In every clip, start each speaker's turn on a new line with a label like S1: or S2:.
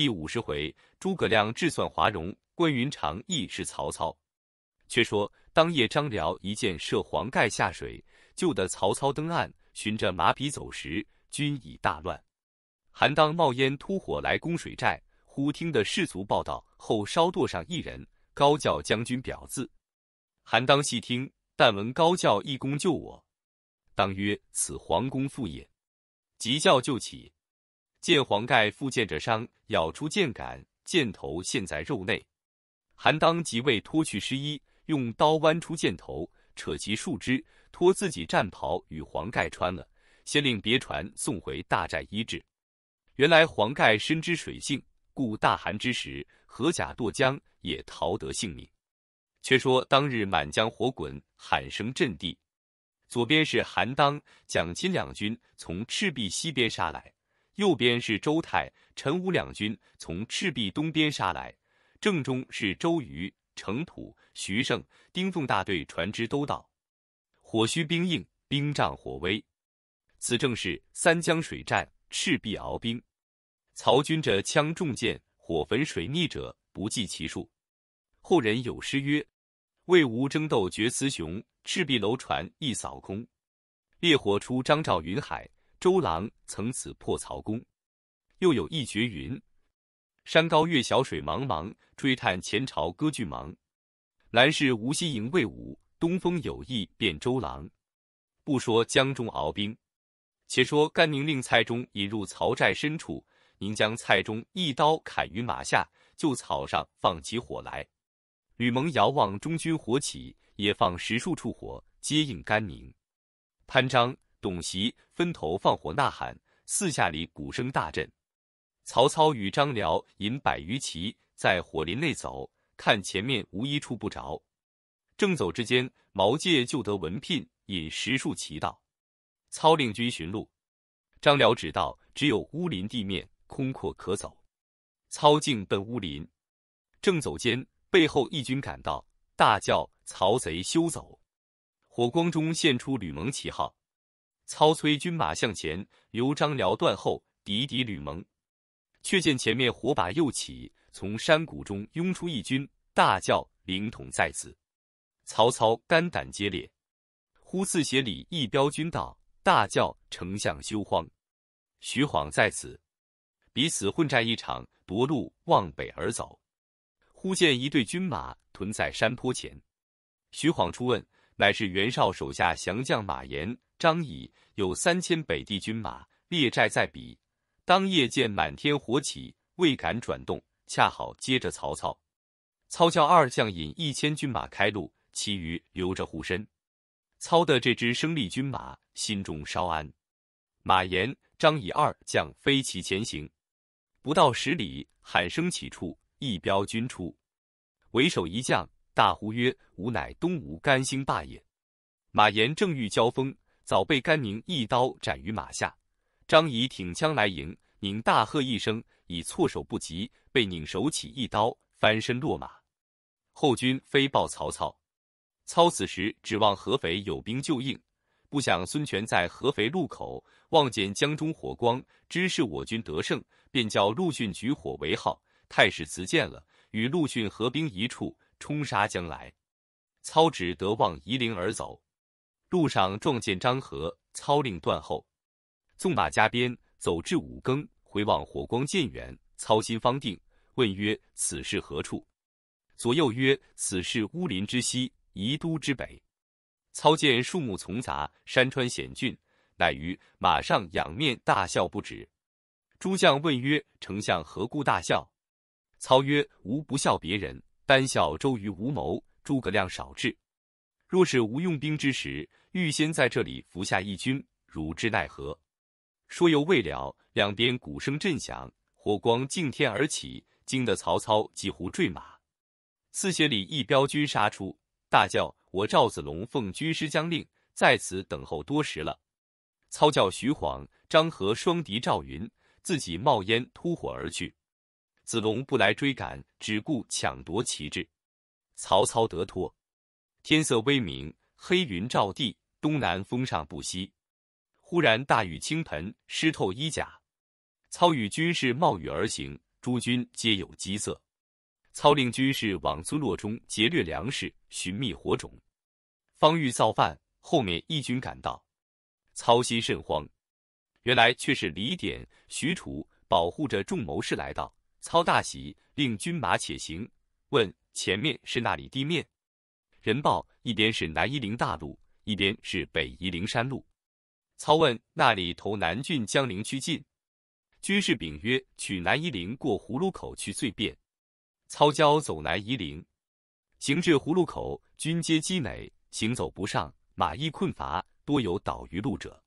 S1: 第五十回，诸葛亮智算华容，关云长亦是曹操。却说当夜，张辽一箭射黄盖下水，救得曹操登岸，寻着马匹走时，军已大乱。韩当冒烟突火来攻水寨，忽听得士卒报道，后稍垛上一人高叫将军表字。韩当细听，但闻高叫义公救我，当曰：“此黄公父也。”急叫救起，见黄盖负箭着伤，咬出箭杆，箭头陷在肉内。韩当即为脱去湿衣，用刀剜出箭头，扯其树枝，脱自己战袍与黄盖穿了，先令别船送回大寨医治。原来黄盖深知水性，故大寒之时，合甲堕江，也逃得性命。却说当日满江火滚，喊声震地。左边是韩当、蒋钦两军从赤壁西边杀来，右边是周泰、陈武两军从赤壁东边杀来，正中是周瑜、程普、徐盛、丁奉大队船只都到，火须兵硬，兵仗火威。此正是三江水战，赤壁鏖兵。曹军着枪重箭，火焚水逆者不计其数。后人有诗曰：“魏吴争斗决雌雄。”赤壁楼船一扫空，烈火出张赵云海。周郎曾此破曹公。又有一绝云：山高月小水茫茫，追探前朝割据忙。南市无锡营魏武，东风有意变周郎。不说江中鏖兵，且说甘宁令蔡中引入曹寨深处，宁将蔡中一刀砍于马下，就草上放起火来。吕蒙遥望中军火起。也放十数处火，接应甘宁。潘璋、董袭分头放火呐喊，四下里鼓声大震。曹操与张辽引百余骑在火林内走，看前面无一处不着。正走之间，毛玠就得文聘引十数骑到。操令军寻路，张辽指道只有乌林地面空阔可走。操径奔乌林，正走间，背后一军赶到，大叫。曹贼休走！火光中现出吕蒙旗号。操催军马向前，由张辽断后，敌敌吕蒙。却见前面火把又起，从山谷中拥出一军，大叫：“灵统在此！”曹操肝胆皆裂。忽四斜里一彪军到，大叫：“丞相休慌！徐晃在此！”彼此混战一场，夺路往北而走。忽见一队军马屯在山坡前。徐晃出问，乃是袁绍手下降将马延、张仪，有三千北地军马列寨在彼。当夜见满天火起，未敢转动，恰好接着曹操。操叫二将引一千军马开路，其余留着护身。操的这支生力军马心中稍安。马延、张仪二将飞骑前行，不到十里，喊声起处，一彪军出，为首一将。大呼曰：“吾乃东吴甘兴霸也！”马延正欲交锋，早被甘宁一刀斩于马下。张仪挺枪来迎，宁大喝一声，已措手不及，被宁手起一刀，翻身落马。后军飞报曹操，操此时指望合肥有兵救应，不想孙权在合肥路口望见江中火光，知是我军得胜，便叫陆逊举火为号。太史慈见了，与陆逊合兵一处。冲杀将来，操只得望夷陵而走。路上撞见张合，操令断后，纵马加鞭，走至五更，回望火光渐远，操心方定，问曰：“此是何处？”左右曰：“此是乌林之西，宜都之北。”操见树木丛杂，山川险峻，乃于马上仰面大笑不止。诸将问曰：“丞相何故大笑？”操曰：“吾不笑别人。”单笑周瑜无谋，诸葛亮少智。若是无用兵之时，预先在这里伏下一军，汝之奈何？说犹未了，两边鼓声震响，火光竞天而起，惊得曹操几乎坠马。四斜里一彪军杀出，大叫：“我赵子龙奉军师将令，在此等候多时了。”操叫徐晃、张合双敌赵云，自己冒烟突火而去。子龙不来追赶，只顾抢夺旗帜。曹操得脱。天色微明，黑云罩地，东南风上不息。忽然大雨倾盆，湿透衣甲。操与军士冒雨而行，诸军皆有饥色。操令军士往村落中劫掠粮食，寻觅火种。方欲造饭，后面义军赶到，操心甚慌。原来却是李典、许褚保护着众谋士来到。操大喜，令军马且行。问前面是那里地面？人报一边是南夷陵大路，一边是北夷陵山路。操问那里投南郡江陵区近？军士禀曰：取南夷陵过葫芦口去最便。操教走南夷陵，行至葫芦口，军皆积馁，行走不上，马亦困乏，多有倒于路者。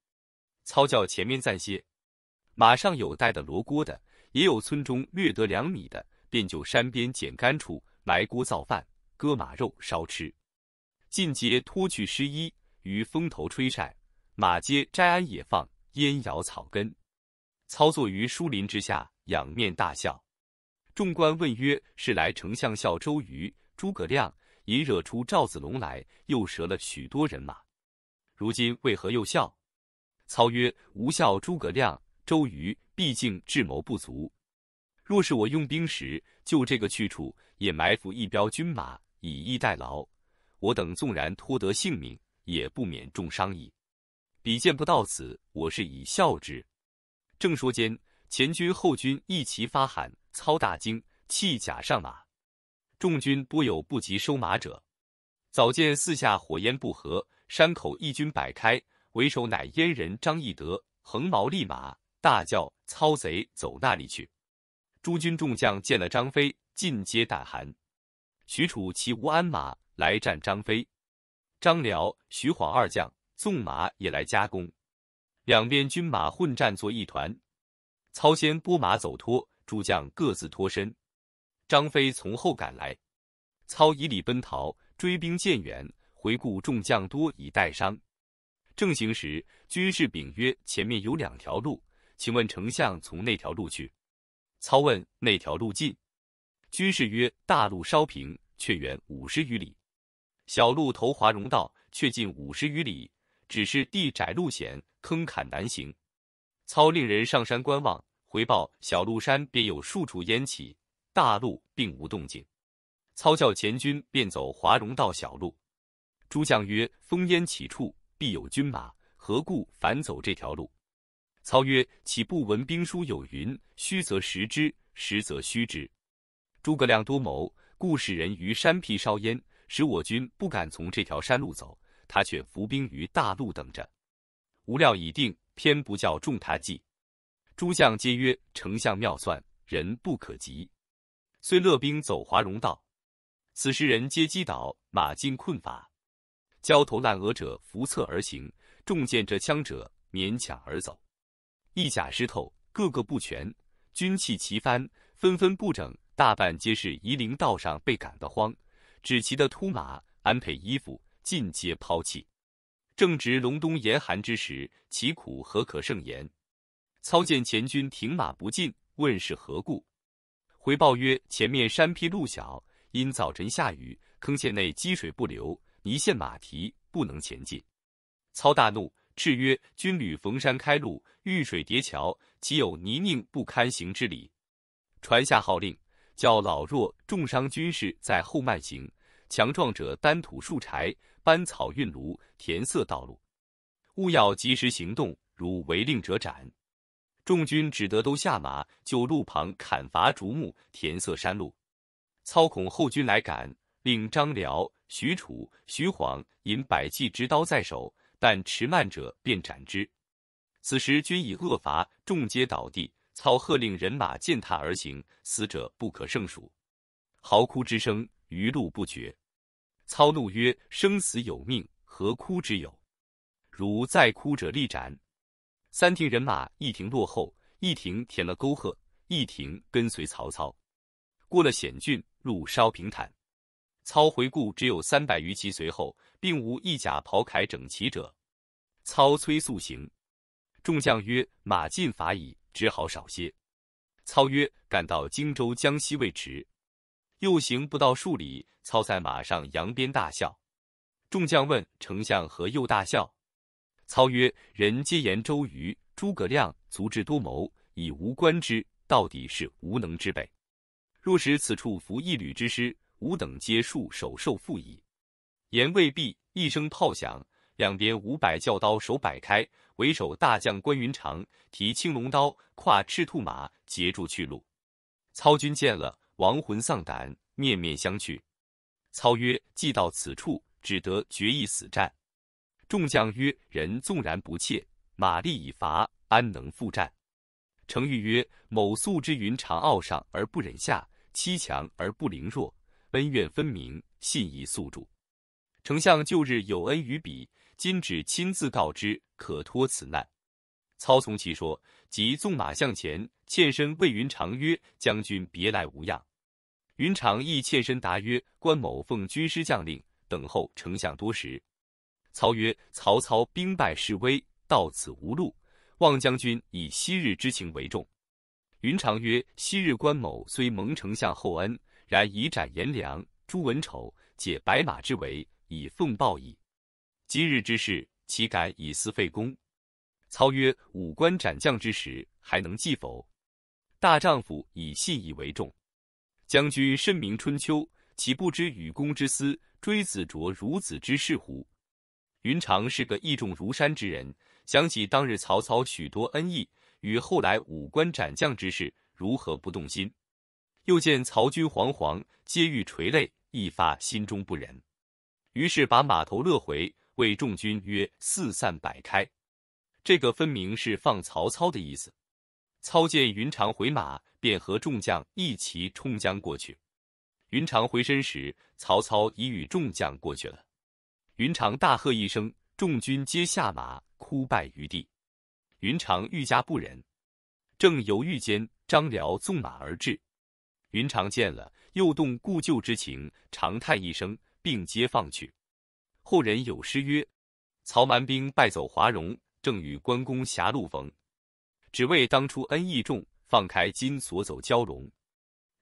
S1: 操教前面暂歇，马上有带的罗锅的，也有村中略得两米的，便就山边捡干处埋锅造饭，割马肉烧吃。尽皆脱去湿衣，于风头吹晒，马皆摘鞍野放，烟摇草根。操作于疏林之下，仰面大笑。众官问曰：“是来丞相笑周瑜、诸葛亮，引惹出赵子龙来，又折了许多人马，如今为何又笑？”操曰：“吾笑诸葛亮、周瑜，毕竟智谋不足。若是我用兵时，就这个去处，也埋伏一彪军马，以逸待劳。我等纵然脱得性命，也不免重伤矣。比见不到此，我是以笑之。”正说间，前军后军一齐发喊：“操大惊，弃甲上马！”众军多有不及收马者。早见四下火焰不和，山口一军摆开。为首乃燕人张翼德，横矛立马，大叫：“操贼，走那里去！”诸军众将见了张飞，尽皆胆寒。许褚骑无鞍马来战张飞，张辽、徐晃二将纵马也来夹攻，两边军马混战作一团。操先拨马走脱，诸将各自脱身。张飞从后赶来，操以礼奔逃，追兵渐远，回顾众将多已带伤。正行时，军士禀曰：“前面有两条路，请问丞相从那条路去？”操问：“那条路近？”军士曰：“大路稍平，却远五十余里；小路投华容道，却近五十余里。只是地窄路险，坑坎难行。”操令人上山观望，回报小路山便有数处烟起，大路并无动静。操叫前军便走华容道小路。诸将曰：“烽烟起处。”必有军马，何故反走这条路？操曰：“岂不闻兵书有云：虚则实之，实则虚之。诸葛亮多谋，故使人于山僻烧烟，使我军不敢从这条山路走。他却伏兵于大路等着。无料已定，偏不叫众他计。诸将皆曰：丞相妙算，人不可及。遂勒兵走华容道。此时人皆击倒，马尽困乏。”焦头烂额者扶侧而行，中箭着枪者勉强而走。一甲湿透，个个不全，军器齐翻，纷纷不整，大半皆是夷陵道上被赶得慌，只骑的秃马，安配衣服，尽皆抛弃。正值隆冬严寒之时，其苦何可胜言？操见前军停马不进，问是何故？回报曰：前面山僻路小，因早晨下雨，坑陷内积水不流。泥陷马蹄，不能前进。操大怒，叱曰：“军旅逢山开路，遇水叠桥，岂有泥泞不堪行之理？”传下号令，叫老弱重伤军士在后慢行，强壮者担土树柴，搬草运炉，填塞道路。勿要及时行动，如违令者斩。众军只得都下马，就路旁砍伐竹木，填塞山路。操恐后军来赶，令张辽。许褚、徐晃引百骑执刀在手，但迟慢者便斩之。此时军已饿乏，众皆倒地。操喝令人马践踏而行，死者不可胜数，嚎哭之声余路不绝。操怒曰：“生死有命，何哭之有？如再哭者，立斩！”三庭人马一庭落后，一庭填了沟壑，一庭跟随曹操。过了险峻，路稍平坦。操回顾，只有三百余骑随后，并无一甲袍铠整齐者。操催速行，众将曰：“马尽乏矣，只好少些。”操曰：“赶到荆州江西未迟。”又行不到数里，操在马上扬鞭大笑。众将问：“丞相何又大笑？”操曰：“人皆言周瑜、诸葛亮足智多谋，以无官之到底是无能之辈。若使此处伏一旅之师，吾等皆束手受缚矣。”言未毕，一声炮响，两边五百教刀手摆开，为首大将关云长提青龙刀，跨赤兔马，截住去路。操军见了，亡魂丧胆，面面相觑。操曰：“既到此处，只得决一死战。”众将曰：“人纵然不怯，马力已乏，安能复战？”程昱曰：“某素知云长傲上而不忍下，欺强而不凌弱，恩怨分明，信义宿主。丞相旧日有恩于彼，今只亲自告知，可脱此难。”操从其说，即纵马向前，欠身谓云长曰：“将军别来无恙。”云长亦欠身答曰：“关某奉军师将令，等候丞相多时。”操曰：“曹操兵败势危，到此无路，望将军以昔日之情为重。”云长曰：“昔日关某虽蒙丞相厚恩，然以斩颜良、诛文丑，解白马之围，以奉报矣。今日之事，岂敢以私废公？”操曰：“五关斩将之时，还能记否？大丈夫以信义为重。将军深明春秋，岂不知与公之私，追子卓孺子之事乎？”云长是个义重如山之人，想起当日曹操许多恩义，与后来五关斩将之事，如何不动心？又见曹军惶惶，皆欲垂泪，一发心中不忍，于是把马头勒回，谓众军曰：“四散摆开。”这个分明是放曹操的意思。操见云长回马，便和众将一齐冲将过去。云长回身时，曹操已与众将过去了。云长大喝一声，众军皆下马，哭拜于地。云长愈加不忍，正犹豫间，张辽纵马而至。云长见了，又动故旧之情，长叹一声，并皆放去。后人有诗曰：“曹蛮兵败走华容。”正与关公狭路逢，只为当初恩义重，放开今所走蛟龙。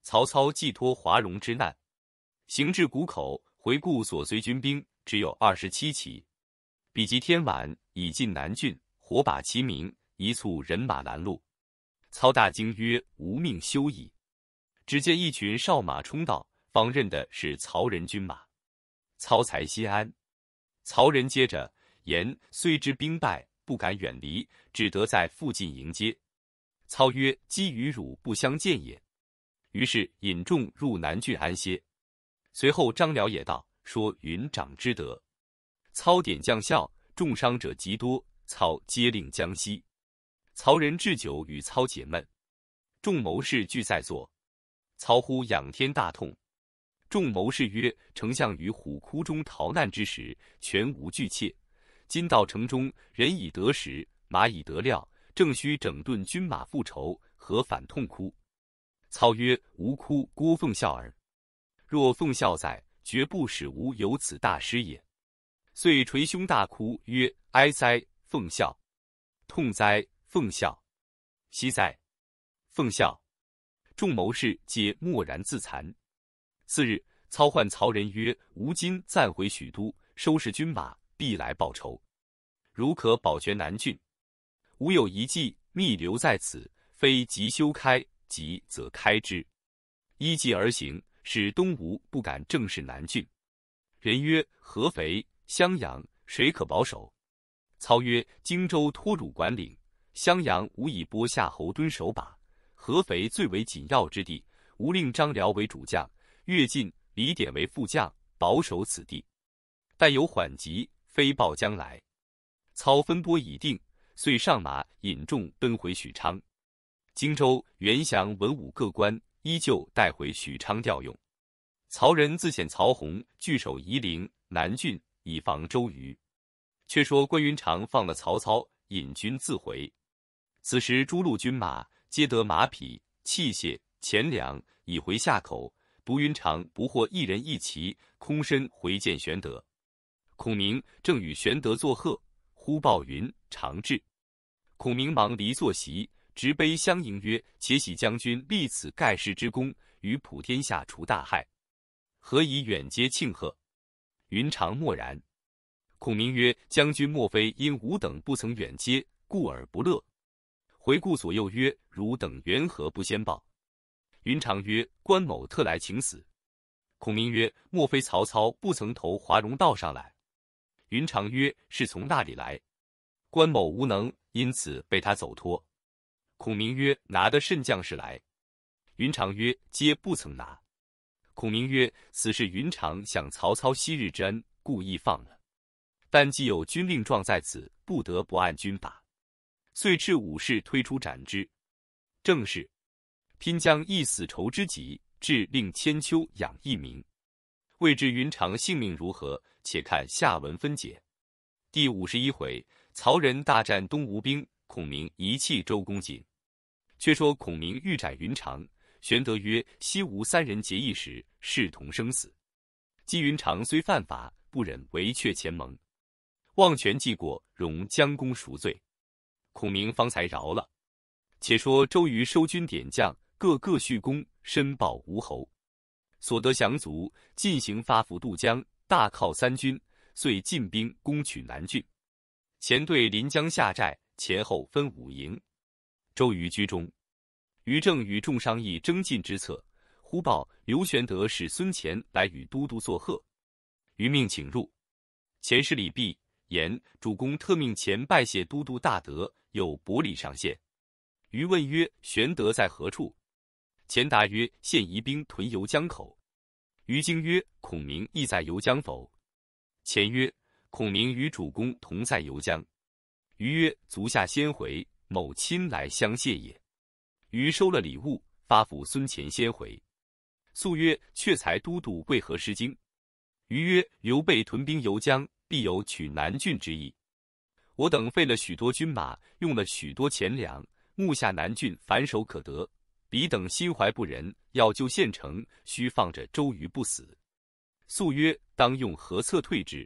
S1: 曹操寄托华容之难，行至谷口，回顾所随军兵只有二十七骑。比及天晚，已进南郡，火把齐鸣，一簇人马拦路。操大惊曰：“吾命休矣！”只见一群哨马冲到，方认的是曹仁军马。操才心安。曹仁接着言：“虽知兵败。”不敢远离，只得在附近迎接。操曰：“姬与汝不相见也。”于是引众入南郡安歇。随后张辽也到，说云长之德。操点将校，重伤者极多，操皆令将息。曹仁置酒与操解闷，众谋士俱在座。操呼仰天大痛。众谋士曰：“丞相于虎窟中逃难之时，全无惧怯。”今到城中，人已得食，马已得料，正需整顿军马复仇，何反痛哭？操曰：“吾哭郭奉孝耳。若奉孝在，绝不使吾有此大失也。”遂捶胸大哭曰：“哀哉，奉孝！痛哉，奉孝！惜哉，奉孝！”众谋士皆默然自惭。次日，操唤曹仁曰：“吾今暂回许都，收拾军马。”必来报仇，如可保全南郡，吾有一计，密留在此，非即修开，急则开之。依计而行，使东吴不敢正视南郡。人曰：合肥、襄阳，谁可保守？操曰：荆州托汝管领，襄阳吾以拨夏侯惇守把，合肥最为紧要之地，吾令张辽为主将，越进，李典为副将，保守此地。待有缓急。飞报将来，操分拨已定，遂上马引众奔回许昌。荆州、袁祥、文武各官依旧带回许昌调用。曹仁自遣曹洪据守夷陵、南郡，以防周瑜。却说关云长放了曹操，引军自回。此时诸路军马皆得马匹、器械、钱粮，已回夏口。独云长不获一人一骑，空身回见玄德。孔明正与玄德作贺，忽报云长至。孔明忙离坐席，执杯相迎曰：“且喜将军立此盖世之功，与普天下除大害，何以远接庆贺？”云长默然。孔明曰：“将军莫非因吾等不曾远接，故而不乐？回顾左右曰：“汝等缘何不先报？”云长曰：“关某特来请死。”孔明曰：“莫非曹操不曾投华容道上来？”云长曰：“是从那里来？”关某无能，因此被他走脱。孔明曰：“拿的甚将士来？”云长曰：“皆不曾拿。”孔明曰：“此事云长想曹操昔日之恩，故意放了。但既有军令状在此，不得不按军法。”遂斥武士推出斩之。正是拼将一死仇之己，致令千秋养一名。未知云长性命如何，且看下文分解。第五十一回，曹仁大战东吴兵，孔明遗弃周公瑾。却说孔明欲斩云长，玄德曰：“西吴三人结义时，视同生死。姬云长虽犯法，不忍违却前盟，望权记过，容将功赎罪。”孔明方才饶了。且说周瑜收军点将，各个续功，申报吴侯，所得降卒，进行发伏渡江，大犒三军，遂进兵攻取南郡。前队临江下寨，前后分五营。周瑜居中，于正与众商议征进之策，忽报刘玄德使孙乾来与都督作贺，于命请入。前使礼毕，言主公特命前拜谢都督大德。有薄礼上献。于问曰：“玄德在何处？”钱答曰：“现疑兵屯游江口。”于惊曰：“孔明亦在游江否？”钱曰：“孔明与主公同在游江。”于曰：“足下先回，某亲来相谢也。”于收了礼物，发付孙乾先回。素曰：“却才都督为何失惊？”于曰：“刘备屯兵游江，必有取南郡之意。”我等费了许多军马，用了许多钱粮，目下南郡反手可得，彼等心怀不仁，要救县城，须放着周瑜不死。素曰：“当用何策退之？”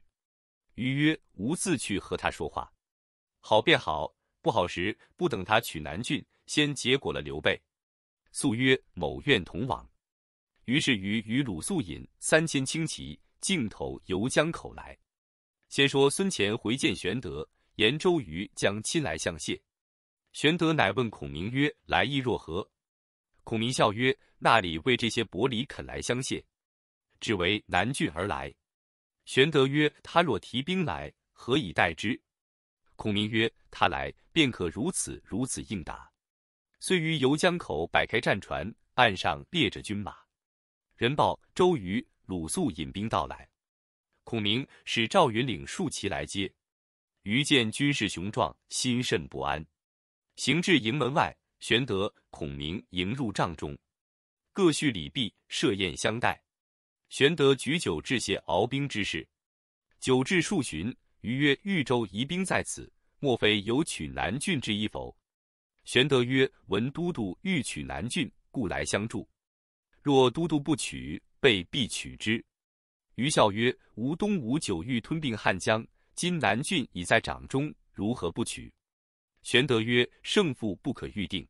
S1: 瑜曰：“吾自去和他说话，好便好；不好时，不等他取南郡，先结果了刘备。”素曰：“某愿同往。”于是于与鲁肃引三千轻骑，径投游江口来。先说孙乾回见玄德。言周瑜将亲来相谢，玄德乃问孔明曰：“来意若何？”孔明笑曰：“那里为这些薄礼肯来相谢？只为南郡而来。”玄德曰：“他若提兵来，何以待之？”孔明曰：“他来，便可如此如此应答。”遂于游江口摆开战船，岸上列着军马。人报周瑜、鲁肃引兵到来，孔明使赵云领数骑来接。余见军势雄壮，心甚不安。行至营门外，玄德、孔明迎入帐中，各叙礼毕，设宴相待。玄德举酒致谢敖兵之事。酒至数巡，余曰：“豫州疑兵在此，莫非有取南郡之意否？”玄德曰：“闻都督欲取南郡，故来相助。若都督不取，备必取之。”余笑曰：“吾东吴久欲吞并汉江。”今南郡已在掌中，如何不取？玄德曰：“胜负不可预定。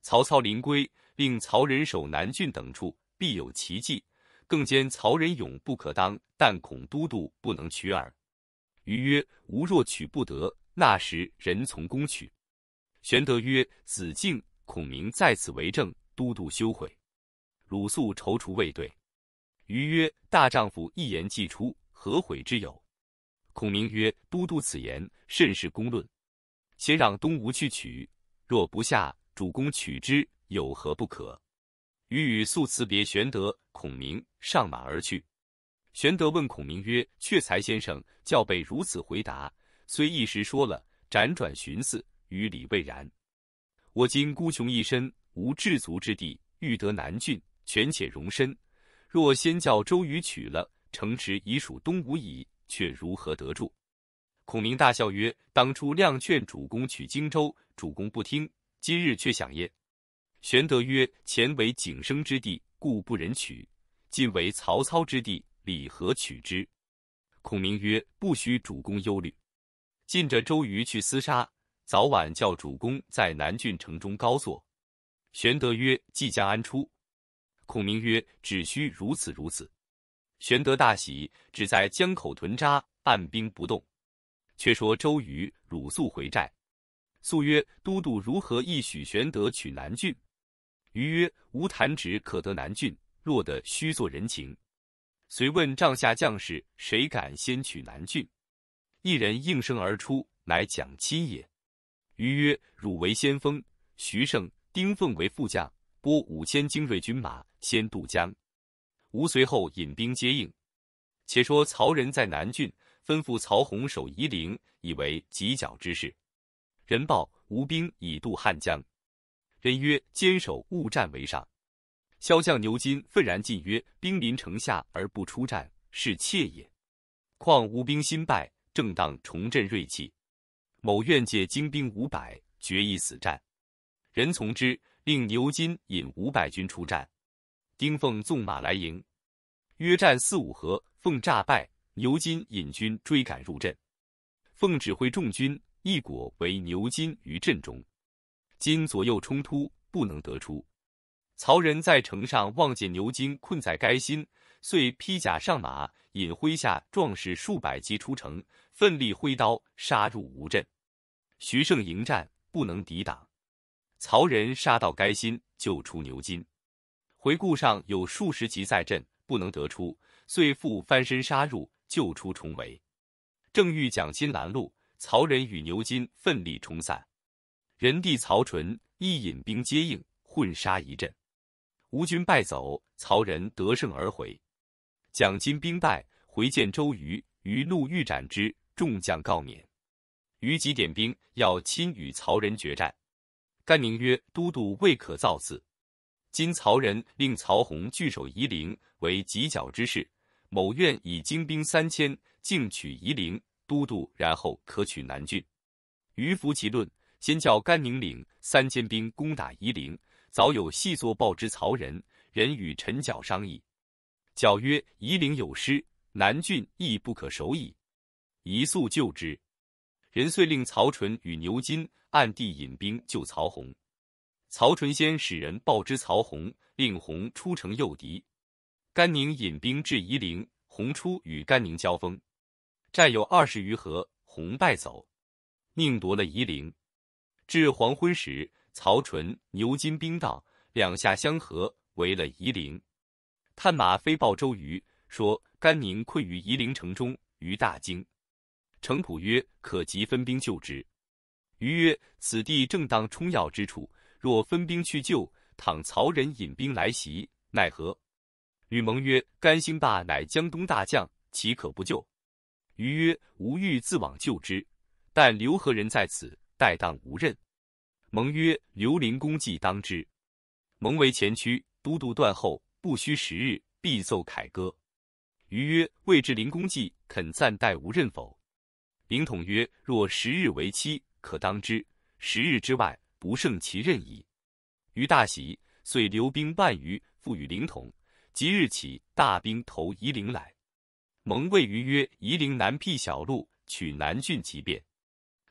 S1: 曹操临归，令曹仁守南郡等处，必有奇计。更兼曹仁勇不可当，但恐都督不能取耳。”余曰：“吾若取不得，那时人从攻取。”玄德曰：“子敬、孔明在此为证，都督休悔。”鲁肃踌躇未对。余曰：“大丈夫一言既出，何悔之有？”孔明曰：“都督此言甚是公论，先让东吴去取，若不下，主公取之有何不可？”余与素辞别玄德、孔明，上马而去。玄德问孔明曰：“却才先生教备如此回答，虽一时说了，辗转寻思，于理未然。我今孤穷一身，无至足之地，欲得南郡，权且容身。若先叫周瑜取了，城池已属东吴矣。”却如何得住？孔明大笑曰：“当初亮劝主公取荆州，主公不听，今日却想耶？”玄德曰：“前为景生之地，故不忍取；今为曹操之地，理何取之？”孔明曰：“不许主公忧虑，尽着周瑜去厮杀，早晚叫主公在南郡城中高坐。”玄德曰：“即将安出？”孔明曰：“只需如此如此。”玄德大喜，只在江口屯扎，按兵不动。却说周瑜、鲁肃回寨，素曰：“都督如何意许玄德取南郡？”余曰：“吾弹指可得南郡，若得须做人情。”遂问帐下将士：“谁敢先取南郡？”一人应声而出，乃蒋钦也。余曰：“汝为先锋，徐盛、丁奉为副将，拨五千精锐军马，先渡江。吾随后引兵接应。且说曹仁在南郡，吩咐曹洪守夷陵，以为犄角之势。人报吴兵已渡汉江。人曰：“坚守勿战为上。”骁将牛金愤然进曰：“兵临城下而不出战，是怯也。况吴兵新败，正当重振锐气。某愿借精兵五百，决一死战。”人从之，令牛金引五百军出战。丁奉纵马来迎，约战四五合，奉诈败。牛金引军追赶入阵，奉指挥众军，一果为牛金于阵中。今左右冲突，不能得出。曹仁在城上望见牛金困在该心，遂披甲上马，引麾下壮士数百骑出城，奋力挥刀杀入吴阵。徐盛迎战，不能抵挡。曹仁杀到该心，救出牛金。回顾上有数十骑在阵，不能得出，遂复翻身杀入，救出重围。正欲蒋钦拦路，曹仁与牛金奋力冲散。人弟曹纯亦引兵接应，混杀一阵。吴军败走，曹仁得胜而回。蒋钦兵败，回见周瑜，瑜怒欲斩之，众将告免。瑜即点兵要亲与曹仁决战。甘宁曰：“都督未可造次。今曹仁令曹洪据守夷陵，为犄角之势。某愿以精兵三千，进取夷陵，都督然后可取南郡。”瑜服其论，先叫甘宁领三千兵攻打夷陵。早有细作报之曹仁，人与陈角商议。角曰：“夷陵有失，南郡亦不可守矣。宜速救之。”人遂令曹纯与牛金暗地引兵救曹洪。曹纯先使人报之曹洪，令洪出城诱敌。甘宁引兵至夷陵，洪出与甘宁交锋，战有二十余合，洪败走，宁夺了夷陵。至黄昏时。曹纯、牛金兵到，两下相合，围了夷陵。探马飞报周瑜，说甘宁困于夷陵城中，于大惊。程普曰：“可急分兵救之。”瑜曰：“此地正当冲要之处，若分兵去救，倘曹仁引兵来袭，奈何？”吕蒙曰：“甘兴霸乃江东大将，岂可不救？”瑜曰：“吾欲自往救之，但刘何人在此，待当无任。”蒙曰：“刘伶公绩当之。”蒙为前驱，都督断后，不需十日，必奏凯歌。余曰：“未知灵公绩肯暂代无任否？”灵统曰：“若十日为期，可当之；十日之外，不胜其任矣。”余大喜，遂留兵万余，付与灵统。即日起，大兵投夷陵来。蒙谓于曰：“夷陵南僻小路，取南郡即便。”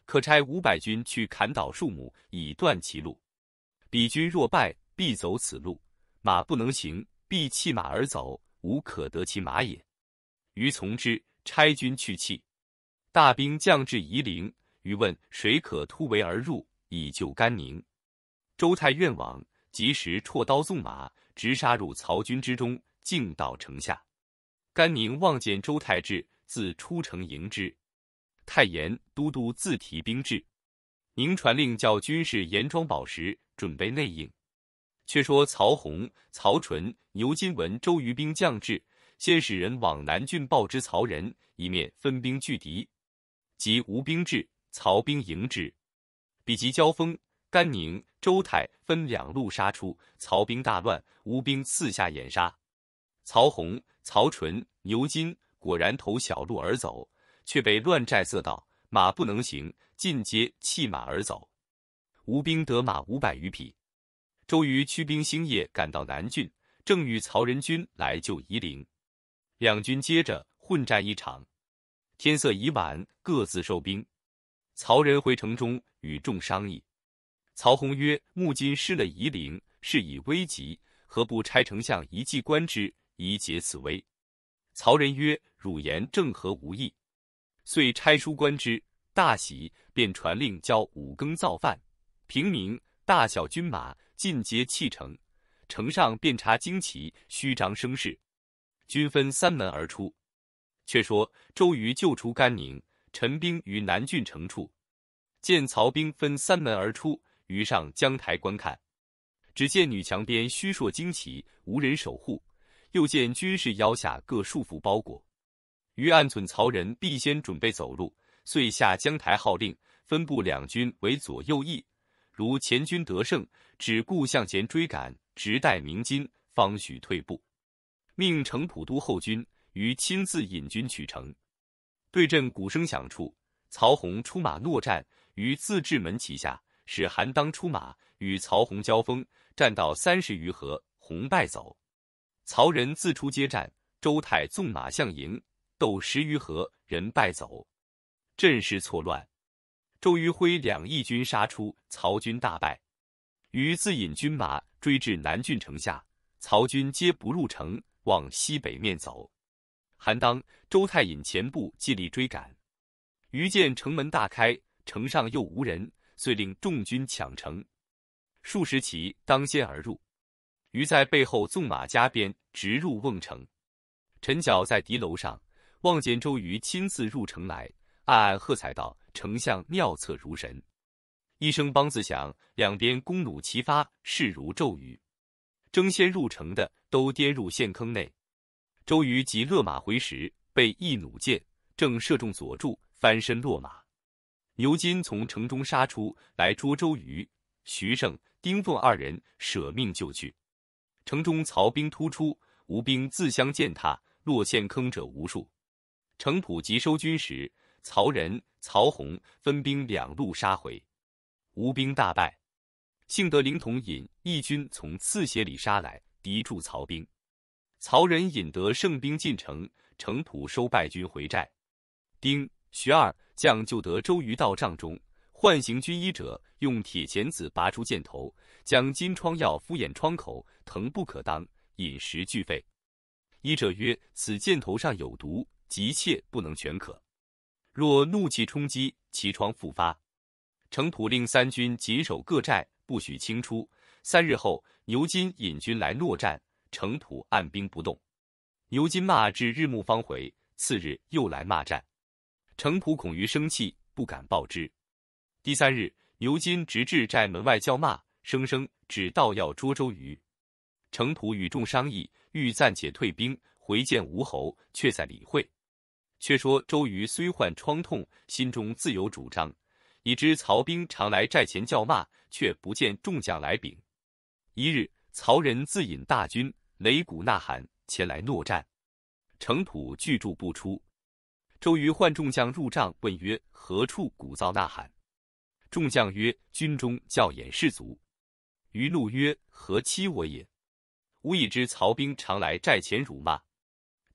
S1: 可差五百军去砍倒树木，以断其路。彼军若败，必走此路，马不能行，必弃马而走，无可得其马也。于从之，差军去弃。大兵将至夷陵，于问谁可突围而入，以救甘宁。周泰愿往，及时绰刀纵马，直杀入曹军之中，径到城下。甘宁望见周泰至，自出城迎之。太严都督自提兵至，宁传令叫军士严装宝石，准备内应。却说曹洪、曹纯、牛金闻周瑜兵将至，先使人往南郡报之曹仁，一面分兵拒敌。及吴兵至，曹兵迎之，比及交锋，甘宁、周泰分两路杀出，曹兵大乱，吴兵四下掩杀。曹洪、曹纯、牛金果然投小路而走。却被乱寨塞道，马不能行，尽皆弃马而走。吴兵得马五百余匹。周瑜驱兵星夜赶到南郡，正遇曹仁军来救夷陵，两军接着混战一场。天色已晚，各自收兵。曹仁回城中与众商议。曹洪曰：“目今失了夷陵，事已危急，何不差丞相一骑观之，以解此危？”曹仁曰：“汝言正合吾意。”遂差书观之，大喜，便传令教五更造饭，平民大小军马尽皆弃城。城上遍插旌旗，虚张声势，军分三门而出。却说周瑜救出甘宁，陈兵于南郡城处，见曹兵分三门而出，于上江台观看，只见女墙边虚硕旌旗，无人守护；又见军士腰下各束缚包裹。于暗忖曹仁必先准备走路，遂下江台号令，分部两军为左右翼，如前军得胜，只顾向前追赶。直待鸣金，方许退步。命城普都后军于亲自引军取城。对阵鼓声响处，曹洪出马搦战于自治门旗下，使韩当出马与曹洪交锋，战到三十余合，洪败走。曹仁自出接战，周泰纵马向迎，斗十余合，人败走，阵势错乱。周瑜挥两翼军杀出，曹军大败。于自引军马追至南郡城下，曹军皆不入城，往西北面走。韩当、周泰引前部尽力追赶。于见城门大开，城上又无人，遂令众军抢城。数十骑当先而入，于在背后纵马加鞭，直入瓮城。陈角在敌楼上望见周瑜亲自入城来，暗暗喝彩道：“丞相妙策如神。”一声梆子响，两边弓弩齐发，势如骤雨。争先入城的都跌入陷坑内。周瑜急勒马回时，被一弩箭正射中左柱，翻身落马。牛金从城中杀出来捉周瑜，徐盛、丁奉二人舍命救去。城中曹兵突出，吴兵自相践踏，落陷坑者无数。程普急收军时，曹仁、曹洪分兵两路杀回。吴兵大败，幸得凌统引义军从刺斜里杀来，敌住曹兵。曹仁引得胜兵进城，程普收败军回寨。丁、徐二将救得周瑜到帐中，唤醒军医者，用铁钳子拔出箭头，将金疮药敷眼窗口，疼不可当，饮食俱废。医者曰：“此箭头上有毒，急切不能全可。若怒气冲击，其疮复发。”程普令三军紧守各寨，不许轻出。三日后，牛金引军来诺战，程普按兵不动。牛金骂至日暮方回，次日又来骂战，程普恐于生气，不敢报之。第三日，牛金直至寨门外叫骂，声声只道要捉周瑜。程普与众商议，欲暂且退兵，回见吴侯，却在理会。却说周瑜虽患疮痛，心中自有主张。已知曹兵常来寨前叫骂，却不见众将来禀。一日，曹仁自引大军，擂鼓呐喊，前来搦战。程普拒住不出。周瑜唤众将入帐，问曰：“何处鼓噪呐喊？”众将曰：“军中教演士卒。”瑜怒曰：“何欺我也？吾已知曹兵常来寨前辱骂。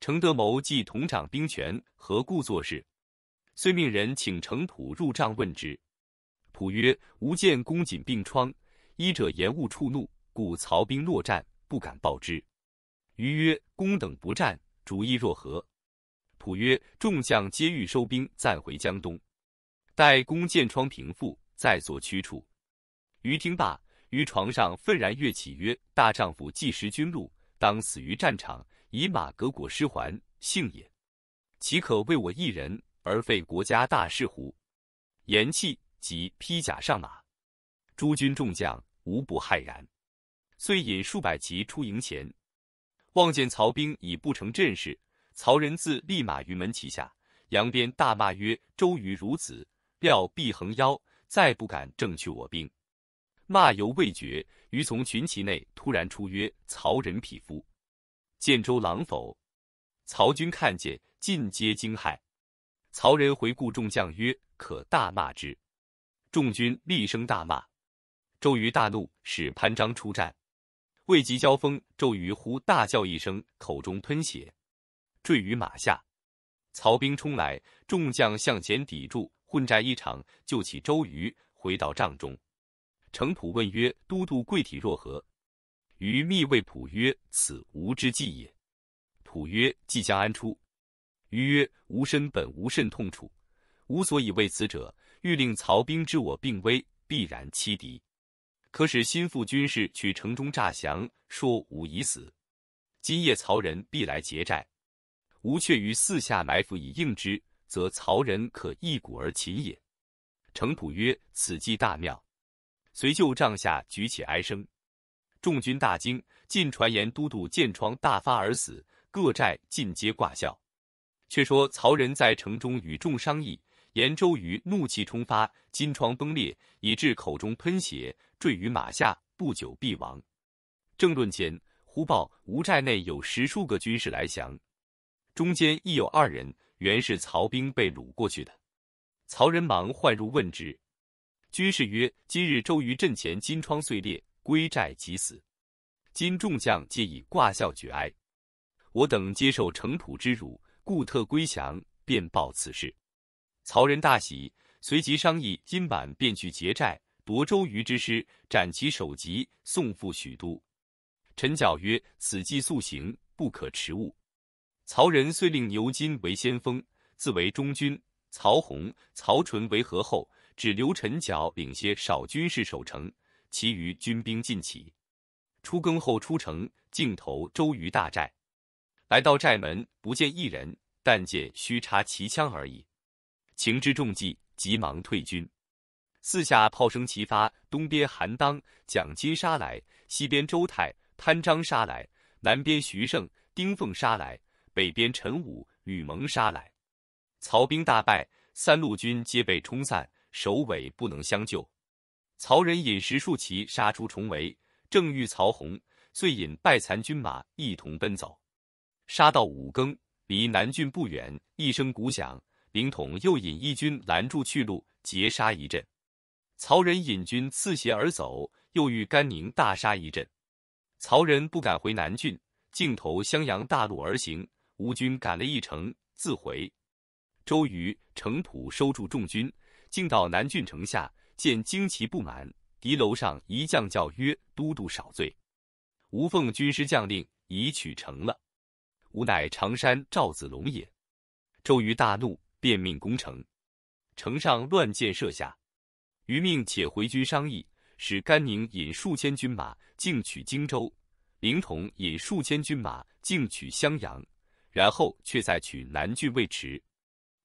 S1: 程德谋既同掌兵权，何故作事？”遂命人请程普入帐问之。普曰：“吾见公瑾病疮，医者延误触怒，故曹兵落战，不敢报之。”余曰：“公等不战，主意若何？”普曰：“众将皆欲收兵，暂回江东，待弓箭疮平复，再作驱处。”余听罢，于床上愤然跃起，曰：“大丈夫既识军路，当死于战场，以马革裹尸还，幸也。岂可为我一人而废国家大事乎？”言讫。即披甲上马，诸军众将无不骇然，遂引数百骑出营前，望见曹兵已不成阵势，曹仁自立马于门旗下，扬鞭大骂曰：“周瑜孺子，料必横腰，再不敢正去我兵。”骂犹未绝，于从群骑内突然出曰：“曹仁匹夫，见周郎否？”曹军看见，尽皆惊骇。曹仁回顾众将曰：“可大骂之。”众军厉声大骂，周瑜大怒，使潘璋出战。未及交锋，周瑜忽大叫一声，口中喷血，坠于马下。曹兵冲来，众将向前抵住，混战一场，救起周瑜，回到帐中。程普问曰：“都督贵体若何？”瑜密谓普曰：“此吾之计也。”普曰：“即将安出？”瑜曰：“吾身本无甚痛楚。”吾所以为此者，欲令曹兵知我病危，必然欺敌，可使心腹军士去城中诈降，说吾已死。今夜曹人必来劫寨，吾却于四下埋伏以应之，则曹仁可一鼓而擒也。程普曰：“此计大妙。”遂就帐下举起哀声，众军大惊。尽传言都督箭疮大发而死，各寨尽皆挂孝。却说曹仁在城中与众商议，言周瑜怒气冲发，金疮崩裂，以致口中喷血，坠于马下，不久必亡。正论间，忽报吴寨内有十数个军士来降，中间亦有二人，原是曹兵被掳过去的。曹仁忙唤入问之，军士曰：“今日周瑜阵前金疮碎裂，归寨即死。今众将皆以挂孝举哀，我等接受城土之辱，故特归降，便报此事。”曹仁大喜，随即商议，今晚便去劫寨，夺周瑜之师，斩其首级，送赴许都。陈缴曰：“此计速行，不可迟误。”曹仁遂令牛金为先锋，自为中军。曹洪、曹纯为合后，只留陈角领些少军士守城，其余军兵尽起。出更后出城，径投周瑜大寨。来到寨门，不见一人，但见虚插旗枪而已。情知中计，急忙退军。四下炮声齐发，东边韩当、蒋金杀来，西边周泰、潘璋杀来，南边徐盛、丁奉杀来，北边陈武、吕蒙杀来。曹兵大败，三路军皆被冲散，首尾不能相救。曹仁引十数骑杀出重围，正遇曹洪，遂引败残军马一同奔走。杀到五更，离南郡不远，一声鼓响，凌统又引一军拦住去路，截杀一阵。曹仁引军刺斜而走，又遇甘宁大杀一阵。曹仁不敢回南郡，径投襄阳大路而行。吴军赶了一程，自回。周瑜、程普收住众军，竟到南郡城下，见旌旗不满，敌楼上一将叫曰：“都督少罪，吾奉军师将令，已取城了。吾乃常山赵子龙也。”周瑜大怒，便命攻城。城上乱箭射下，余命且回军商议，使甘宁引数千军马进取荆州，凌统引数千军马进取襄阳，然后却再取南郡未迟。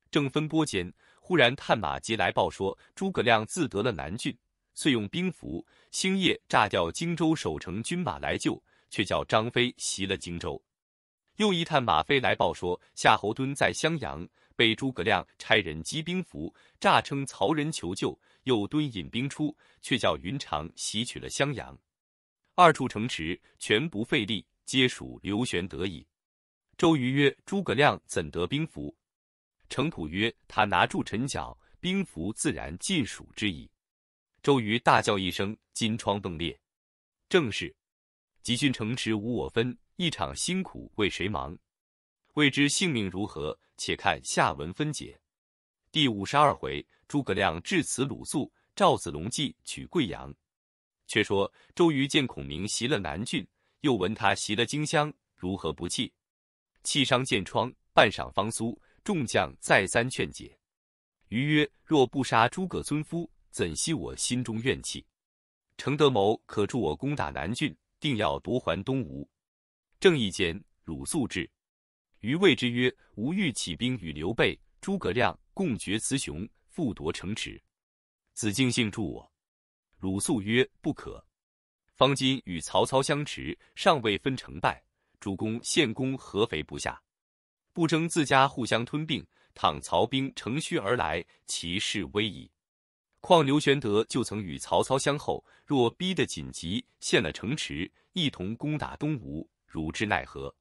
S1: 正分拨间，忽然探马捷来报说，诸葛亮自得了南郡，遂用兵符，星夜炸掉荆州守城军马来救，却叫张飞袭了荆州。又一探马飞来报说，夏侯惇在襄阳被诸葛亮差人击兵符，诈称曹仁求救，又惇引兵出，却叫云长袭取了襄阳。二处城池全不费力，皆属刘玄德矣。周瑜曰：“诸葛亮怎得兵符？”程普曰：“他拿住陈角，兵符自然尽属之矣。”周瑜大叫一声，金疮迸裂。正是：“集郡城池无我分，一场辛苦为谁忙？未知性命如何，且看下文分解。”第五十二回，诸葛亮致辞鲁肃，赵子龙计取贵阳。却说周瑜见孔明袭了南郡，又闻他袭了荆襄，如何不气？气伤见疮，半晌方苏。众将再三劝解，瑜曰：“若不杀诸葛尊夫，怎息我心中怨气？程德谋可助我攻打南郡，定要夺还东吴。”正义间，鲁肃至，瑜谓之曰：“吾欲起兵与刘备、诸葛亮共决雌雄，复夺城池。子敬信助我。”鲁肃曰：“不可。方今与曹操相持，尚未分成败，主公献公合肥不下。”不争自家互相吞并，倘曹兵乘虚而来，其势危矣。况刘玄德就曾与曹操相后，若逼得紧急，陷了城池，一同攻打东吴，汝之奈何？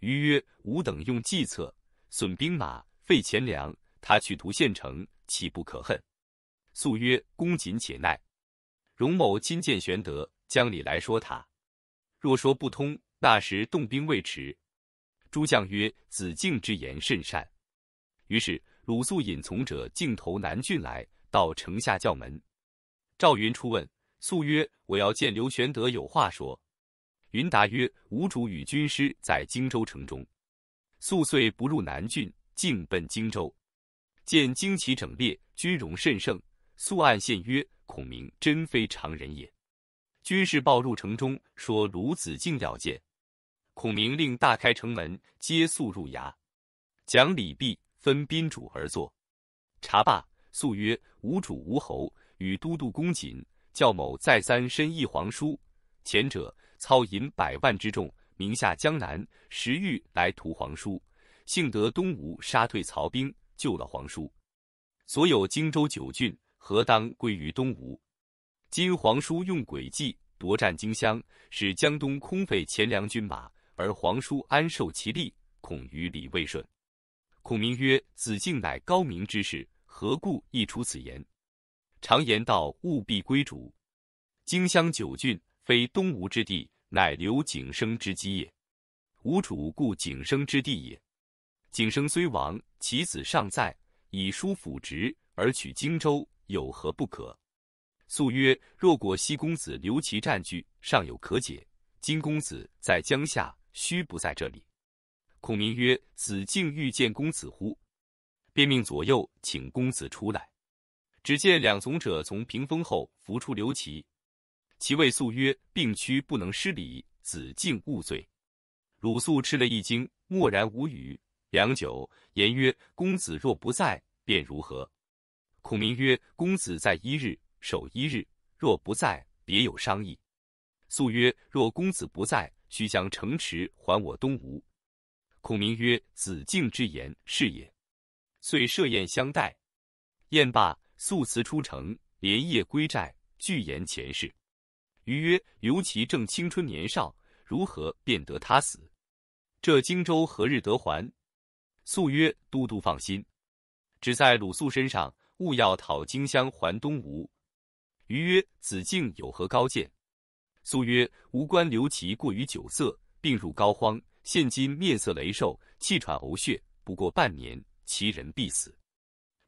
S1: 余曰：吾等用计策，损兵马，费钱粮，他去屠县城，岂不可恨？肃曰：公谨且耐。荣某亲见玄德，将礼来说他。若说不通，那时动兵未迟。诸将曰：“子敬之言甚善。”于是鲁肃引从者径投南郡来，到城下叫门。赵云出问，肃曰：“我要见刘玄德，有话说。”云答曰：“吾主与军师在荆州城中。”肃遂不入南郡，径奔荆州。见旌旗整列，军容甚盛，素暗献曰：“孔明真非常人也。”军士报入城中，说鲁子敬要见。孔明令大开城门，皆速入衙。讲礼毕，分宾主而坐。茶罢，素曰：“无主无侯，与都督公瑾、教某再三申议皇叔。前者操引百万之众，名下江南，时欲来图皇叔，幸得东吴杀退曹兵，救了皇叔。所有荆州九郡，何当归于东吴？今皇叔用诡计夺占荆襄，使江东空废钱粮军马，而皇叔安受其利，恐于理未顺。”孔明曰：“子敬乃高明之士，何故亦出此言？常言道，务必归主。荆襄九郡非东吴之地，乃留景生之基也。吴主故景生之地也。景生虽亡，其子尚在，以叔辅职而取荆州，有何不可？”素曰：“若果西公子留其占据，尚有可解。今公子在江夏，须不在这里。”孔明曰：“子敬欲见公子乎？”便命左右请公子出来。只见两从者从屏风后扶出刘琦，其谓素曰：“病躯不能失礼，子敬勿罪。”鲁肃吃了一惊，默然无语。良久，言曰：“公子若不在，便如何？”孔明曰：“公子在一日，守一日；若不在，别有商议。”素曰：“若公子不在，须将城池还我东吴。”孔明曰：“子敬之言是也。”遂设宴相待。宴罢，素辞出城，连夜归寨，具言前事。余曰：“刘琦正青春年少，如何便得他死？这荆州何日得还？”素曰：“都督放心，只在鲁肃身上，勿要讨荆襄还东吴。”余曰：“子敬有何高见？”素曰：“吾观刘琦过于酒色，病入膏肓。”现今面色羸瘦，气喘呕血，不过半年，其人必死。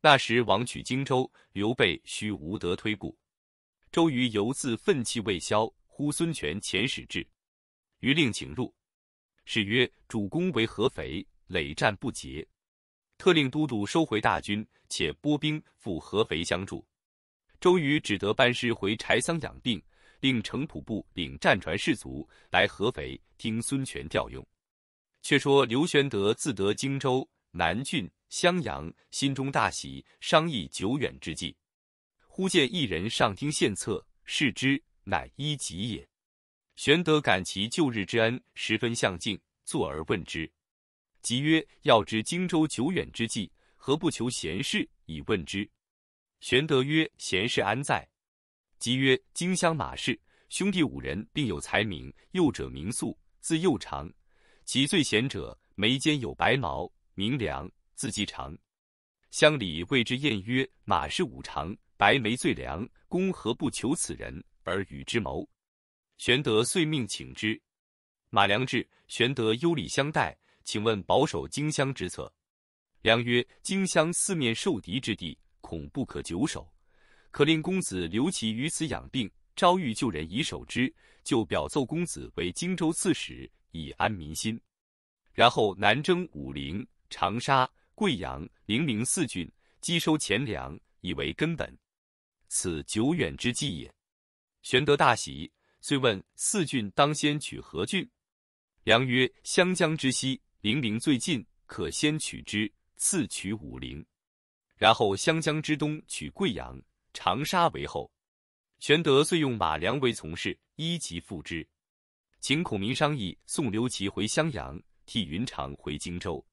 S1: 那时王取荆州，刘备须无德推故。周瑜犹自愤气未消，呼孙权遣使至，于令请入。使曰：“主公为合肥，累战不捷，特令都督收回大军，且拨兵赴合肥相助。”周瑜只得班师回柴桑养病，令程普部领战船士卒来合肥听孙权调用。却说刘玄德自得荆州、南郡、襄阳，心中大喜，商议久远之计。忽见一人上厅献策，视之，乃伊己也。玄德感其旧日之恩，十分相敬，坐而问之。即曰：“要知荆州久远之计，何不求贤士以问之？”玄德曰：“贤士安在？”即曰：“荆襄马氏兄弟五人，并有才名，幼者名宿，字幼长。”其最贤者，眉间有白毛，名良，字季常。乡里谓之晏曰：“马氏五常，白眉最良，公何不求此人而与之谋？”玄德遂命请之。马良至，玄德优礼相待，请问保守荆襄之策。良曰：“荆襄四面受敌之地，恐不可久守，可令公子留其于此养病，招遇救人以守之，就表奏公子为荆州刺史。”以安民心，然后南征武陵、长沙、贵阳、零陵四郡，积收钱粮，以为根本。此久远之计也。玄德大喜，遂问四郡当先取何郡？良曰：湘江之西，零陵最近，可先取之，次取武陵，然后湘江之东取贵阳、长沙为后。玄德遂用马良为从事，依其复之。请孔明商议，送刘琦回襄阳，替云长回荆州，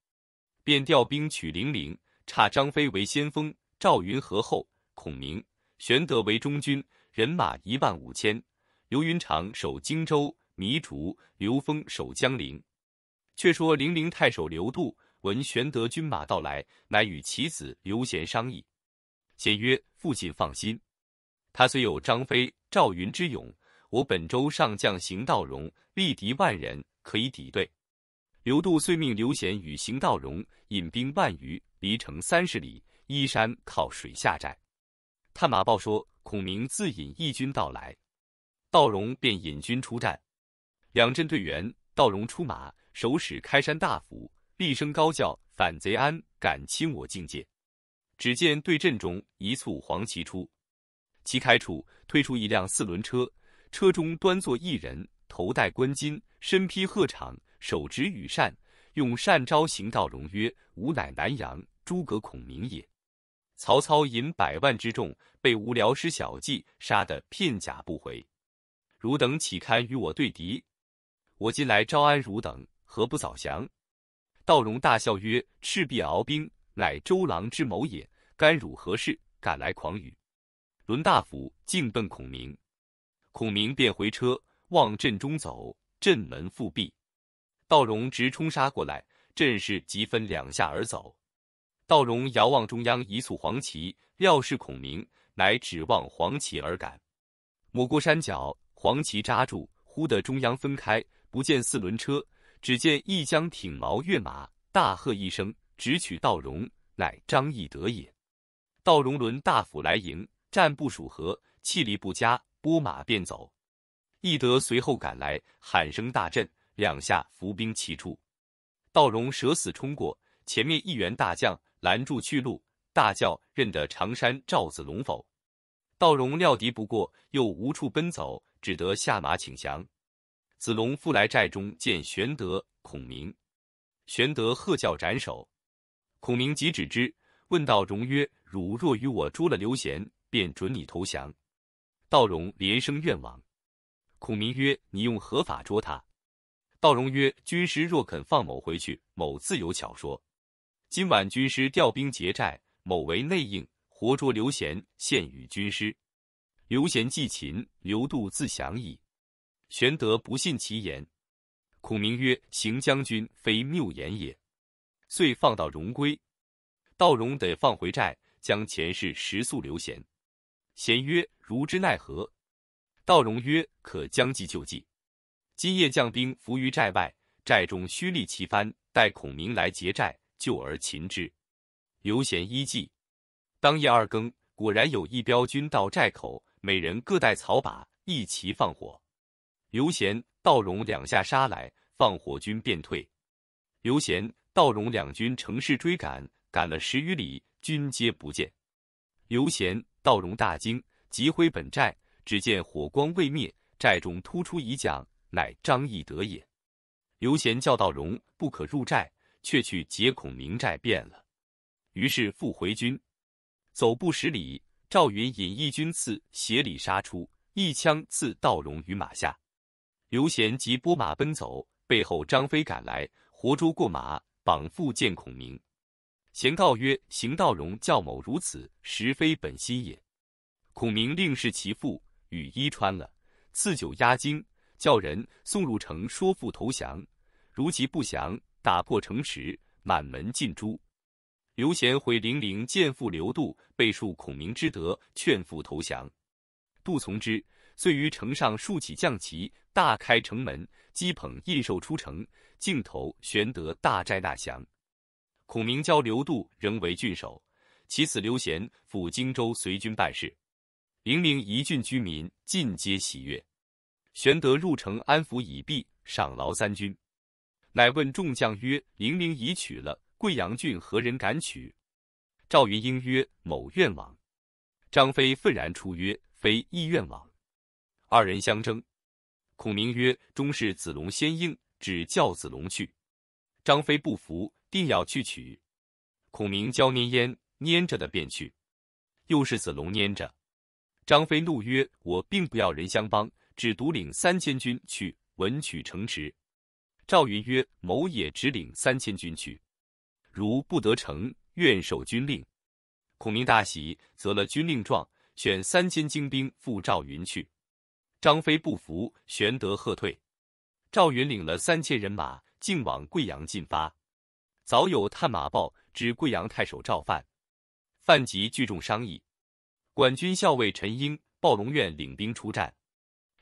S1: 便调兵取零陵，差张飞为先锋，赵云和后，孔明、玄德为中军，人马一万五千。刘云长守荆州、糜竺，刘封守江陵。却说零陵太守刘度闻玄德军马到来，乃与其子刘贤商议。贤曰：“父亲放心，他虽有张飞、赵云之勇。”我本州上将邢道荣力敌万人，可以抵对。刘度遂命刘贤与邢道荣引兵万余，离城三十里，依山靠水下寨。探马报说，孔明自引义军到来，道荣便引军出战。两阵对员，道荣出马，手使开山大斧，厉声高叫：“反贼安敢侵我境界！”只见对阵中一簇黄旗出，旗开处推出一辆四轮车，车中端坐一人，头戴冠巾，身披鹤氅，手执羽扇，用扇招行道荣曰：“吾乃南阳诸葛孔明也。”曹操引百万之众，被无聊师小计杀得片甲不回。汝等岂堪与我对敌？我今来招安汝等，何不早降？道荣大笑曰：“赤壁鏖兵，乃周郎之谋也。干汝何事？敢来狂语？”伦大夫径奔孔明，孔明便回车往阵中走，阵门复闭。道荣直冲杀过来，阵势即分两下而走。道荣遥望中央一簇黄旗，料是孔明，乃指望黄旗而赶。抹过山脚，黄旗扎住，忽得中央分开，不见四轮车，只见一将挺矛跃马，大喝一声，直取道荣，乃张翼德也。道荣轮大斧来迎，战不数合，气力不佳，拨马便走。翼德随后赶来，喊声大震，两下伏兵齐出，道荣舍死冲过，前面一员大将。拦住去路，大叫：“认得常山赵子龙否？”道荣料敌不过，又无处奔走，只得下马请降。子龙复来寨中见玄德、孔明，玄德喝叫斩首。孔明即止之，问道荣曰：“汝若与我捉了刘贤，便准你投降。”道荣连声愿往。孔明曰：“你用何法捉他？”道荣曰：“军师若肯放某回去，某自有巧说。”今晚军师调兵劫寨，某为内应，活捉刘贤，献与军师。刘贤既擒，刘度自降矣。玄德不信其言。孔明曰：“行将军非谬言也。”遂放道荣归。道荣得放回寨，将前事实诉刘贤。贤曰：“如之奈何？”道荣曰：“可将计就计。今夜将兵伏于寨外，寨中虚立旗幡，待孔明来劫寨。”救而擒之，刘贤依计。当夜二更，果然有一彪军到寨口，每人各带草把，一齐放火。刘贤、道荣两下杀来，放火军便退。刘贤、道荣两军乘势追赶，赶了十余里，军皆不见。刘贤、道荣大惊，急回本寨，只见火光未灭，寨中突出一将，乃张翼德也。刘贤叫道荣不可入寨。却去劫孔明寨变了，于是复回军，走不十里，赵云引一军刺斜里杀出，一枪刺道荣于马下。刘贤即拨马奔走，背后张飞赶来，活捉过马，绑缚见孔明。贤告曰：“邢道荣教某如此，实非本心也。”孔明令侍其父，羽衣穿了，赐酒压惊，叫人送入城说父投降。如其不降。打破城池，满门尽诛。刘贤回零陵见父刘度，备述孔明之德，劝父投降。杜从之，遂于城上竖起将旗，大开城门，击捧印绶出城，径投玄德大寨纳降。孔明教刘度仍为郡守，其子刘贤赴荆州随军办事。零陵一郡居民尽皆喜悦。玄德入城安抚已毕，赏劳三军。乃问众将曰：“零陵已取了，贵阳郡何人敢取？”赵云应曰：“某愿往。”张飞愤然出曰：“非亦愿往。”二人相争。孔明曰：“终是子龙先应，只叫子龙去。”张飞不服，定要去取。孔明教拈烟，拈着的便去。又是子龙拈着。张飞怒曰：“我并不要人相帮，只独领三千军去稳取城池。”赵云曰：“某也只领三千军去，如不得成，愿受军令。”孔明大喜，择了军令状，选三千精兵赴赵云去。张飞不服，玄德喝退。赵云领了三千人马，径往贵阳进发。早有探马报知贵阳太守赵范，范即聚众商议。管军校尉陈英、鲍龙愿领兵出战。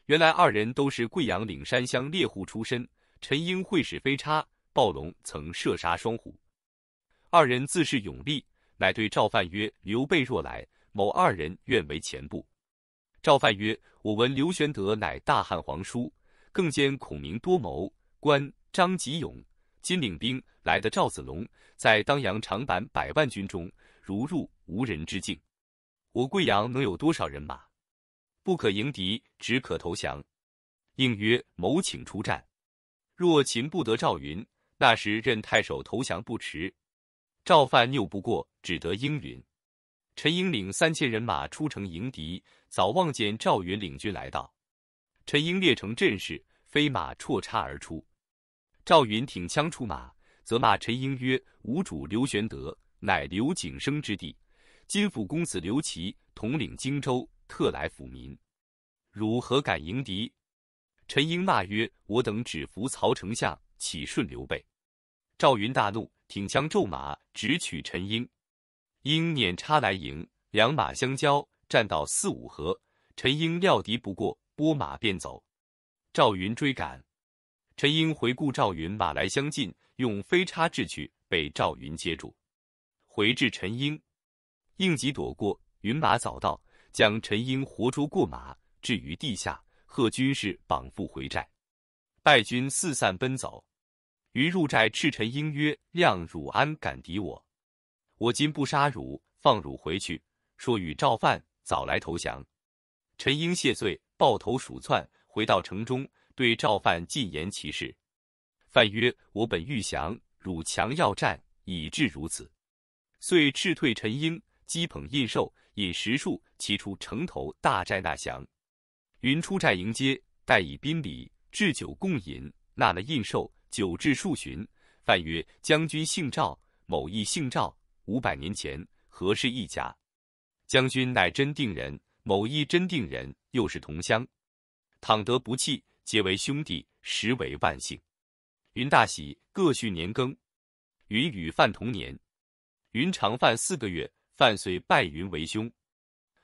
S1: 原来二人都是贵阳岭山乡猎户出身。陈英会使飞叉，暴龙曾射杀双虎，二人自恃勇力，乃对赵范曰：“刘备若来，某二人愿为前部。”赵范曰：“我闻刘玄德乃大汉皇叔，更兼孔明多谋，关张吉勇，金领兵来的赵子龙，在当阳长坂百万军中，如入无人之境。我贵阳能有多少人马？不可迎敌，只可投降。应曰：某请出战。若擒不得赵云，那时任太守投降不迟。赵范拗不过，只得应允。陈英领三千人马出城迎敌，早望见赵云领军来到。陈英列成阵势，飞马绰插而出。赵云挺枪出马，责骂陈英曰：“吾主刘玄德，乃刘景升之弟，今府公子刘琦统领荆州，特来抚民，汝何敢迎敌？”陈英骂曰：“我等只服曹丞相，岂顺刘备？”赵云大怒，挺枪骤马，直取陈英。英撵插来迎，两马相交，战到四五合，陈英料敌不过，拨马便走。赵云追赶，陈英回顾赵云马来相近，用飞叉掷去，被赵云接住，回至陈英，应急躲过，云马早到，将陈英活捉过马，置于地下，贺军士绑缚回寨，败军四散奔走。于入寨斥陈英曰：“亮汝安敢敌我？”我今不杀汝，放汝回去。说与赵范早来投降。陈英谢罪，抱头鼠窜，回到城中，对赵范进言其事。范曰：“我本欲降，汝强要战，以致如此。”遂斥退陈英，击捧印绶，引十数骑出城头大寨纳降。云出寨迎接，待以宾礼，置酒共饮，纳了印绶，酒至数巡。范曰：“将军姓赵，某亦姓赵。”五百年前，何氏一家？将军乃真定人，某亦真定人，又是同乡，倘得不弃，皆为兄弟，实为万幸。云大喜，各叙年庚。云与范同年，云长范四个月，范遂拜云为兄。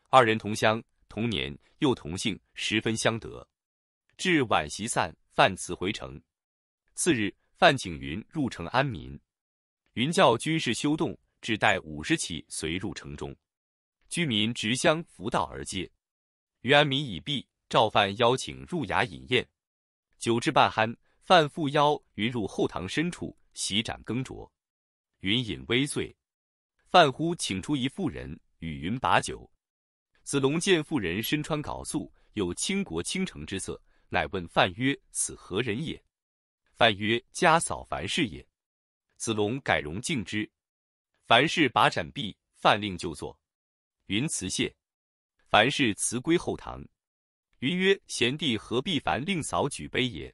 S1: 二人同乡，同年，又同姓，十分相得。至晚席散，范辞回城。次日，范请云入城安民。云教军士修动。只带五十骑随入城中，居民执香扶道而接。余安民已毕，赵范邀请入衙饮宴，酒至半酣，范复邀云入后堂深处席盏羹酌。云饮微醉，范呼请出一妇人与云把酒。子龙见妇人身穿缟素，有倾国倾城之色，乃问范曰：“此何人也？”范曰：“家嫂樊氏也。”子龙改容敬之。凡事把盏毕，范令就坐。云辞谢，凡事辞归后堂。云曰：“贤弟何必烦令嫂举杯也？”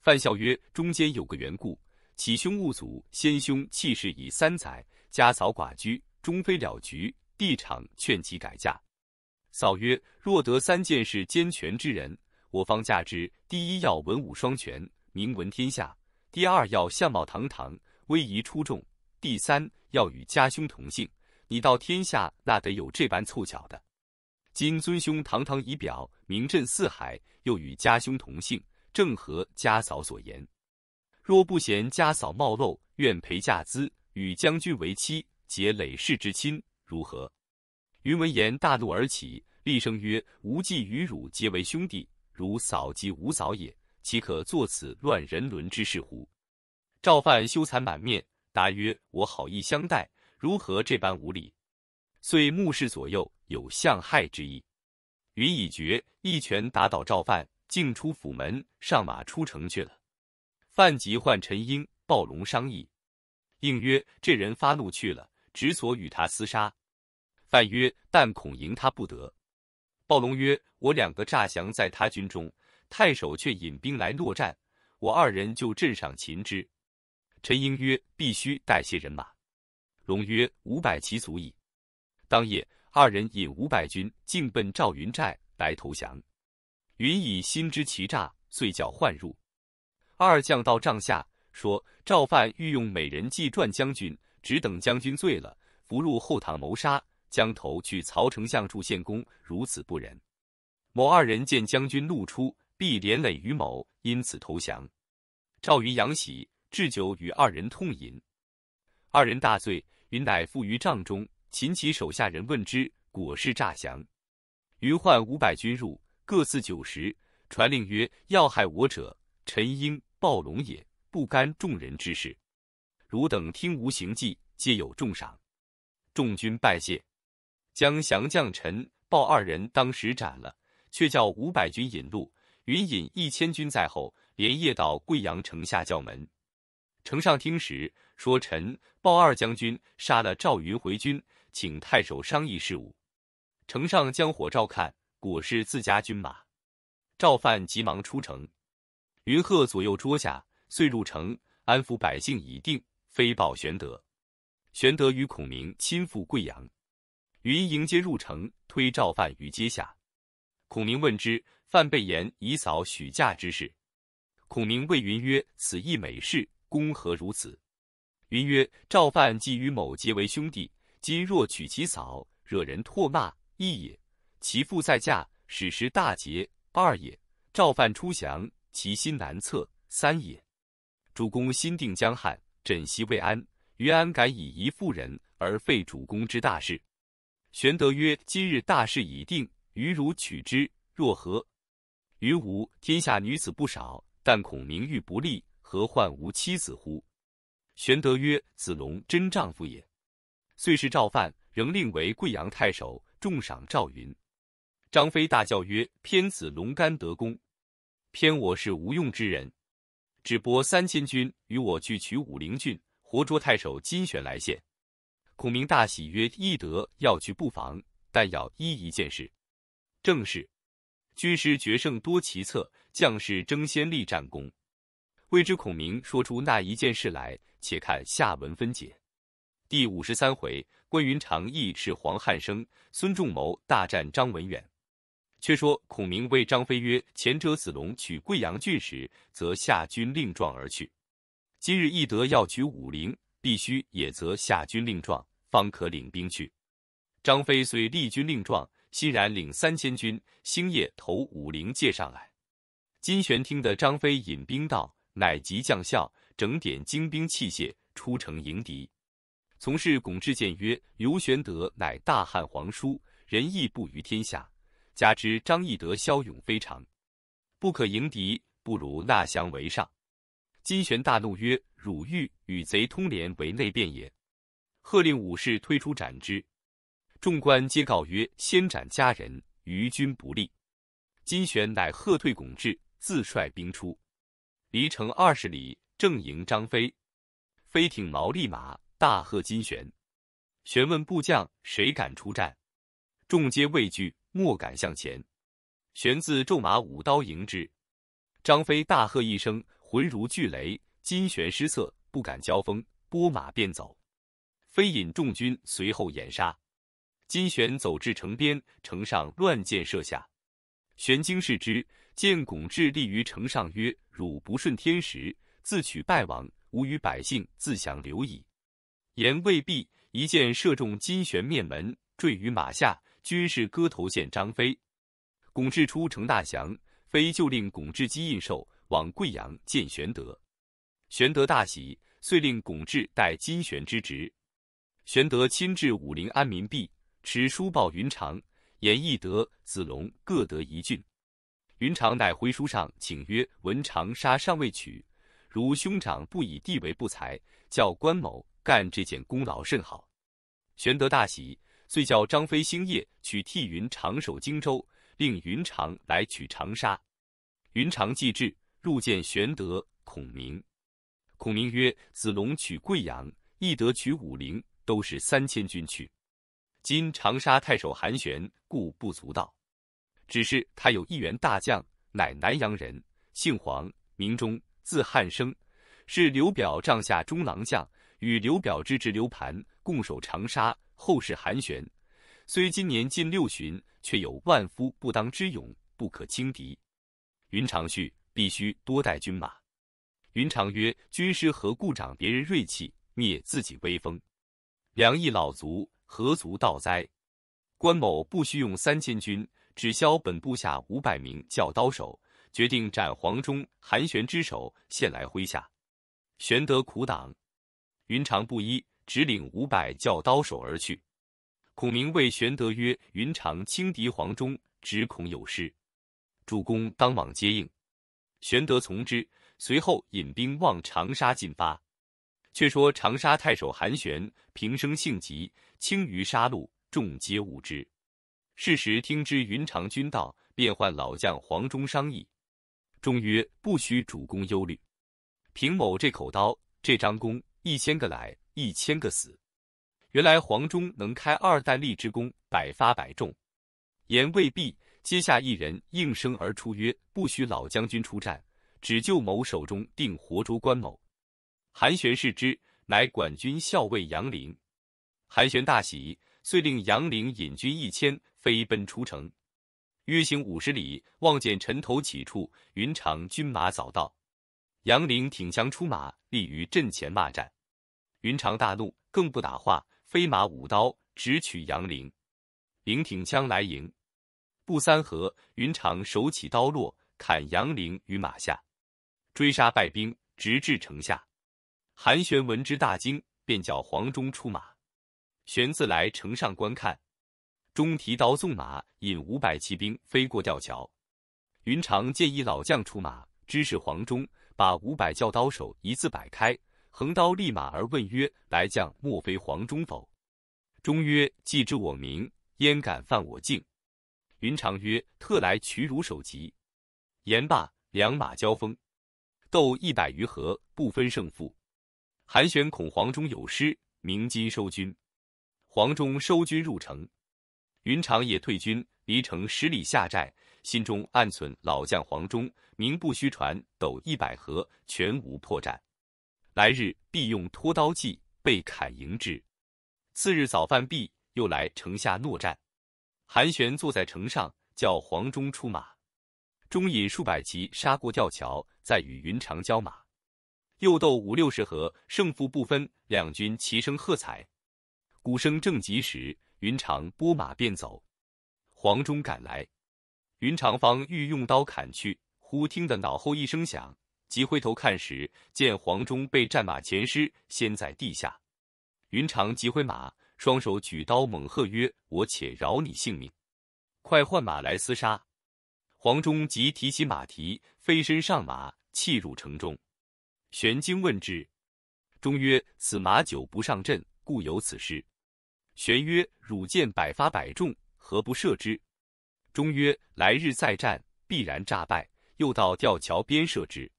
S1: 范笑曰：“中间有个缘故。启兄误祖，先兄弃世已三载，家嫂寡居，终非了局。弟场劝其改嫁。嫂曰：‘若得三件事兼全之人，我方嫁之。第一要文武双全，名闻天下；第二要相貌堂堂，威仪出众；第三。’”要与家兄同姓，你到天下那得有这般凑巧的。今尊兄堂堂仪表，名震四海，又与家兄同姓，正合家嫂所言。若不嫌家嫂貌陋，愿陪嫁资，与将军为妻，结累世之亲，如何？云闻言大怒而起，厉声曰：“吾既与汝结为兄弟，如嫂即吾嫂也，岂可作此乱人伦之事乎？”赵范羞惭满面。答曰：“我好意相待，如何这般无礼？”遂目视左右，有相害之意。云已决，一拳打倒赵范，径出府门，上马出城去了。范急唤陈英、暴龙商议，应曰：“这人发怒去了，只所与他厮杀。”范曰：“但恐赢他不得。”暴龙曰：“我两个诈降在他军中，太守却引兵来落战，我二人就镇上擒之。”陈英曰：“必须带些人马。”龙曰：“五百骑足矣。”当夜，二人引五百军径奔赵云寨来投降。云以心知其诈，遂叫唤入。二将到帐下，说：“赵范欲用美人计赚将军，只等将军醉了，伏入后堂谋杀，将头去曹丞相处献公，如此不忍。”某二人见将军怒出，必连累于某，因此投降。赵云仰喜。置酒与二人痛饮，二人大醉。云乃附于帐中，秦其手下人问之，果是诈降。云唤五百军入，各赐酒食，传令曰：“要害我者，陈英、暴龙也，不干众人之事。汝等听吾行计，皆有重赏。”众军拜谢，将降将陈、鲍二人当时斩了，却叫五百军引路，云引一千军在后，连夜到贵阳城下叫门。城上听时，说陈、鲍二将军杀了赵云回军，请太守商议事务。城上将火照看，果是自家军马。赵范急忙出城，云鹤左右捉下，遂入城安抚百姓已定，飞报玄德。玄德与孔明亲赴贵阳，云迎接入城，推赵范于阶下。孔明问之，范被言以扫许驾之事。孔明谓云曰：“此亦美事。”公何如此？云曰：“赵范既与某结为兄弟，今若娶其嫂，惹人唾骂，一也；其父在嫁，使时大捷，二也；赵范出降，其心难测，三也。主公心定江汉，枕席未安，于安敢以一妇人而废主公之大事？”玄德曰：“今日大事已定，于汝取之，若何？”于吾天下女子不少，但恐名誉不立。何患无妻子乎？玄德曰：“子龙真丈夫也。”遂是赵范，仍令为贵阳太守，重赏赵云。张飞大叫曰：“偏子龙肝得功，偏我是无用之人，只拨三千军与我去取武陵郡，活捉太守金旋来献。”孔明大喜曰：“翼德要去不妨，但要依一件事。正是军师决胜多奇策，将士争先立战功。”未知孔明说出那一件事来，且看下文分解。第五十三回，关云长义是黄汉升，孙仲谋大战张文远。却说孔明谓张飞曰：“前者子龙取贵阳郡时，则下军令状而去；今日翼德要取武陵，必须也则下军令状，方可领兵去。”张飞遂立军令状，欣然领三千军，星夜投武陵界上来。金旋听得张飞引兵到。乃即将校，整点精兵器械，出城迎敌。从事巩志谏曰：“刘玄德乃大汉皇叔，仁义布于天下。加之张翼德骁勇非常，不可迎敌，不如纳降为上。”金玄大怒曰：“汝欲与贼通联为内变也！”喝令武士推出斩之。众官皆告曰：“先斩家人，于君不利。”金玄乃喝退巩志，自率兵出。离城二十里，正迎张飞。飞挺毛利马，大喝金旋。旋问部将：“谁敢出战？”众皆畏惧，莫敢向前。旋自骤马舞刀迎之。张飞大喝一声，浑如巨雷。金旋失策，不敢交锋，拨马便走。飞引众军随后掩杀。金旋走至城边，城上乱箭射下。玄惊视之，见巩志立于城上，曰：“汝不顺天时，自取败亡，吾与百姓自降留矣。”言未毕，一箭射中金旋面门，坠于马下。军士割头见张飞。巩志初成大降，飞就令巩志基印绶往贵阳见玄德。玄德大喜，遂令巩志代金旋之职。玄德亲至武陵安民毕，持书报云长。言翼德、子龙各得一郡，云长乃回书上请曰：“闻长沙尚未取，如兄长不以地为不才，叫关某干这件功劳甚好。”玄德大喜，遂叫张飞星夜去替云长守荆州，令云长来取长沙。云长既至，入见玄德、孔明。孔明曰：“子龙取贵阳，翼德取武陵，都是三千军去。”今长沙太守韩玄故不足道，只是他有一员大将，乃南阳人，姓黄，名忠，字汉升，是刘表帐下中郎将，与刘表之侄刘盘共守长沙。后世韩玄，虽今年近六旬，却有万夫不当之勇，不可轻敌。云长叙，必须多带军马。云长曰：“军师何故长别人锐气，灭自己威风？良义老卒。”何足道哉？关某不需用三千军，只消本部下五百名教刀手，决定斩黄忠、韩玄之首，献来麾下。玄德苦挡，云长不依，只领五百教刀手而去。孔明谓玄德曰：“云长轻敌黄忠，只恐有失，主公当往接应。”玄德从之，随后引兵望长沙进发。却说长沙太守韩玄平生性急，轻于杀戮，众皆恶之。是时听知云长军到，便唤老将黄忠商议。忠曰：“不须主公忧虑，平某这口刀，这张弓，一千个来，一千个死。”原来黄忠能开二弹力之弓，百发百中。言未毕，阶下一人应声而出曰：“不须老将军出战，只就某手中定活捉关某。”韩玄视之，乃管军校尉杨凌。韩玄大喜，遂令杨凌引军一千，飞奔出城。约行五十里，望见尘头起处，云长军马早到。杨凌挺枪出马，立于阵前骂战。云长大怒，更不打话，飞马舞刀，直取杨凌。凌挺枪来迎，不三合，云长手起刀落，砍杨凌于马下，追杀败兵，直至城下。韩玄闻之大惊，便叫黄忠出马。玄自来城上观看。中提刀纵马，引五百骑兵飞过吊桥。云长见一老将出马，知是黄忠，把五百教刀手一字摆开，横刀立马而问曰：“来将莫非黄忠否？”忠曰：“既知我名，焉敢犯我境？”云长曰：“特来取汝首级。”言罢，两马交锋，斗一百余合，不分胜负。韩玄恐黄忠有失，鸣金收军。黄忠收军入城。云长也退军，离城十里下寨，心中暗存老将黄忠名不虚传，斗一百合，全无破绽。来日必用拖刀计，被砍迎之。次日早饭毕，又来城下搦战。韩玄坐在城上，叫黄忠出马。忠引数百骑杀过吊桥，再与云长交马，又斗五六十合，胜负不分。两军齐声喝彩，鼓声正急时。云长拨马便走，黄忠赶来，云长方欲用刀砍去，忽听得脑后一声响，急回头看时，见黄忠被战马前尸先在地下。云长急回马，双手举刀猛喝曰：“我且饶你性命，快换马来厮杀！”黄忠即提起马蹄，飞身上马，弃入城中。玄惊问之，忠曰：“此马久不上阵，故有此事。”玄曰：“汝见百发百中，何不射之？”中曰：“来日再战，必然诈败。”又到吊桥边射之。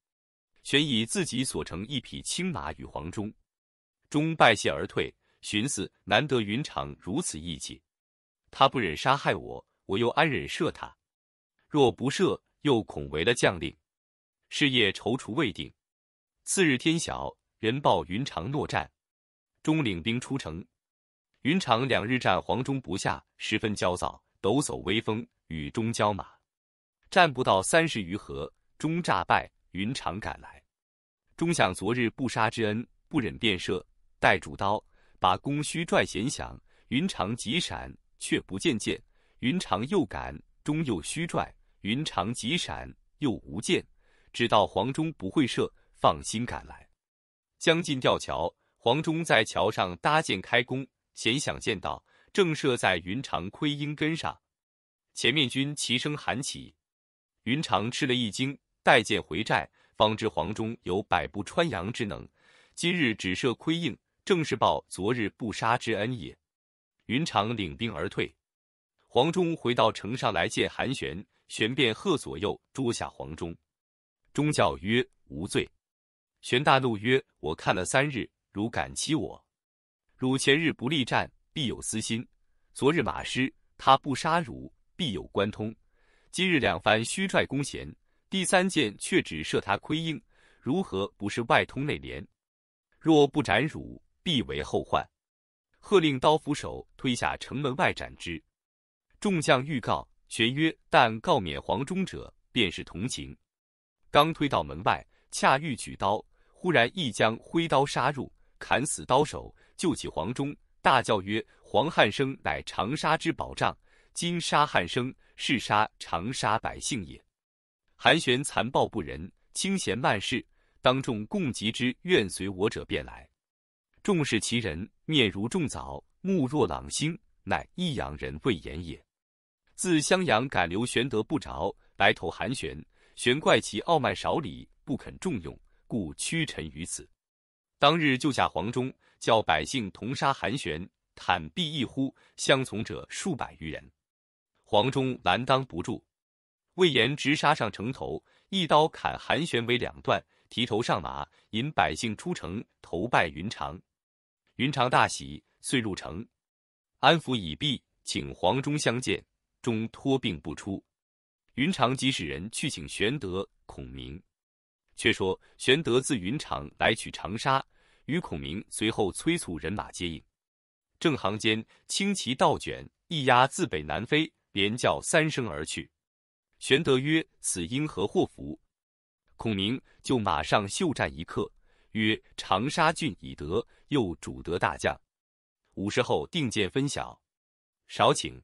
S1: 玄以自己所乘一匹青马与黄忠，忠败谢而退，寻思难得云长如此义气，他不忍杀害我，我又安忍射他？若不射，又恐违了将令。事业踌躇未定。次日天晓，人报云长诺战，忠领兵出城。云长两日战黄忠不下，十分焦躁，抖擞威风，与中交马，战不到三十余合，忠诈败。云长赶来，忠想昨日不杀之恩，不忍便射，待主刀，把弓须拽弦响。云长急闪，却不见箭。云长又赶，忠又虚拽，云长急闪，又无箭。只道黄忠不会射，放心赶来。将近吊桥，黄忠在桥上搭箭开弓。弦响箭到，正射在云长盔缨根上，前面军齐声喊起。云长吃了一惊，带箭回寨，方知黄忠有百步穿杨之能，今日只射盔缨，正是报昨日不杀之恩也。云长领兵而退。黄忠回到城上来见韩玄，玄便喝左右捉下黄忠。忠叫曰：“无罪。”玄大怒曰：“我看了三日，汝敢欺我？”汝前日不力战，必有私心；昨日马失，他不杀汝，必有关通。今日两番虚拽弓弦，第三箭却只射他盔缨，如何不是外通内连？若不斩汝，必为后患。喝令刀斧手推下城门外斩之。众将欲告，玄曰：“但告免黄忠者，便是同情。”刚推到门外，恰欲举刀，忽然一将挥刀杀入，砍死刀手。救起黄忠，大叫曰：“黄汉升乃长沙之保障，今杀汉生，是杀长沙百姓也。”韩玄残暴不仁，轻贤慢士，当众共击之。愿随我者便来。众视其人，面如重枣，目若朗星，乃益阳人魏延也。自襄阳赶刘玄德不着，来投韩玄。玄怪其傲慢少礼，不肯重用，故屈臣于此。当日救驾黄忠，叫百姓同杀韩玄，坦臂一呼，相从者数百余人。黄忠拦当不住，魏延直杀上城头，一刀砍韩玄为两段，提头上马，引百姓出城投拜云长。云长大喜，遂入城，安抚已毕，请黄忠相见。终托病不出。云长即使人去请玄德、孔明。却说玄德自云长来取长沙，与孔明随后催促人马接应。正行间，轻骑倒卷，一鸦自北南飞，连叫三声而去。玄德曰：“此因何祸福？”孔明就马上袖战一刻，曰：“长沙郡已得，又主得大将。午时后定见分晓。”少请。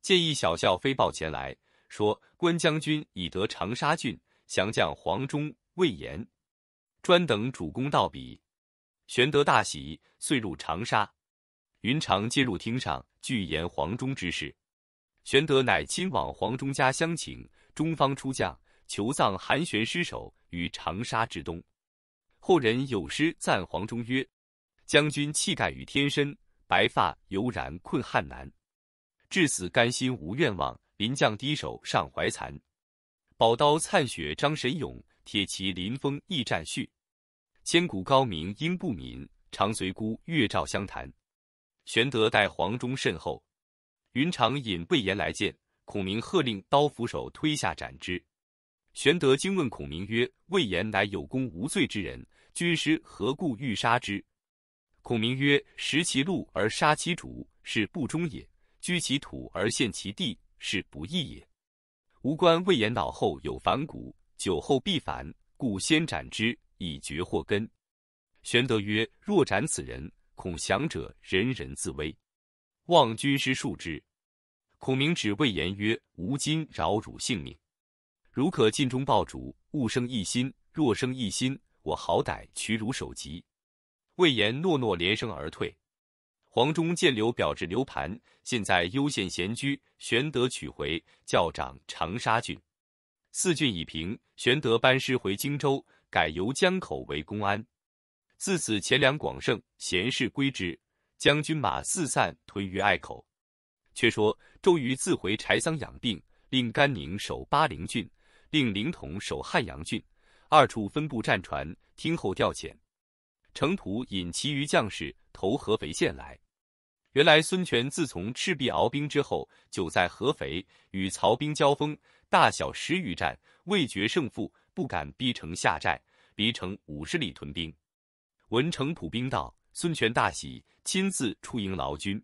S1: 见一小校飞报前来，说关将军已得长沙郡，降将黄忠。魏延专等主公到彼，玄德大喜，遂入长沙。云长接入厅上，具言黄忠之事。玄德乃亲往黄忠家乡请，中方出将，求葬韩玄尸首于长沙之东。后人有诗赞黄忠曰：“将军气概与天身，白发犹然困汉难。至死甘心无愿望，临将低首尚怀惭。宝刀灿雪张神勇。”铁骑临风驿战序，千古高明应不泯。常随孤月照相谈。玄德待黄忠甚厚。云长引魏延来见，孔明喝令刀斧手推下斩之。玄德惊问孔明曰：“魏延乃有功无罪之人，军师何故欲杀之？”孔明曰：“食其禄而杀其主，是不忠也；居其土而陷其地，是不义也。吾观魏延脑后有反骨。”酒后必反，故先斩之，以绝祸根。玄德曰：“若斩此人，恐降者人人自危，望军师恕之。”孔明指魏延曰：“吾今饶汝性命，如可尽忠报主，勿生异心；若生异心，我好歹取汝首级。”魏延诺诺，连声而退。黄忠见刘表至刘盘，现在幽县闲居，玄德取回，教掌长沙郡。四郡已平，玄德班师回荆州，改由江口为公安。自此钱粮广盛，贤士归之，将军马四散，屯于隘口。却说周瑜自回柴桑养病，令甘宁守巴陵郡，令凌统守汉阳郡，二处分布战船，听候调遣。程普引其余将士投合肥县来。原来孙权自从赤壁鏖兵之后，久在合肥与曹兵交锋。大小十余战未决胜负，不敢逼城下寨，离城五十里屯兵。闻程普兵到，孙权大喜，亲自出迎劳军。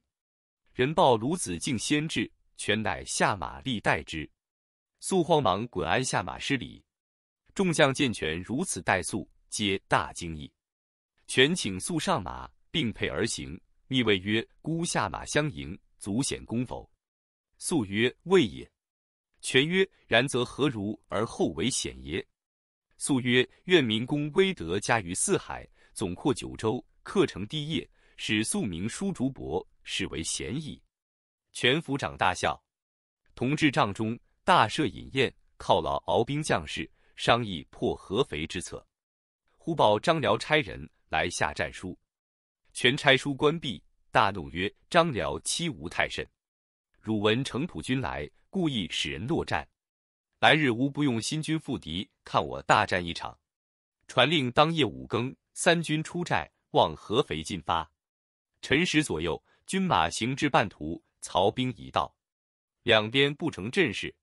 S1: 人报鲁子敬先至，权乃下马立待之，肃慌忙滚鞍下马施礼。众将见权如此待肃，皆大惊异。权请肃上马，并辔而行，密谓曰：“孤下马相迎，足显功否？”肃曰：“未也。”权曰：“然则何如而后为显耶？”肃曰：“愿明公威德加于四海，总括九州，克成帝业，使宿名书竹帛，是为贤矣。”全府长大笑。同至帐中，大设饮宴，犒劳敖兵将士，商议破合肥之策。忽报张辽差人来下战书，全差书关闭，大怒曰：“张辽欺吾太甚！汝闻程普军来。”故意使人落战，来日吾不用新军复敌，看我大战一场。传令当夜五更，三军出寨，望合肥进发。辰时左右，军马行至半途，曹兵已到，两边不成阵势。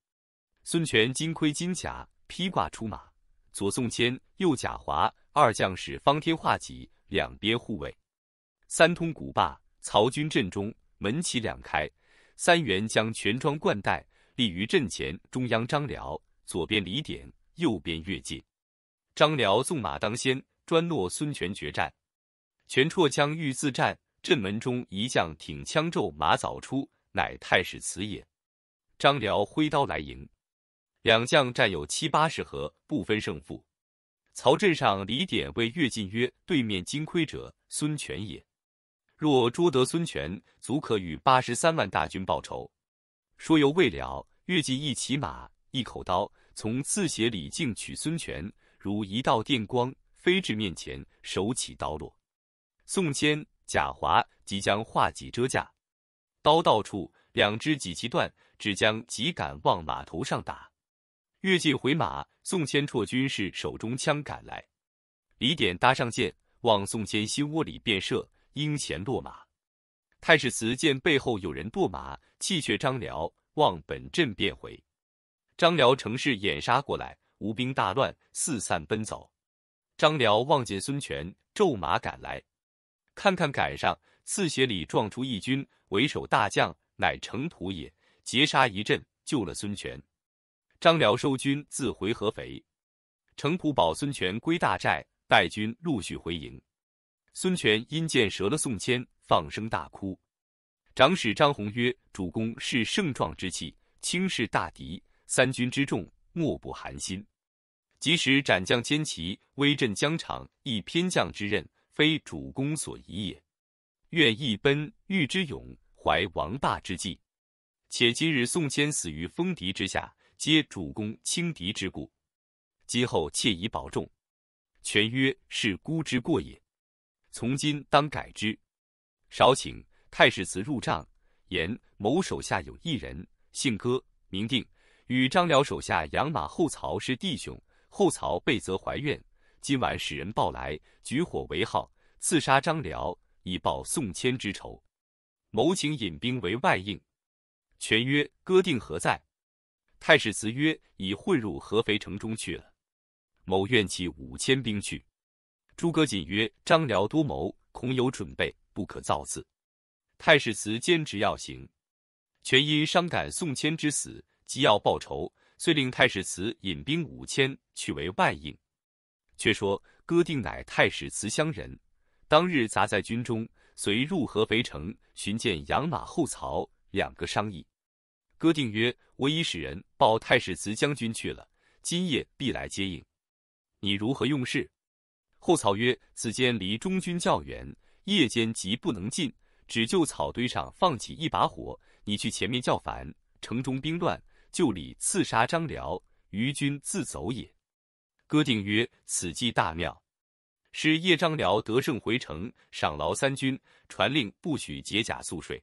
S1: 孙权金盔金甲，披挂出马，左宋谦，右贾华二将使方天画戟，两边护卫。三通鼓罢，曹军阵中门旗两开，三员将全装冠带。立于阵前，中央张辽，左边李典，右边乐进。张辽纵马当先，专诺孙权决战。权绰枪欲自战，阵门中一将挺枪骤马早出，乃太史慈也。张辽挥刀来迎，两将战有七八十合，不分胜负。曹阵上李典谓乐进曰：“对面金盔者，孙权也。若捉得孙权，足可与八十三万大军报仇。”说犹未了，乐进一骑马，一口刀，从刺血李靖取孙权，如一道电光，飞至面前，手起刀落。宋谦、贾华即将画戟遮架，刀到处，两只戟齐断，只将戟杆往马头上打。越界回马，宋谦绰军士手中枪赶来，李典搭上箭，往宋谦心窝里便射，应前落马。太史慈见背后有人堕马，气却张辽，望本阵便回。张辽乘势掩杀过来，吴兵大乱，四散奔走。张辽望见孙权，骤马赶来，看看赶上，刺血里撞出一军，为首大将乃程普也，截杀一阵，救了孙权。张辽收军，自回合肥。程普保孙权归大寨，败军陆续回营。孙权因见折了宋谦。放声大哭，长史张宏曰：“主公是盛壮之气，轻视大敌，三军之众莫不寒心。即使斩将歼旗，威震疆场，亦偏将之任，非主公所宜也。愿一奔，欲之勇，怀王霸之计。且今日宋谦死于锋敌之下，皆主公轻敌之故。今后切宜保重。”权曰：“是孤之过也，从今当改之。”少请太史慈入帐，言某手下有一人，姓戈，名定，与张辽手下养马后曹是弟兄。后曹被责怀怨，今晚使人报来，举火为号，刺杀张辽，以报宋谦之仇。谋请引兵为外应。权曰：“戈定何在？”太史慈曰：“已混入合肥城中去了。”某愿起五千兵去。诸葛瑾曰：“张辽多谋，恐有准备。”不可造次。太史慈坚持要行，权因伤感宋谦之死，急要报仇，遂令太史慈引兵五千去为外应。却说哥定乃太史慈乡人，当日杂在军中，随入合肥城，寻见养马后曹，两个商议。哥定曰：“我已使人报太史慈将军去了，今夜必来接应。你如何用事？”后曹曰：“此间离中军较远。”夜间急不能进，只就草堆上放起一把火。你去前面叫反，城中兵乱，就里刺杀张辽，余军自走也。歌定曰：“此计大妙。”使夜张辽得胜回城，赏劳三军，传令不许解甲宿睡。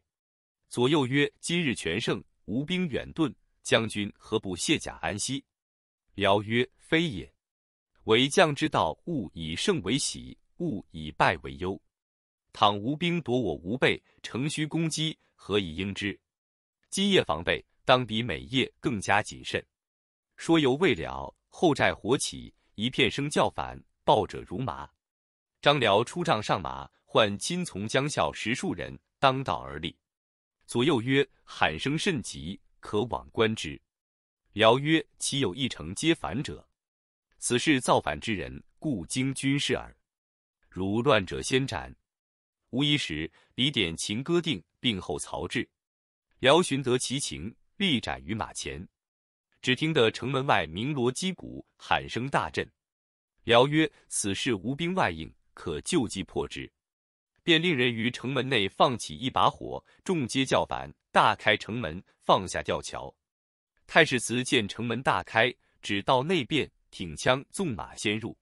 S1: 左右曰：“今日全胜，吴兵远遁，将军何不卸甲安息？”辽曰：“非也，为将之道，勿以胜为喜，勿以败为忧。”倘吴兵夺我吴备，乘虚攻击，何以应之？今夜防备，当比每夜更加谨慎。说犹未了，后寨火起，一片声叫反，报者如麻。张辽出帐上马，唤亲从将校十数人，当道而立。左右曰：“喊声甚急，可往观之。”辽曰：“岂有一城皆反者？此事造反之人，故经军事耳。如乱者，先斩。”无一时，李典擒歌定，并后曹至。辽寻得其情，立斩于马前。只听得城门外鸣锣击鼓，喊声大震。辽曰：“此事无兵外应，可就计破之。”便令人于城门内放起一把火，众皆叫反，大开城门，放下吊桥。太史慈见城门大开，只到内便，挺枪纵马先入。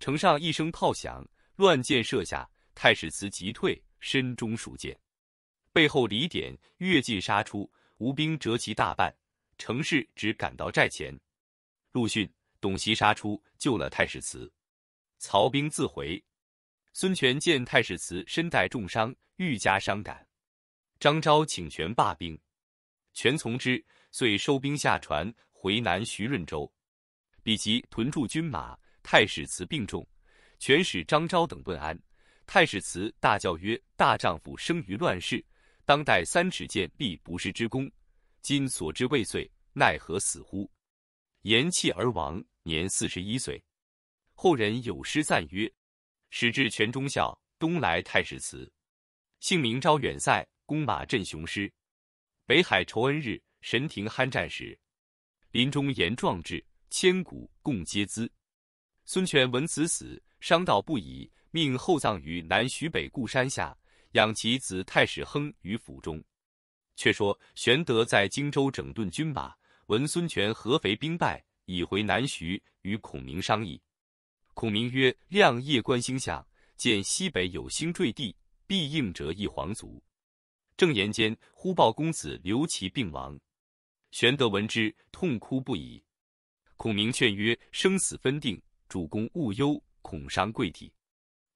S1: 城上一声炮响，乱箭射下。太史慈急退，身中数箭，背后李典跃进杀出，吴兵折其大半，程氏只赶到寨前。陆逊、董袭杀出，救了太史慈。曹兵自回。孙权见太史慈身带重伤，愈加伤感。张昭请权罢兵，权从之，遂收兵下船回南徐润州。比及屯驻军马，太史慈病重，权使张昭等问安。太史慈大叫曰：“大丈夫生于乱世，当代三尺剑必不世之功。今所知未遂，奈何死乎？”言气而亡，年四十一岁。后人有诗赞曰：“始至泉中孝，东来太史慈。姓名昭远塞，弓马振雄师。北海酬恩日，神庭酣战时。临终言壮志，千古共嗟资。”孙权闻此死，伤悼不已。命厚葬于南徐北固山下，养其子太史亨于府中。却说玄德在荆州整顿军马，闻孙权合肥兵败，已回南徐与孔明商议。孔明曰：“亮夜观星象，见西北有星坠地，必应者一皇族。”正言间，忽报公子刘琦病亡。玄德闻之，痛哭不已。孔明劝曰：“生死分定，主公勿忧，恐伤贵体。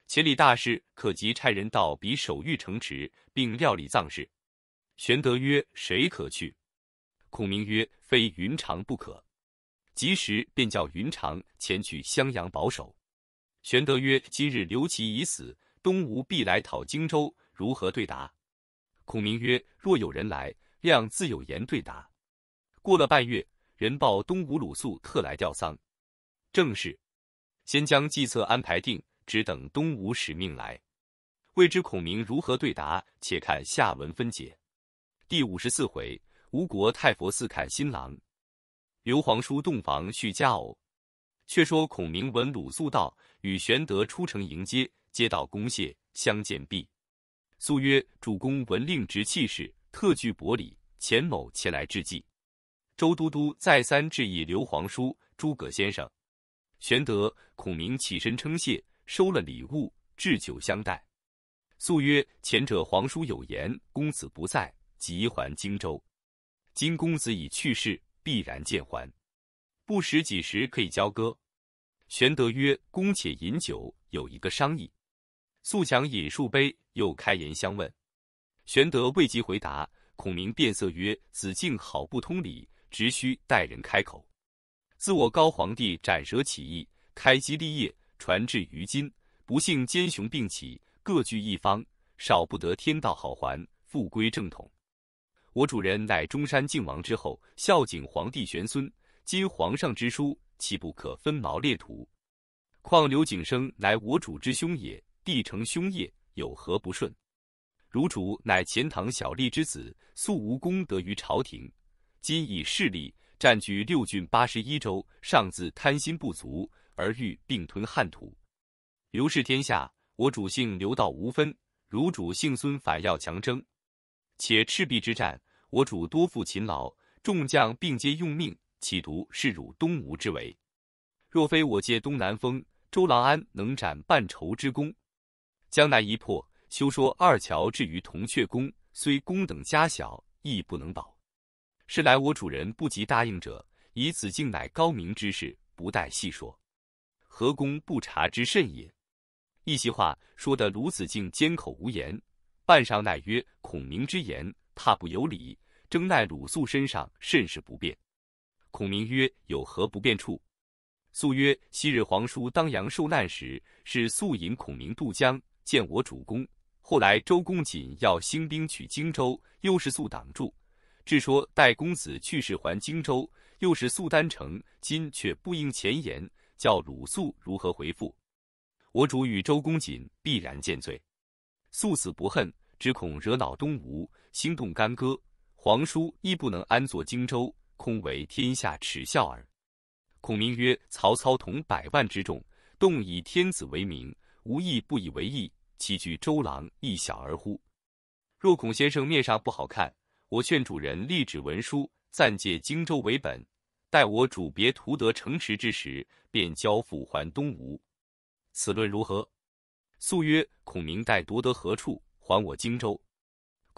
S1: 千里大事，可即差人到彼守御城池，并料理葬事。”玄德曰：“谁可去？”孔明曰：“非云长不可。”及时，便叫云长前去襄阳保守。玄德曰：“今日刘琦已死，东吴必来讨荆州，如何对答？”孔明曰：“若有人来，亮自有言对答。”过了半月，人报东吴鲁肃特来吊丧。正是：先将计策安排定，只等东吴使命来。未知孔明如何对答，且看下文分解。第五十四回，吴国太佛寺看新郎，刘皇叔洞房续佳偶。却说孔明闻鲁肃道，与玄德出城迎接，接到公谢，相见毕。肃曰：“主公闻令执气势，特具薄礼，钱某前来致祭。”周都督再三致意刘皇叔、诸葛先生。玄德、孔明起身称谢，收了礼物，置酒相待。肃曰：“前者皇叔有言，公子不在。”即还荆州。今公子已去世，必然见还。不识几时可以交割？玄德曰：“公且饮酒，有一个商议。”肃强饮数杯，又开言相问。玄德未及回答，孔明变色曰：“子敬好不通礼，直须待人开口。自我高皇帝斩蛇起义，开基立业，传至于今，不幸奸雄并起，各据一方，少不得天道好还，复归正统。”我主人乃中山靖王之后，孝景皇帝玄孙。今皇上之书，岂不可分毛裂土？况刘景升乃我主之兄也，弟承兄业，有何不顺？汝主乃钱塘小吏之子，素无功德于朝廷，今以势力占据六郡八十一州，尚自贪心不足，而欲并吞汉土。刘氏天下，我主姓刘，道无分；汝主姓孙，反要强征。且赤壁之战。我主多负勤劳，众将并皆用命，企图示辱东吴之围。若非我借东南风，周郎安能斩半筹之功。江南一破，休说二乔至于铜雀宫，虽功等家小，亦不能保。是来我主人不及答应者，以子敬乃高明之士，不待细说。何公不察之甚也？一席话说得鲁子敬缄口无言，半晌乃曰：“孔明之言。”怕不有理，争奈鲁肃身上甚是不便。孔明曰：“有何不便处？”肃曰：“昔日皇叔当阳受难时，是肃引孔明渡江见我主公。后来周公瑾要兴兵取荆州，又是肃挡住，至说待公子去世还荆州，又是肃单城。今却不应前言，叫鲁肃如何回复？我主与周公瑾必然见罪。肃死不恨。”只恐惹恼东吴，兴动干戈，皇叔亦不能安坐荆州，空为天下耻笑耳。孔明曰：“曹操统百万之众，动以天子为名，无义不以为意，岂惧周郎一小儿乎？若孔先生面上不好看，我劝主人立纸文书，暂借荆州为本，待我主别图得城池之时，便交付还东吴。此论如何？”肃曰：“孔明待夺得何处？”还我荆州。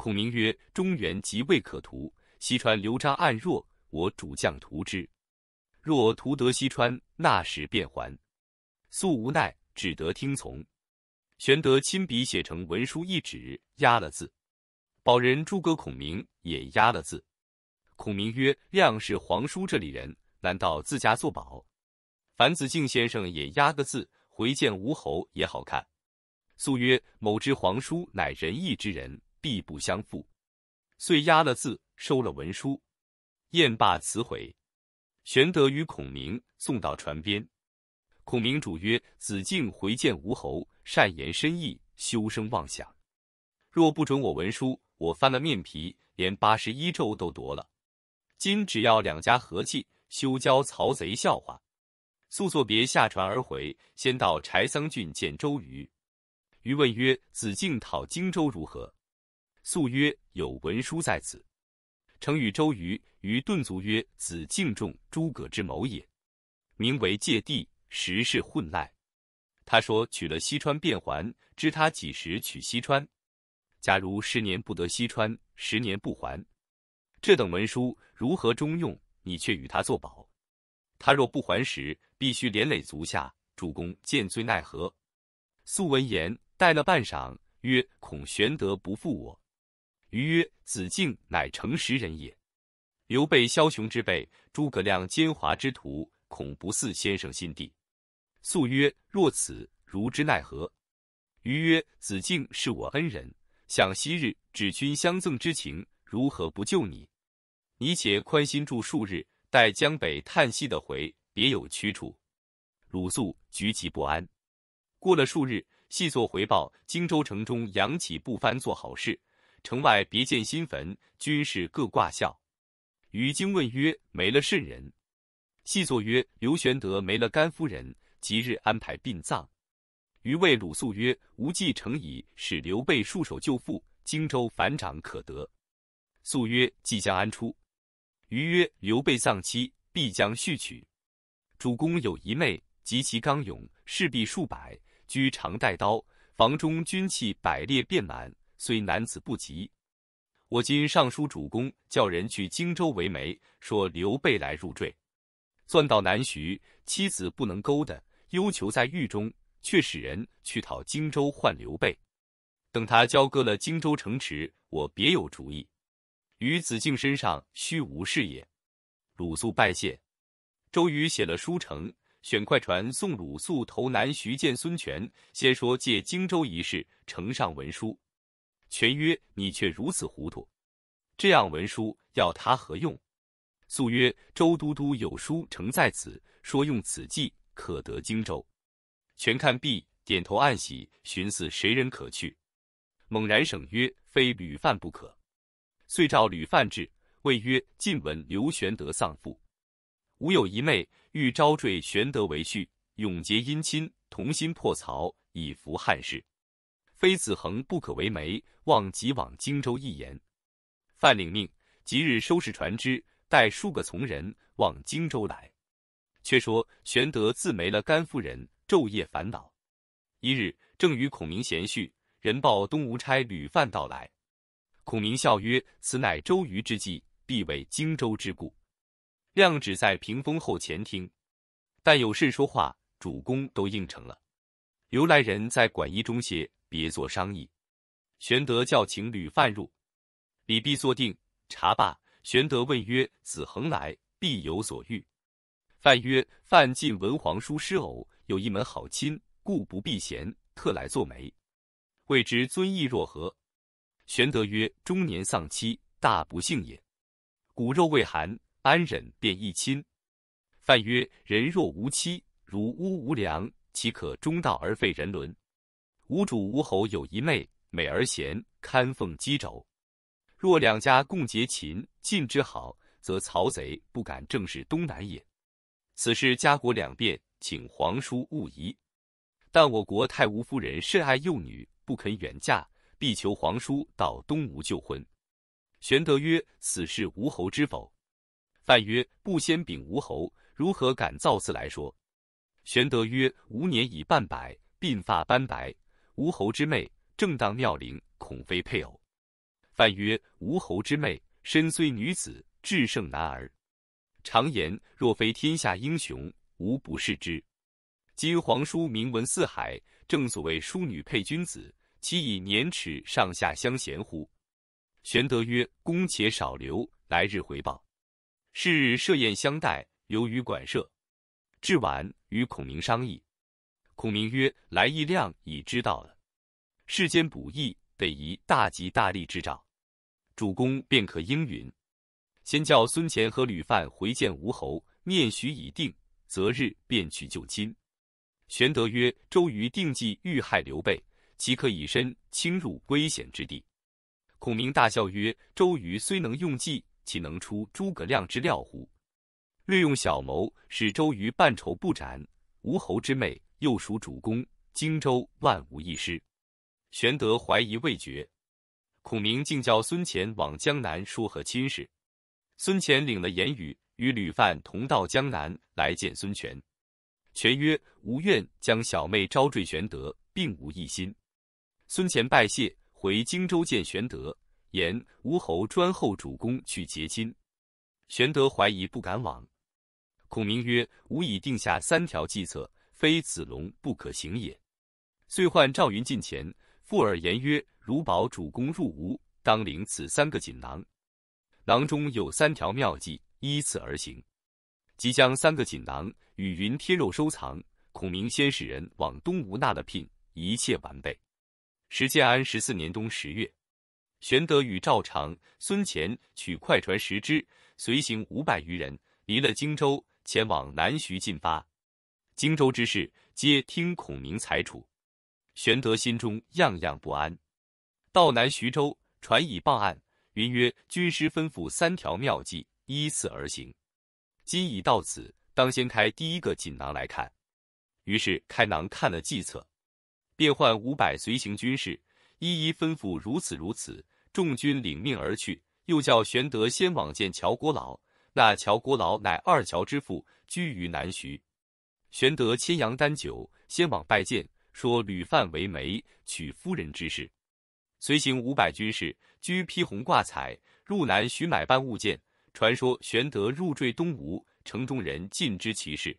S1: 孔明曰：“中原即未可图，西川刘璋暗弱，我主将图之。若图得西川，那时便还。”肃无奈，只得听从。玄德亲笔写成文书一纸，压了字。保人诸葛孔明也压了字。孔明曰：“亮是皇叔这里人，难道自家作保？”樊子敬先生也压个字，回见吴侯也好看。肃曰：“某知皇叔乃仁义之人，必不相负。”遂押了字，收了文书，宴罢辞回。玄德与孔明送到船边。孔明主曰：“子敬回见吴侯，善言深意，休生妄想。若不准我文书，我翻了面皮，连八十一州都夺了。今只要两家和气，休教曹贼笑话。”速作别，下船而回，先到柴桑郡见周瑜。余问曰：“子敬讨荆州如何？”素曰：“有文书在此。”诚与周瑜、于顿足曰：“子敬重诸葛之谋也，名为借地，实是混赖。他说取了西川便还，知他几时取西川？假如十年不得西川，十年不还，这等文书如何中用？你却与他作保。他若不还时，必须连累足下。主公见罪奈何？素闻言，待了半晌，曰：“恐玄德不负我。”余曰：“子敬乃诚实人也。刘备枭雄之辈，诸葛亮奸猾之徒，恐不似先生心地。”素曰：“若此，如之奈何？”余曰：“子敬是我恩人，想昔日指君相赠之情，如何不救你？你且宽心住数日，待江北叹息的回，别有去处。”鲁肃局其不安。过了数日，细作回报：荆州城中扬起不翻做好事，城外别建新坟，军士各挂孝。于京问曰：“没了甚人？”细作曰：“刘玄德没了甘夫人，即日安排殡葬。”于谓鲁肃曰：“无计成矣，使刘备束手就缚，荆州反掌可得。”肃曰：“即将安出？”于曰：“刘备丧妻，必将续娶。主公有一妹。”及其刚勇，士必数百，居常带刀，房中军器百列遍满，虽男子不及。我今上书主公，叫人去荆州为媒，说刘备来入赘。钻到南徐，妻子不能勾的，忧囚在狱中，却使人去讨荆州换刘备。等他交割了荆州城池，我别有主意。于子敬身上须无事也。鲁肃拜谢。周瑜写了书呈。选快船送鲁肃投南徐见孙权，先说借荆州一事，呈上文书。权曰：“你却如此糊涂，这样文书要他何用？”肃曰：“周都督有书呈在此，说用此计可得荆州。”权看毕，点头暗喜，寻思谁人可去？猛然省曰：“非吕范不可。”遂召吕范至，谓曰：“近闻刘玄德丧父。”吾有一妹，欲招赘玄德为婿，永结姻亲，同心破曹，以服汉室。非子恒不可为媒，望即往荆州一言。范领命，即日收拾船只，带数个从人往荆州来。却说玄德自没了甘夫人，昼夜烦恼。一日，正与孔明闲叙，人报东吴差吕范到来。孔明笑曰：“此乃周瑜之计，必为荆州之故。”亮只在屏风后前听，但有事说话，主公都应承了。由来人在馆驿中歇，别做商议。玄德叫请吕范入，礼毕坐定，茶罢，玄德问曰：“子恒来，必有所欲。”范曰：“范进文皇书诗偶，有一门好亲，故不避嫌，特来作媒。未知尊意若何？”玄德曰：“中年丧妻，大不幸也。骨肉未寒。”安忍便一亲？范曰：“人若无妻，如屋无梁，岂可中道而废人伦？吴主吴侯有一妹，美而贤，堪奉箕帚。若两家共结秦晋之好，则曹贼不敢正视东南也。此事家国两便，请皇叔勿疑。但我国太吴夫人甚爱幼女，不肯远嫁，必求皇叔到东吴就婚。”玄德曰：“此事吴侯知否？”范曰：“不先禀吴侯，如何敢造次来说？”玄德曰：“吾年已半百，鬓发斑白，吴侯之妹正当妙龄，恐非配偶。”范曰：“吴侯之妹身虽女子，智胜男儿。常言若非天下英雄，无不视之。今皇叔名闻四海，正所谓淑女配君子，岂以年齿上下相嫌乎？”玄德曰：“公且少留，来日回报。”是日设宴相待，留于馆舍。至晚，与孔明商议。孔明曰：“来意亮已知道了。世间补益，得宜大吉大利之兆。主公便可应允。先叫孙乾和吕范回见吴侯，面许已定，择日便去救亲。”玄德曰：“周瑜定计欲害刘备，岂可以身轻入危险之地？”孔明大笑曰：“周瑜虽能用计。”岂能出诸葛亮之料乎？略用小谋，使周瑜半筹不展。吴侯之妹又属主公，荆州万无一失。玄德怀疑未决，孔明竟叫孙乾往江南说和亲事。孙乾领了言语，与吕范同到江南来见孙权。权曰：“吾愿将小妹招赘玄德，并无异心。”孙乾拜谢，回荆州见玄德，言吴侯专候主公去结亲。玄德怀疑，不敢往。孔明曰：“吾已定下三条计策，非子龙不可行也。”遂唤赵云近前，附耳言曰：“如保主公入吴，当领此三个锦囊，囊中有三条妙计，依次而行。”即将三个锦囊与云贴肉收藏。孔明先使人往东吴纳了聘，一切完备。时建安十四年冬十月，玄德与赵常、孙乾取快船十只。随行五百余人，离了荆州，前往南徐进发。荆州之事，皆听孔明裁处。玄德心中样样不安。到南徐州，传以报案，云曰：“军师吩咐三条妙计，依次而行。今已到此，当先开第一个锦囊来看。”于是开囊看了计策，便唤五百随行军士，一一吩咐如此如此。众军领命而去。又叫玄德先往见乔国老，那乔国老乃二乔之父，居于南徐。玄德牵羊担酒，先往拜见，说吕范为媒，娶夫人之事。随行五百军士，居披红挂彩，入南徐买办物件。传说玄德入赘东吴，城中人尽知其事。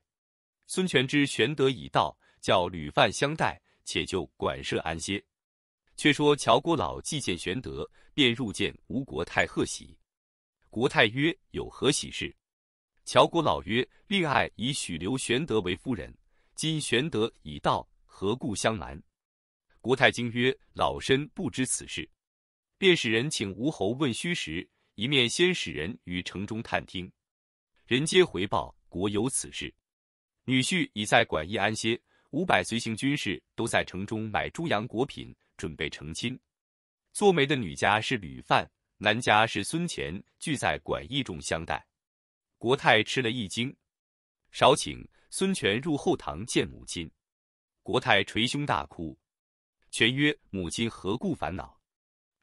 S1: 孙权知玄德已到，叫吕范相待，且就馆舍安歇。却说乔国老既见玄德，便入见吴国太贺喜。国太曰：“有何喜事？”乔国老曰：“令爱以许留玄德为夫人，今玄德已到，何故相瞒？”国太惊曰：“老身不知此事。”便使人请吴侯问虚实，一面先使人于城中探听，人皆回报国有此事。女婿已在馆驿安歇，五百随行军士都在城中买猪羊果品。准备成亲，做媒的女家是吕范，男家是孙乾，聚在馆驿中相待。国泰吃了一惊，少请孙权入后堂见母亲。国泰捶胸大哭。权曰：“母亲何故烦恼？”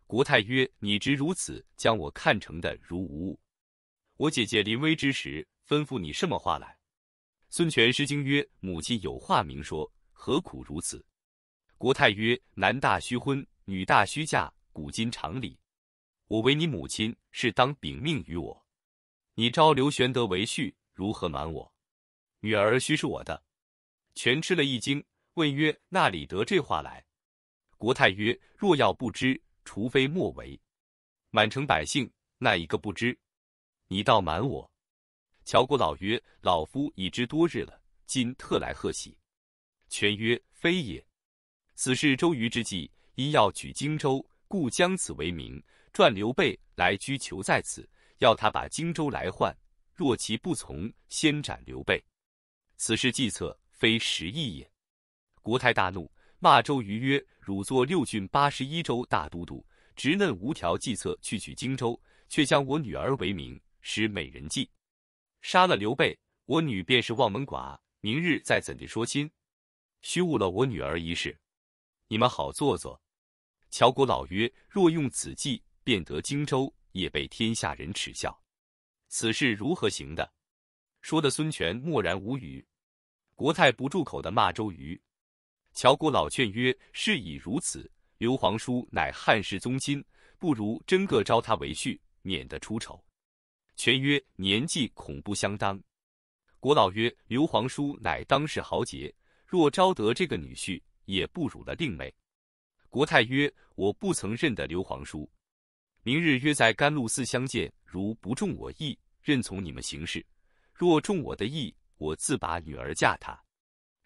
S1: 国泰曰：“你直如此，将我看成的如无物。我姐姐临危之时，吩咐你什么话来？”孙权失惊曰：“母亲有话明说，何苦如此？”国泰曰：“男大须婚，女大须嫁，古今常理。我为你母亲，是当禀命于我。你招刘玄德为婿，如何瞒我？女儿须是我的。”全吃了一惊，问曰：“那里得这话来？”国泰曰：“若要不知，除非莫为。满城百姓，那一个不知？你倒瞒我。”乔国老曰：“老夫已知多日了，今特来贺喜。”权曰：“非也。”此事周瑜之计，因要取荆州，故将此为名，传刘备来居求在此，要他把荆州来换。若其不从，先斩刘备。此事计策，非实意也。国太大怒，骂周瑜曰：“汝作六郡八十一州大都督，直嫩无条计策去取荆州，却将我女儿为名，使美人计，杀了刘备，我女便是望门寡，明日再怎地说亲？虚误了我女儿一事。”你们好做作。乔国老曰：“若用此计，便得荆州，也被天下人耻笑。此事如何行的？”说的孙权默然无语。国泰不住口的骂周瑜。乔国老劝曰：“事已如此，刘皇叔乃汉室宗亲，不如真个招他为婿，免得出丑。”权曰：“年纪恐不相当。”国老曰：“刘皇叔乃当世豪杰，若招得这个女婿。”也不辱了令妹。国泰曰：“我不曾认得刘皇叔，明日约在甘露寺相见。如不中我意，任从你们行事；若中我的意，我自把女儿嫁他。”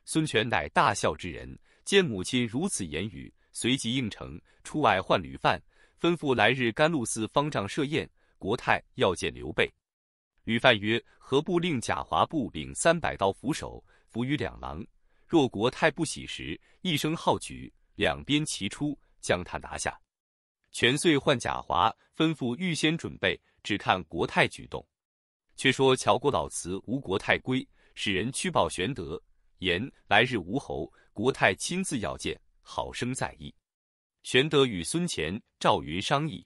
S1: 孙权乃大孝之人，见母亲如此言语，随即应承，出外唤吕范，吩咐来日甘露寺方丈设宴。国泰要见刘备。吕范曰：“何不令贾华部领三百刀斧手，伏于两廊？”若国泰不喜时，一声号举，两边齐出，将他拿下。权遂唤贾华，吩咐预先准备，只看国泰举动。却说乔国老辞吴国泰归，使人去报玄德，言来日吴侯国泰亲自要见，好生在意。玄德与孙乾、赵云商议，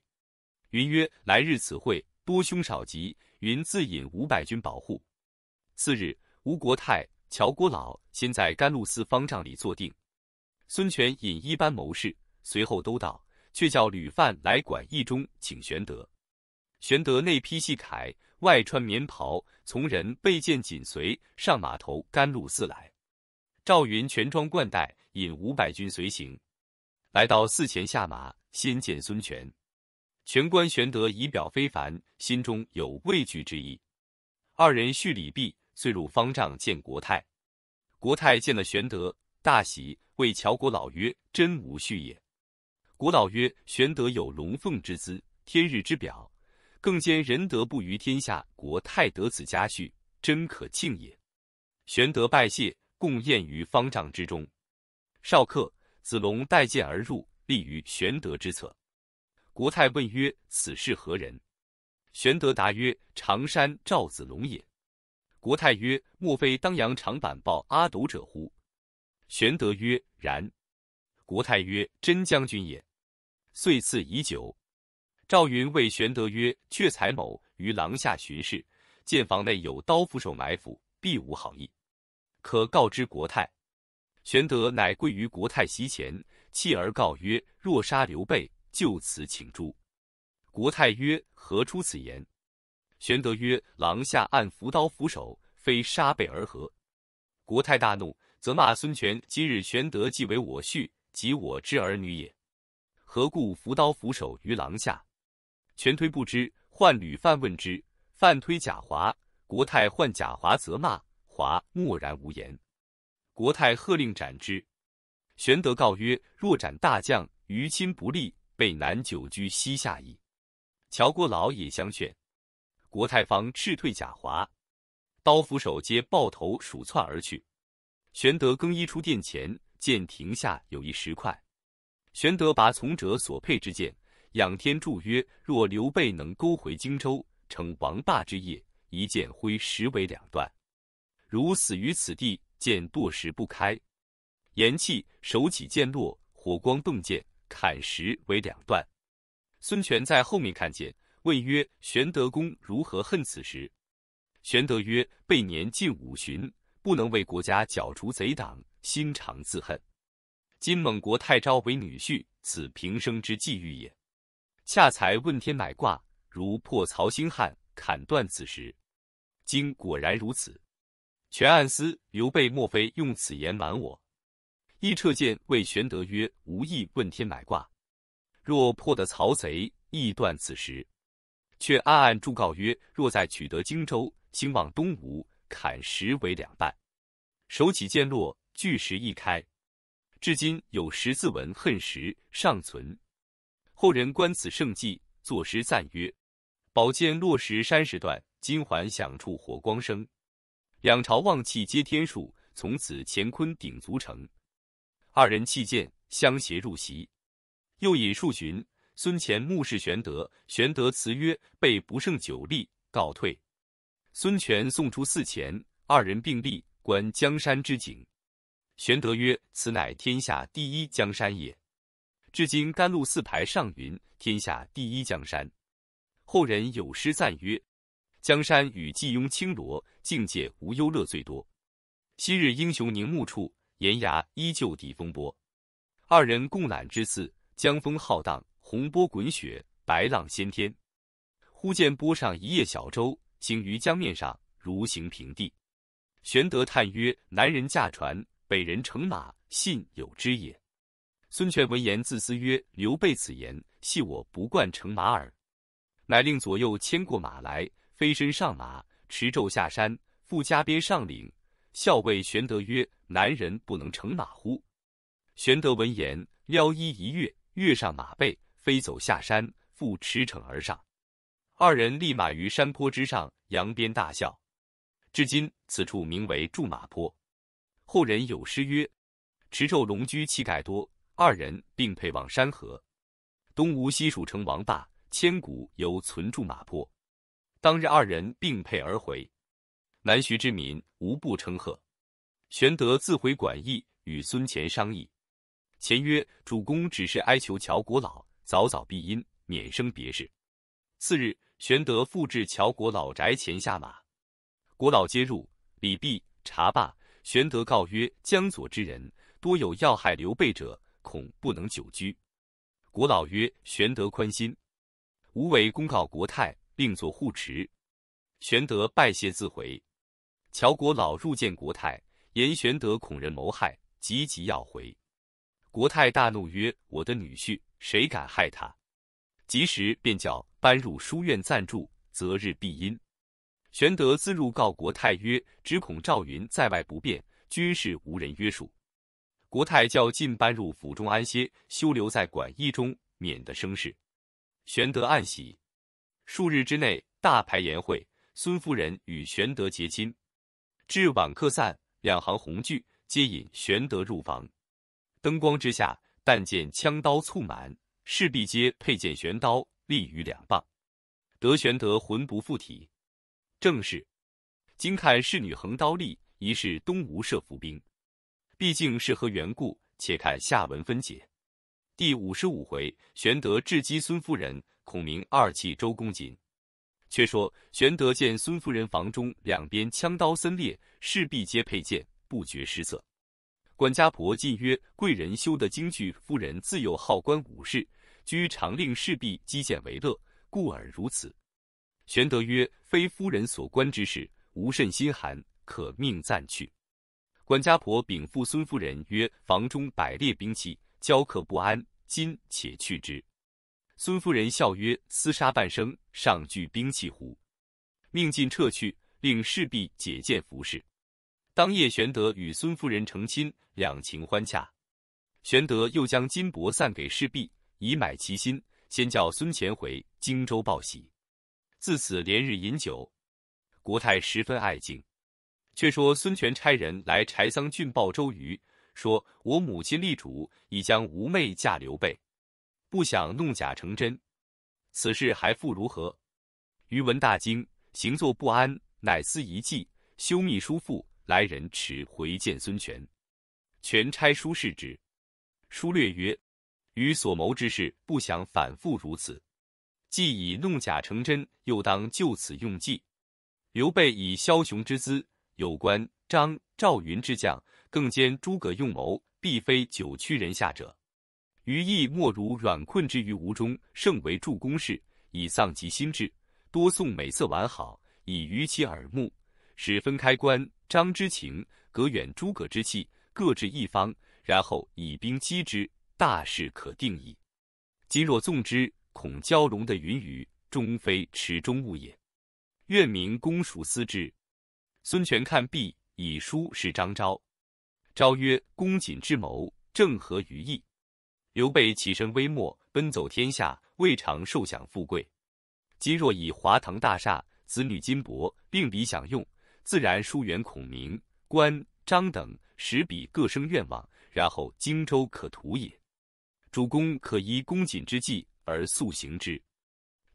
S1: 云曰：“来日此会多凶少吉，云自引五百军保护。次日，吴国泰。乔国老先在甘露寺方丈里坐定。孙权引一班谋士随后都到，却叫吕范来管驿中请玄德。玄德内披细铠，外穿棉袍，从人备剑紧随，上马头甘露寺来。赵云全装冠带，引五百军随行，来到寺前下马，先见孙权。权观玄德仪表非凡，心中有畏惧之意。二人叙礼毕，遂入方丈见国泰。国泰见了玄德，大喜，谓乔国老曰：“真无序也。”国老曰：“玄德有龙凤之姿，天日之表。”更兼仁德不于天下，国泰得此佳婿，真可庆也。玄德拜谢，共宴于方丈之中。少客，子龙带剑而入，立于玄德之侧。国泰问曰：“此是何人？”玄德答曰：“常山赵子龙也。”国泰曰：“莫非当阳长坂抱阿斗者乎？”玄德曰：“然。”国泰曰：“真将军也。”遂赐以酒。赵云谓玄德曰：“却才某于廊下巡视，见房内有刀斧手埋伏，必无好意，可告知国泰。”玄德乃跪于国泰席前，泣而告曰：“若杀刘备，就此请诛。”国泰曰：“何出此言？”玄德曰：“廊下按伏刀斧手，非杀备而何？”国泰大怒，责骂孙权：“今日玄德既为我婿，即我之儿女也，何故伏刀斧手于廊下？”全推不知，唤吕范问之。范推贾华，国泰唤贾华责骂，华默然无言。国泰喝令斩之。玄德告曰：“若斩大将，于亲不利，备难久居西夏矣。”乔国老也相劝。国泰方斥退贾华，刀斧手皆抱头鼠窜而去。玄德更衣出殿前，见亭下有一石块。玄德拔从者所佩之剑。仰天祝曰：“若刘备能勾回荆州，成王霸之业，一剑挥石为两段；如死于此地，剑堕石不开。”言讫，手起剑落，火光迸溅，砍石为两段。孙权在后面看见，问曰：“玄德公如何恨此石？”玄德曰：“备年近五旬，不能为国家剿除贼党，心常自恨。今蒙国太昭为女婿，此平生之际遇也。”恰才问天买卦，如破曹兴汉，砍断此石。今果然如此。全暗思，刘备莫非用此言瞒我？亦撤剑谓玄德曰：“无意问天买卦。若破得曹贼，亦断此石。却暗暗祝告曰：若再取得荆州，兴望东吴，砍石为两半。手起剑落，巨石一开。至今有十字文恨石尚存。”后人观此胜迹，作诗赞曰：“宝剑落石山石断，金环响处火光生。两朝望气接天数，从此乾坤鼎足成。”二人弃剑，相携入席。又饮数巡，孙乾目视玄德，玄德辞曰：“备不胜酒力，告退。”孙权送出寺前，二人并立观江山之景。玄德曰：“此乃天下第一江山也。”至今甘露寺牌上云：“天下第一江山。”后人有诗赞曰：“江山与季雍、青罗，境界无忧乐最多。昔日英雄凝目处，岩崖依旧抵风波。”二人共览之次，江风浩荡，洪波滚雪，白浪掀天。忽见波上一叶小舟，行于江面上，如行平地。玄德叹曰：“南人驾船，北人乘马，信有之也。”孙权闻言自思曰：“刘备此言，系我不惯乘马耳。”乃令左右牵过马来，飞身上马，持胄下山，复加鞭上岭，校尉玄德曰：“南人不能乘马乎？”玄德闻言，撩衣一跃，跃上马背，飞走下山，复驰骋而上。二人立马于山坡之上，扬鞭大笑。至今此处名为驻马坡。后人有诗曰：“持胄龙驹气盖多。”二人并配望山河，东吴西蜀成王霸，千古犹存驻马坡。当日二人并辔而回，南徐之民无不称贺。玄德自回馆驿，与孙乾商议。乾曰：“主公只是哀求乔国老早早避阴，免生别事。”次日，玄德复至乔国老宅前下马，国老接入，礼毕，茶罢。玄德告曰：“江左之人多有要害刘备者，恐不能久居。”国老曰：“玄德宽心，吾为公告国太，另作护持。”玄德拜谢自回。乔国老入见国太，言玄德恐人谋害，急急要回。国太大怒曰：“我的女婿，谁敢害他？”及时便叫搬入书院暂住，择日必阴。玄德自入告国太曰：“只恐赵云在外不便，军事无人约束。”国太叫进搬入府中安歇，休留在馆驿中，免得生事。玄德暗喜。数日之内，大排筵会，孙夫人与玄德结亲。至晚客散，两行红炬接引玄德入房。灯光之下，但见枪刀簇满，势必皆佩剑玄刀，立于两傍。得玄德魂不附体。正是，今看侍女横刀立，疑是东吴设伏兵。毕竟是何缘故？且看下文分解。第五十五回，玄德智击孙夫人，孔明二气周公瑾。却说玄德见孙夫人房中两边枪刀森列，势必皆佩剑，不觉失色。管家婆进曰：“贵人修得京剧，夫人自幼好观武士，居常令侍婢击剑为乐，故而如此。”玄德曰：“非夫人所观之事，无甚心寒，可命暂去。”管家婆禀复孙夫人曰：“房中摆列兵器，交客不安，今且去之。”孙夫人笑曰：“厮杀半生，尚惧兵器乎？”命尽撤去，令侍婢解剑服侍。当夜，玄德与孙夫人成亲，两情欢洽。玄德又将金帛散给侍婢，以买其心。先叫孙乾回荆州报喜。自此连日饮酒，国泰十分爱敬。却说孙权差人来柴桑郡报周瑜，说我母亲立主已将吾妹嫁刘备，不想弄假成真，此事还复如何？瑜闻大惊，行坐不安，乃思一计，修密书复来人持回见孙权。权差书示之，书略曰：余所谋之事，不想反复如此。既以弄假成真，又当就此用计。刘备以枭雄之姿，有关张赵云之将，更兼诸葛用谋，必非久屈人下者。余亦莫如软困之于吴中，胜为助攻事，以丧其心志，多颂美色完好，以娱其耳目，使分开关张之情，隔远诸葛之气，各置一方，然后以兵击之，大事可定矣。今若纵之，恐蛟龙的云雨，终非池中物也。愿明公熟思之。孙权看毕，以书示张昭。昭曰：“公瑾之谋，正合于意。刘备起身微末，奔走天下，未尝受享富贵。今若以华堂大厦、子女金帛，并彼享用，自然疏远孔明、关张等，使彼各生愿望，然后荆州可图也。主公可依公瑾之计。”而速行之，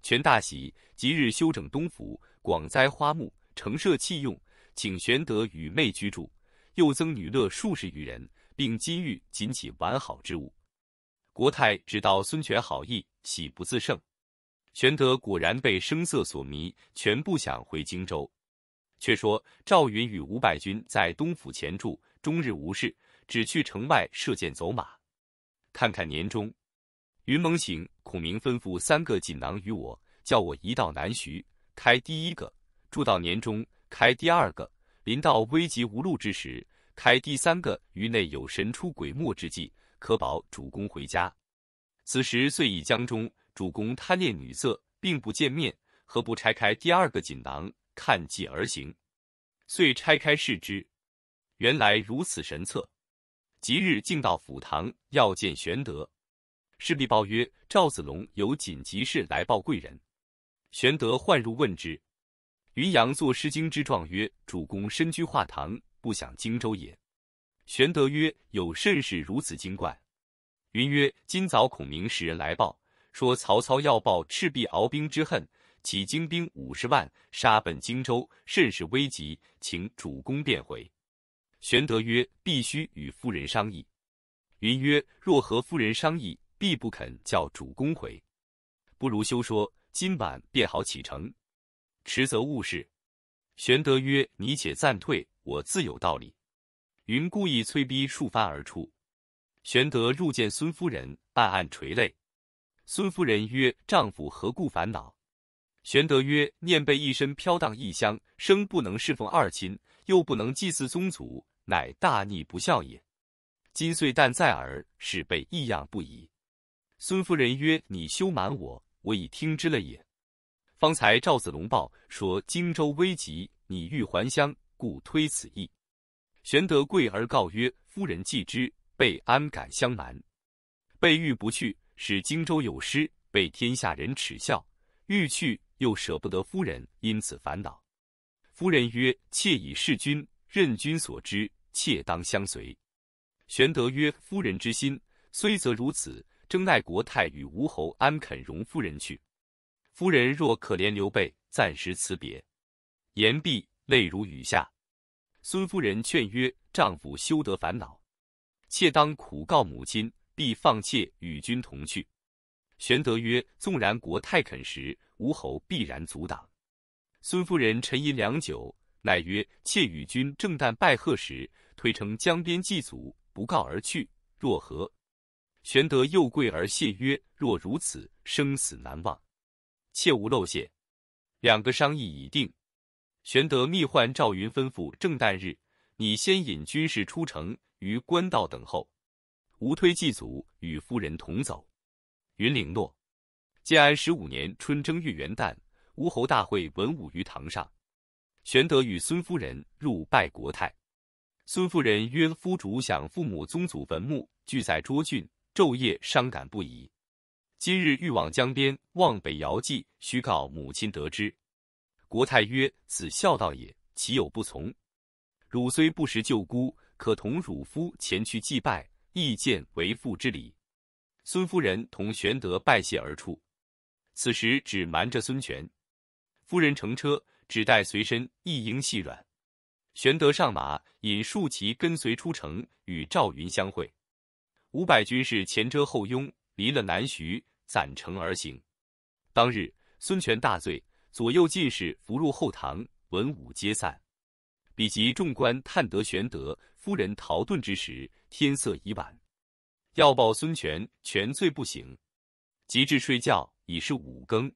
S1: 权大喜，即日修整东府，广栽花木，陈设器用，请玄德与妹居住，又增女乐数十余人，并金玉锦起完好之物。国泰知道孙权好意，喜不自胜。玄德果然被声色所迷，全不想回荆州。却说赵云与五百军在东府前住，终日无事，只去城外射箭走马。看看年终。云蒙醒，孔明吩咐三个锦囊与我，叫我一到南徐开第一个，住到年中开第二个，临到危急无路之时开第三个。于内有神出鬼没之计，可保主公回家。此时遂已江中，主公贪恋女色，并不见面，何不拆开第二个锦囊，看计而行？遂拆开视之，原来如此神策。即日进到府堂，要见玄德。侍婢报曰：“赵子龙有紧急事来报贵人。”玄德唤入问之。云阳作《诗经》之状曰：“主公身居画堂，不想荆州也。”玄德曰：“有甚事如此惊怪？”云曰：“今早孔明使人来报，说曹操要报赤壁鏖兵之恨，起精兵五十万，杀奔荆州，甚是危急，请主公便回。”玄德曰：“必须与夫人商议。”云曰：“若和夫人商议？”必不肯叫主公回，不如休说，今晚便好启程。迟则误事。玄德曰：“你且暂退，我自有道理。”云故意催逼数番而出。玄德入见孙夫人，暗暗垂泪。孙夫人曰：“丈夫何故烦恼？”玄德曰：“念被一身飘荡异乡，生不能侍奉二亲，又不能祭祀宗祖，乃大逆不孝也。今岁旦在耳，是被异样不已。”孙夫人曰：“你休瞒我，我已听之了也。方才赵子龙报说荆州危急，你欲还乡，故推此意。”玄德跪而告曰：“夫人既知，备安敢相瞒？备欲不去，使荆州有失，被天下人耻笑；欲去，又舍不得夫人，因此烦恼。”夫人曰：“妾以事君，任君所知，妾当相随。”玄德曰：“夫人之心，虽则如此。”征奈国太与吴侯安肯容夫人去？夫人若可怜刘备，暂时辞别。言毕，泪如雨下。孙夫人劝曰：“丈夫休得烦恼，妾当苦告母亲，必放妾与君同去。”玄德曰：“纵然国太肯时，吴侯必然阻挡。”孙夫人沉吟良久，乃曰：“妾与君正旦拜贺时，推称江边祭祖，不告而去，若何？”玄德又跪而谢曰：“若如此，生死难忘，切勿漏谢。”两个商议已定。玄德密唤赵云，吩咐正旦日，你先引军士出城，于官道等候。吾推祭祖，与夫人同走。云领诺。建安十五年春正月元旦，吴侯大会文武于堂上。玄德与孙夫人入拜国泰。孙夫人曰：“夫主想父母宗祖坟墓，俱在涿郡。”昼夜伤感不已，今日欲往江边，望北遥祭，须告母亲得知。国太曰：“子孝道也，岂有不从？汝虽不识舅姑，可同汝夫前去祭拜，亦见为父之礼。”孙夫人同玄德拜谢而出。此时只瞒着孙权。夫人乘车，只带随身一应细软。玄德上马，引数骑跟随出城，与赵云相会。五百军士前遮后拥，离了南徐，攒城而行。当日，孙权大醉，左右进士伏入后堂，文武皆散。比及众官探得玄德夫人逃遁之时，天色已晚。要报孙权，全醉不醒，及至睡觉，已是五更。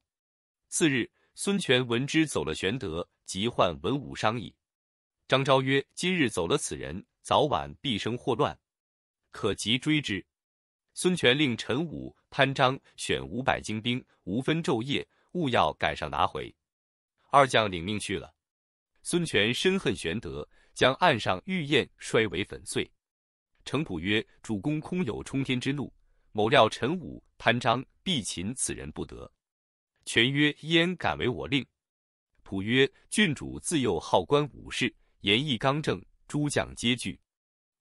S1: 次日，孙权闻之，走了玄德，即唤文武商议。张昭曰：“今日走了此人，早晚必生祸乱。”可急追之。孙权令陈武、潘璋选五百精兵，无分昼夜，务要赶上拿回。二将领命去了。孙权深恨玄德，将岸上玉燕摔为粉碎。程普曰：“主公空有冲天之怒，某料陈武、潘璋必擒此人不得。”权曰：“焉敢为我令？”普曰：“郡主自幼好观武士，言义刚正，诸将皆惧。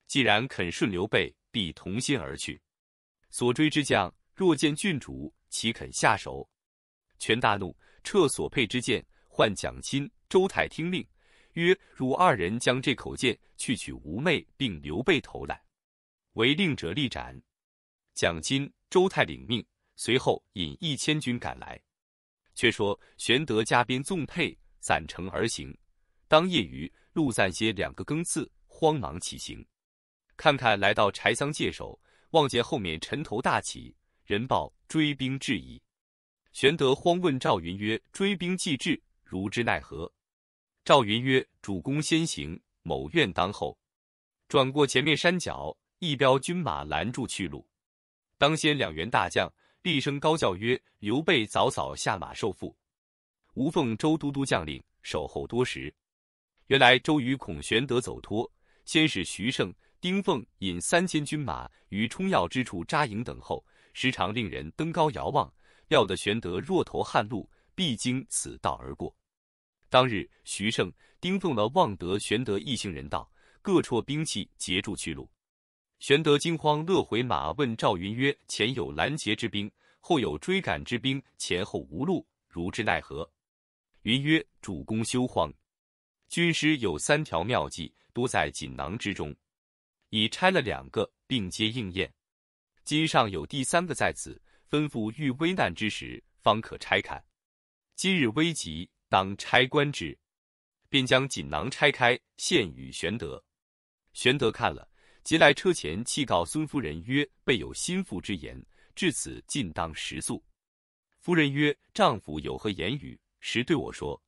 S1: 既然肯顺刘备。”必同心而去。所追之将若见郡主，岂肯下手？权大怒，撤所佩之剑，唤蒋钦、周泰听令，曰：“汝二人将这口剑去取吴妹，并刘备头来，违令者立斩。”蒋钦、周泰领命，随后引一千军赶来。却说玄德加鞭纵辔，攒城而行。当夜余，路暂歇两个更次，慌忙起行。看看来到柴桑界首，望见后面尘头大起，人报追兵至矣。玄德慌问赵云曰：“追兵既至，如之奈何？”赵云曰：“主公先行，某愿当后。”转过前面山脚，一彪军马拦住去路。当先两员大将厉声高叫曰：“刘备早早下马受缚！”吴奉周都督将令，守候多时。原来周瑜恐玄德走脱，先使徐盛。丁奉引三千军马于冲要之处扎营等候，时常令人登高遥望，料得玄德若投汉路，必经此道而过。当日，徐盛、丁奉了望得玄德一行人到，各绰兵器截住去路。玄德惊慌，勒回马，问赵云曰：“前有拦截之兵，后有追赶之兵，前后无路，如之奈何？”云曰：“主公休慌，军师有三条妙计，多在锦囊之中。”已拆了两个，并接应验。今上有第三个在此，吩咐遇危难之时，方可拆开。今日危急，当拆关之。便将锦囊拆开，献与玄德。玄德看了，即来车前泣告孙夫人曰：“备有心腹之言，至此尽当食宿。”夫人曰：“丈夫有何言语？实对我说。”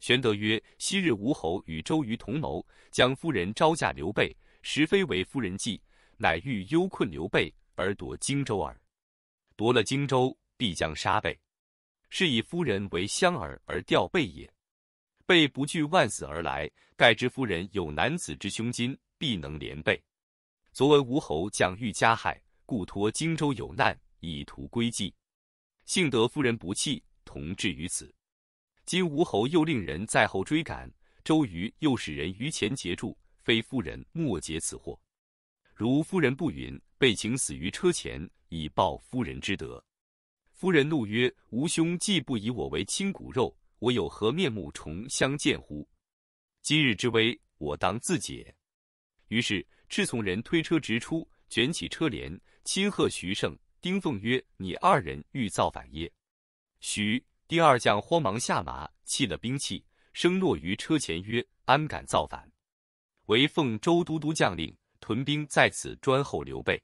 S1: 玄德曰：“昔日吴侯与周瑜同谋，将夫人招嫁刘备，实非为夫人计，乃欲忧困刘备而夺荆州耳。夺了荆州，必将杀备。”是以夫人为香饵而钓备也。备不惧万死而来，盖知夫人有男子之胸襟，必能连备。昨闻吴侯将欲加害，故托荆州有难，以图归计。幸得夫人不弃，同至于此。今吴侯又令人在后追赶，周瑜又使人于前截住，非夫人莫解此祸。如夫人不允，被请死于车前，以报夫人之德。夫人怒曰：“吾兄既不以我为亲骨肉，我有何面目重相见乎？今日之危，我当自解。”于是赤从人推车直出，卷起车帘，亲贺徐盛、丁奉曰：“你二人欲造反耶？”徐、丁二将慌忙下马，弃了兵器，生落于车前曰：“安敢造反？为奉周都督将令，屯兵在此专候刘备。”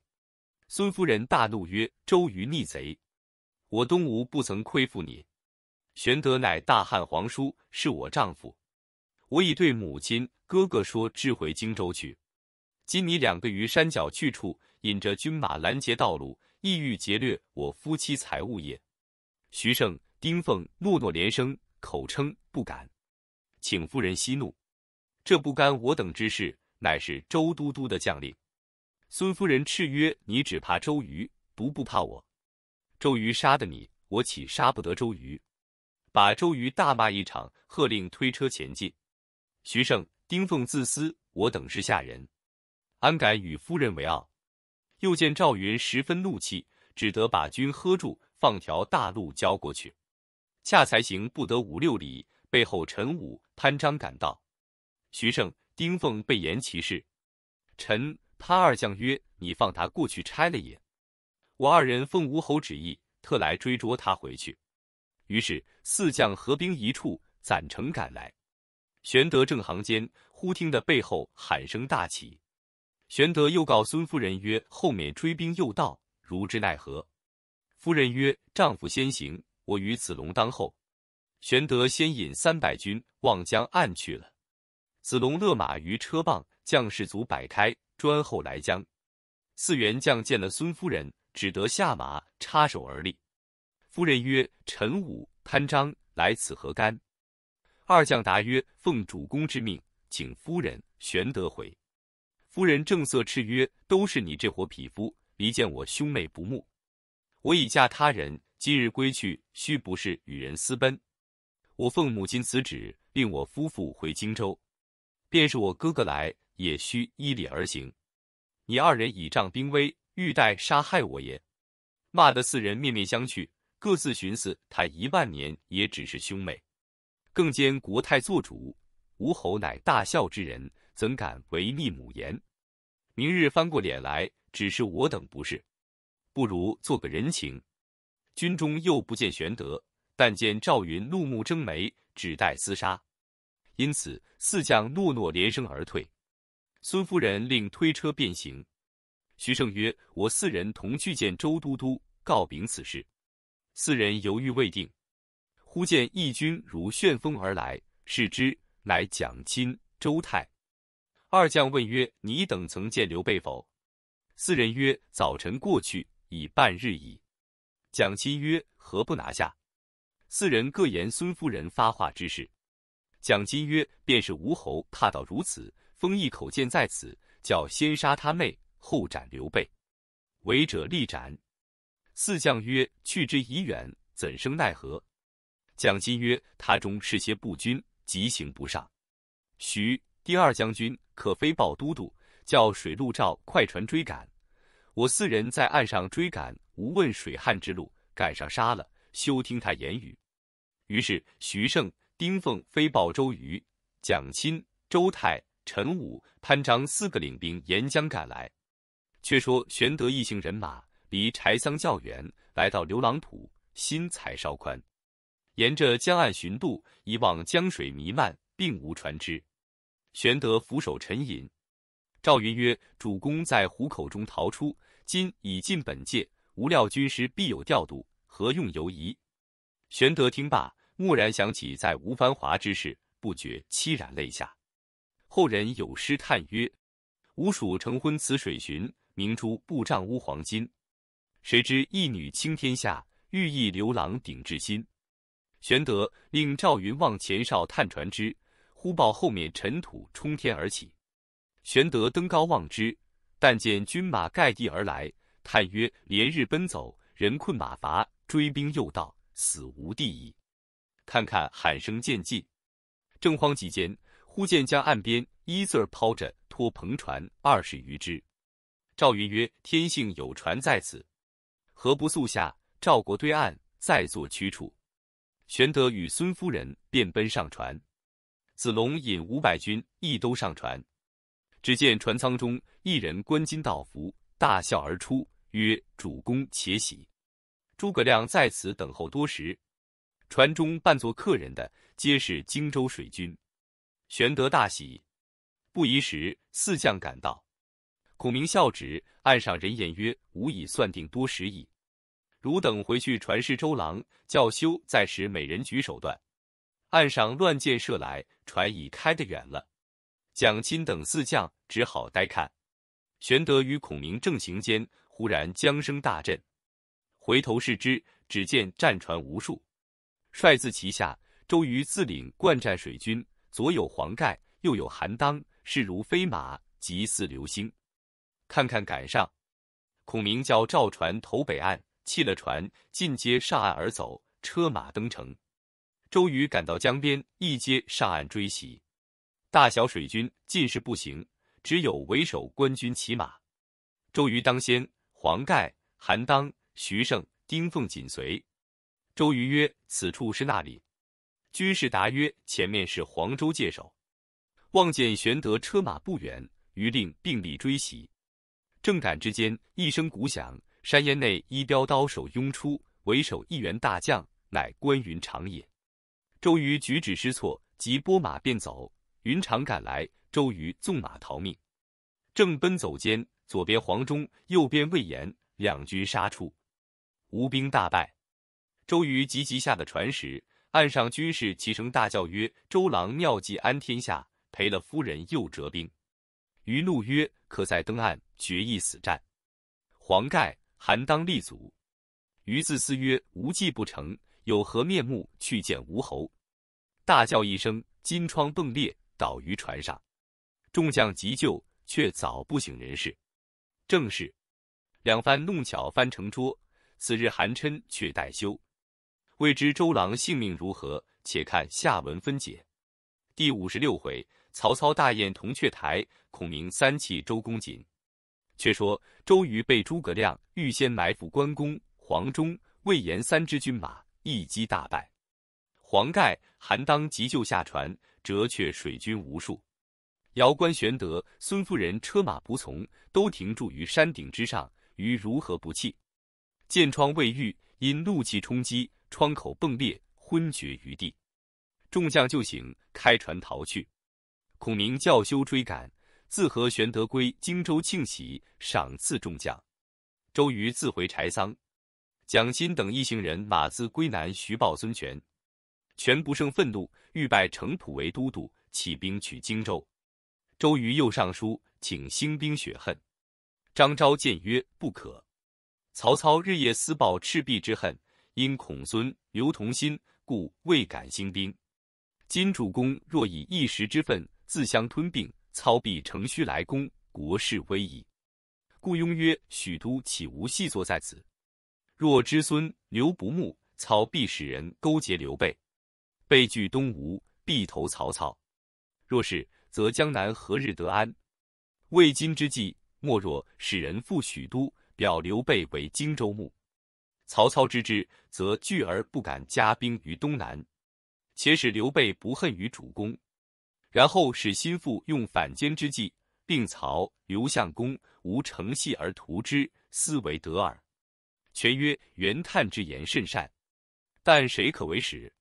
S1: 孙夫人大怒曰：“周瑜逆贼！”我东吴不曾亏负你，玄德乃大汉皇叔，是我丈夫。我已对母亲、哥哥说，知回荆州去。今你两个于山脚去处，引着军马拦截道路，意欲劫掠我夫妻财物也。徐盛、丁奉诺诺连声，口称不敢，请夫人息怒。这不干我等之事，乃是周都督的将令。孙夫人叱曰：“你只怕周瑜，独不怕我？”周瑜杀的你，我岂杀不得周瑜？把周瑜大骂一场，喝令推车前进。徐盛、丁奉自私，我等是下人，安敢与夫人为傲？又见赵云十分怒气，只得把军喝住，放条大路交过去。恰才行不得五六里，背后陈武、潘璋赶到。徐盛、丁奉被言其事，臣、潘二将曰：“你放他过去差了也。”我二人奉吴侯旨意，特来追捉他回去。于是四将合兵一处，攒城赶来。玄德正行间，忽听得背后喊声大起。玄德又告孙夫人曰：“后面追兵又到，如之奈何？”夫人曰：“丈夫先行，我与子龙当后。”玄德先引三百军望江岸去了。子龙勒马于车傍，将士卒摆开，专候来将。四员将见了孙夫人。只得下马插手而立。夫人曰：“陈武、潘璋来此何干？”二将答曰：“奉主公之命，请夫人。”玄德回。夫人正色斥曰：“都是你这伙匹夫，离间我兄妹不睦。我已嫁他人，今日归去，须不是与人私奔。我奉母亲此旨，令我夫妇回荆州，便是我哥哥来，也须依礼而行。你二人倚仗兵威。”欲待杀害我也，骂得四人面面相觑，各自寻思：他一万年也只是兄妹，更兼国太做主，吴侯乃大孝之人，怎敢违逆母言？明日翻过脸来，只是我等不是，不如做个人情。军中又不见玄德，但见赵云怒目睁眉，只待厮杀，因此四将诺诺连声而退。孙夫人令推车便行。徐盛曰：“我四人同去见周都督，告禀此事。”四人犹豫未定，忽见义军如旋风而来，视之，乃蒋钦、周泰。二将问曰：“你等曾见刘备否？”四人曰：“早晨过去，已半日矣。”蒋钦曰：“何不拿下？”四人各言孙夫人发话之事。蒋钦曰：“便是吴侯踏到如此，封一口剑在此，叫先杀他妹。”后斩刘备，违者立斩。四将曰：“去之已远，怎生奈何？”蒋钦曰：“他中是些步军，急行不上。”徐第二将军可飞报都督，叫水陆赵快船追赶。我四人在岸上追赶，无问水旱之路，赶上杀了，休听他言语。于是徐盛、丁奉飞报周瑜，蒋钦、周泰、陈武、潘璋四个领兵沿江赶来。却说玄德一行人马离柴桑较远，来到刘郎浦，心才稍宽。沿着江岸寻渡，一望江水弥漫，并无船只。玄德俯首沉吟。赵云曰：“主公在虎口中逃出，今已进本界，无料军师必有调度，何用犹疑？”玄德听罢，蓦然想起在吴繁华之事，不觉凄然泪下。后人有诗叹曰：“吴蜀成婚此水寻，明珠不丈乌黄金。谁知一女倾天下，欲意刘郎顶至心。”玄德令赵云望前哨探船只，忽报后面尘土冲天而起。玄德登高望之，但见军马盖地而来，叹曰：“连日奔走，人困马乏，追兵又到。”死无地矣！看看喊声渐近，正慌急间，忽见江岸边一字儿抛着拖篷船二十余只。赵云曰：“天幸有船在此，何不速下赵国对岸，再作驱处？”玄德与孙夫人便奔上船。子龙引五百军亦都上船。只见船舱中一人观金道服，大笑而出，曰：“主公且喜。”诸葛亮在此等候多时，船中扮作客人的皆是荆州水军。玄德大喜，不一时，四将赶到。孔明笑指岸上人言曰：“吾已算定多时矣。汝等回去传示周郎，叫休再使美人举手段。岸上乱箭射来，船已开得远了。”蒋钦等四将只好呆看。玄德与孔明正行间，忽然江声大震。回头视之，只见战船无数，率自旗下，周瑜自领惯战水军，左有黄盖，右有韩当，势如飞马，急似流星。看看赶上，孔明叫赵船投北岸，弃了船，尽皆上岸而走，车马登城。周瑜赶到江边，一皆上岸追袭。大小水军尽是步行，只有为首官军骑马。周瑜当先，黄盖、韩当。徐盛、丁奉紧随。周瑜曰：“此处是那里？”军士答曰：“前面是黄州界首。”望见玄德车马不远，于令并力追袭。正赶之间，一声鼓响，山烟内一雕刀手拥出，为首一员大将，乃关云长也。周瑜举止失措，即拨马便走。云长赶来，周瑜纵马逃命。正奔走间，左边黄忠，右边魏延，两军杀出。吴兵大败，周瑜急急下的船时，岸上军士齐声大叫曰：“周郎妙计安天下，赔了夫人又折兵。”瑜怒曰：“可再登岸决一死战。”黄盖、韩当立阻。瑜自思曰：“无计不成，有何面目去见吴侯？”大叫一声，金疮迸裂，倒于船上。众将急救，却早不省人事。正是两番弄巧翻成拙。此日寒琛却待休，未知周郎性命如何？且看下文分解。第五十六回，曹操大宴铜雀台，孔明三气周公瑾。却说周瑜被诸葛亮预先埋伏关公、黄忠、魏延三支军马，一击大败。黄盖、韩当急救下船，折却水军无数。遥观玄德、孙夫人车马仆从，都停驻于山顶之上，于如何不弃？箭疮未愈，因怒气冲击，窗口迸裂，昏厥于地。众将救醒，开船逃去。孔明叫休追赶，自和玄德归荆州庆喜，赏赐众将。周瑜自回柴桑。蒋钦等一行人马自归南，徐报孙权。权不胜愤怒，欲拜程普为都督，起兵取荆州。周瑜又上书，请兴兵雪恨。张昭谏曰：“不可。”曹操日夜思报赤壁之恨，因孔孙刘同心，故未敢兴兵。今主公若以一时之愤自相吞并，操必乘虚来攻，国势危矣。故庸曰：许都岂无细作在此？若知孙刘不睦，操必使人勾结刘备，备据东吴，必投曹操。若是，则江南何日得安？为今之计，莫若使人赴许都。表刘备为荆州牧，曹操知之，则惧而不敢加兵于东南，且使刘备不恨于主公，然后使心腹用反间之计，令曹刘相公无成隙而图之，斯为得耳。权曰：“袁叹之言甚善，但谁可为使？”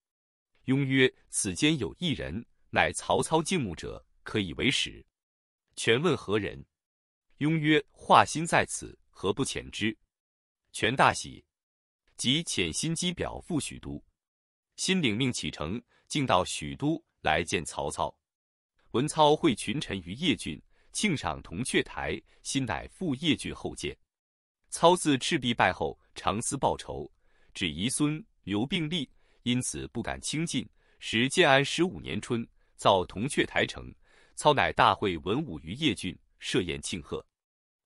S1: 雍曰：“此间有一人，乃曹操敬慕者，可以为使。”权问何人？雍曰：“化心在此，何不遣之？”权大喜，即遣心机表赴许都。新领命启程，径到许都来见曹操。文操会群臣于邺郡，庆赏铜雀台，心乃赴邺郡后见。操自赤壁败后，常思报仇，指遗孙刘病立，因此不敢轻进。时建安十五年春，造铜雀台城，操乃大会文武于邺郡，设宴庆贺。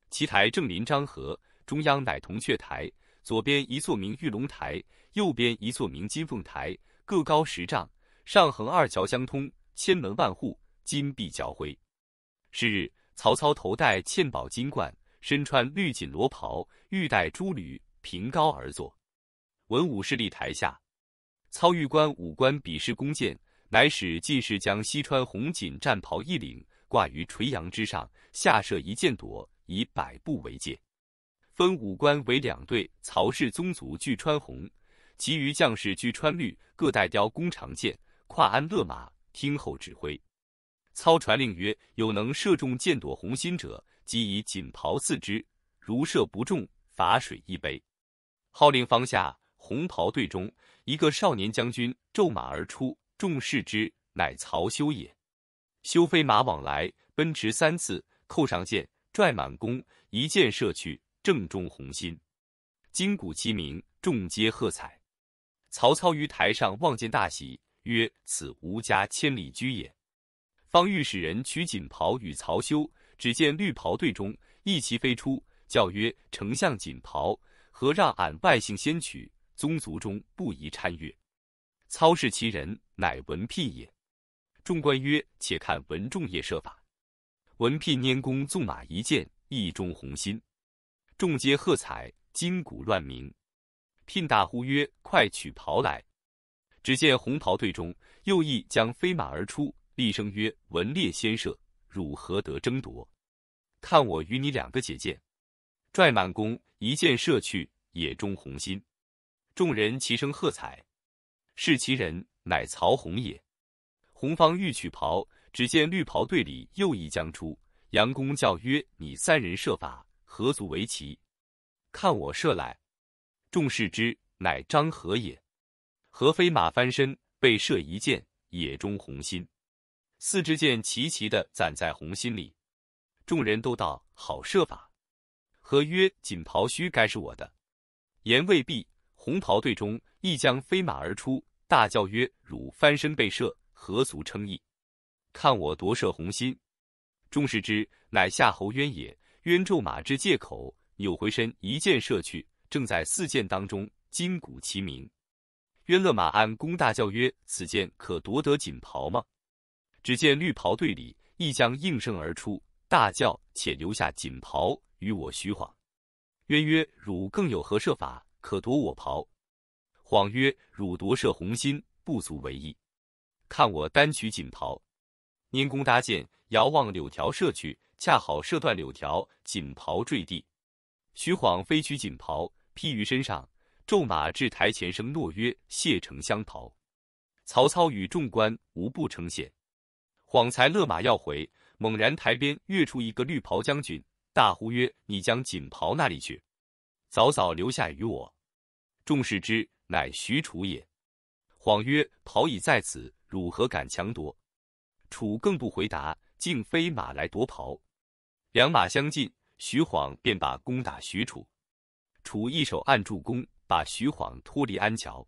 S1: 其台正临漳河，中央乃铜雀台，左边一座名玉龙台，右边一座名金凤台，各高十丈，上横二桥相通，千门万户。金碧交辉。是日，曹操头戴嵌宝金冠，身穿绿锦罗袍，玉带珠履，凭高而坐。文武侍立台下。操御官武官比试弓箭，乃使进士将西川红锦战袍一领挂于垂杨之上，下设一箭垛，以百步为界。分五官为两队，曹氏宗族俱穿红，其余将士俱穿绿，各带雕弓长箭，跨鞍勒马，听候指挥。操传令曰：“有能射中箭朵红心者，即以锦袍赐之；如射不中，罚水一杯。”号令方下，红袍队中一个少年将军骤马而出，众视之，乃曹休也。休飞马往来，奔驰三次，扣上箭，拽满弓，一箭射去，正中红心。金鼓齐鸣，众皆喝彩。曹操于台上望见，大喜，曰：“此吾家千里驹也。”方欲使人取锦袍与曹休，只见绿袍队中一骑飞出，叫曰：“丞相锦袍，何让俺外姓先取？宗族中不宜参阅。”操视其人，乃文聘也。众官曰：“且看文仲业设法。”文聘拈弓纵马一箭，意中红心。众皆喝彩，金鼓乱鸣。聘大呼曰：“快取袍来！”只见红袍队中右翼将飞马而出。厉声曰：“文烈先射，汝何得争夺？看我与你两个解剑！”拽满弓，一箭射去，也中红心。众人齐声喝彩。是其人，乃曹洪也。红方欲取袍，只见绿袍队里右翼将出，杨公叫曰：“你三人设法，何足为奇？看我射来！”众视之，乃张合也。合飞马翻身，被射一箭，也中红心。四支箭齐齐的攒在红心里，众人都道好射法。何曰：“锦袍须该是我的。”言未毕，红袍队中一将飞马而出，大叫曰：“汝翻身被射，何足称意？看我夺射红心！”众视之，乃夏侯渊也。渊骤马至借口，扭回身，一箭射去，正在四箭当中，金鼓齐鸣。渊勒马鞍弓，大叫曰：“此箭可夺得锦袍吗？”只见绿袍队里一将应声而出，大叫：“且留下锦袍与我徐晃。”渊曰：“汝更有何射法，可夺我袍？”晃曰：“汝夺射红心，不足为意。看我单取锦袍。”拈弓搭箭，遥望柳条射去，恰好射断柳条，锦袍坠地。徐晃飞取锦袍，披于身上，骤马至台前，声诺曰：“谢丞相袍。”曹操与众官无不称谢。晃才勒马要回，猛然台边跃出一个绿袍将军，大呼曰：“你将锦袍那里去？早早留下与我。”众视之，乃许褚也。晃曰：“袍已在此，汝何敢强夺？”楚更不回答，竟飞马来夺袍。两马相近，徐晃便把弓打许褚。楚一手按住弓，把徐晃脱离鞍桥。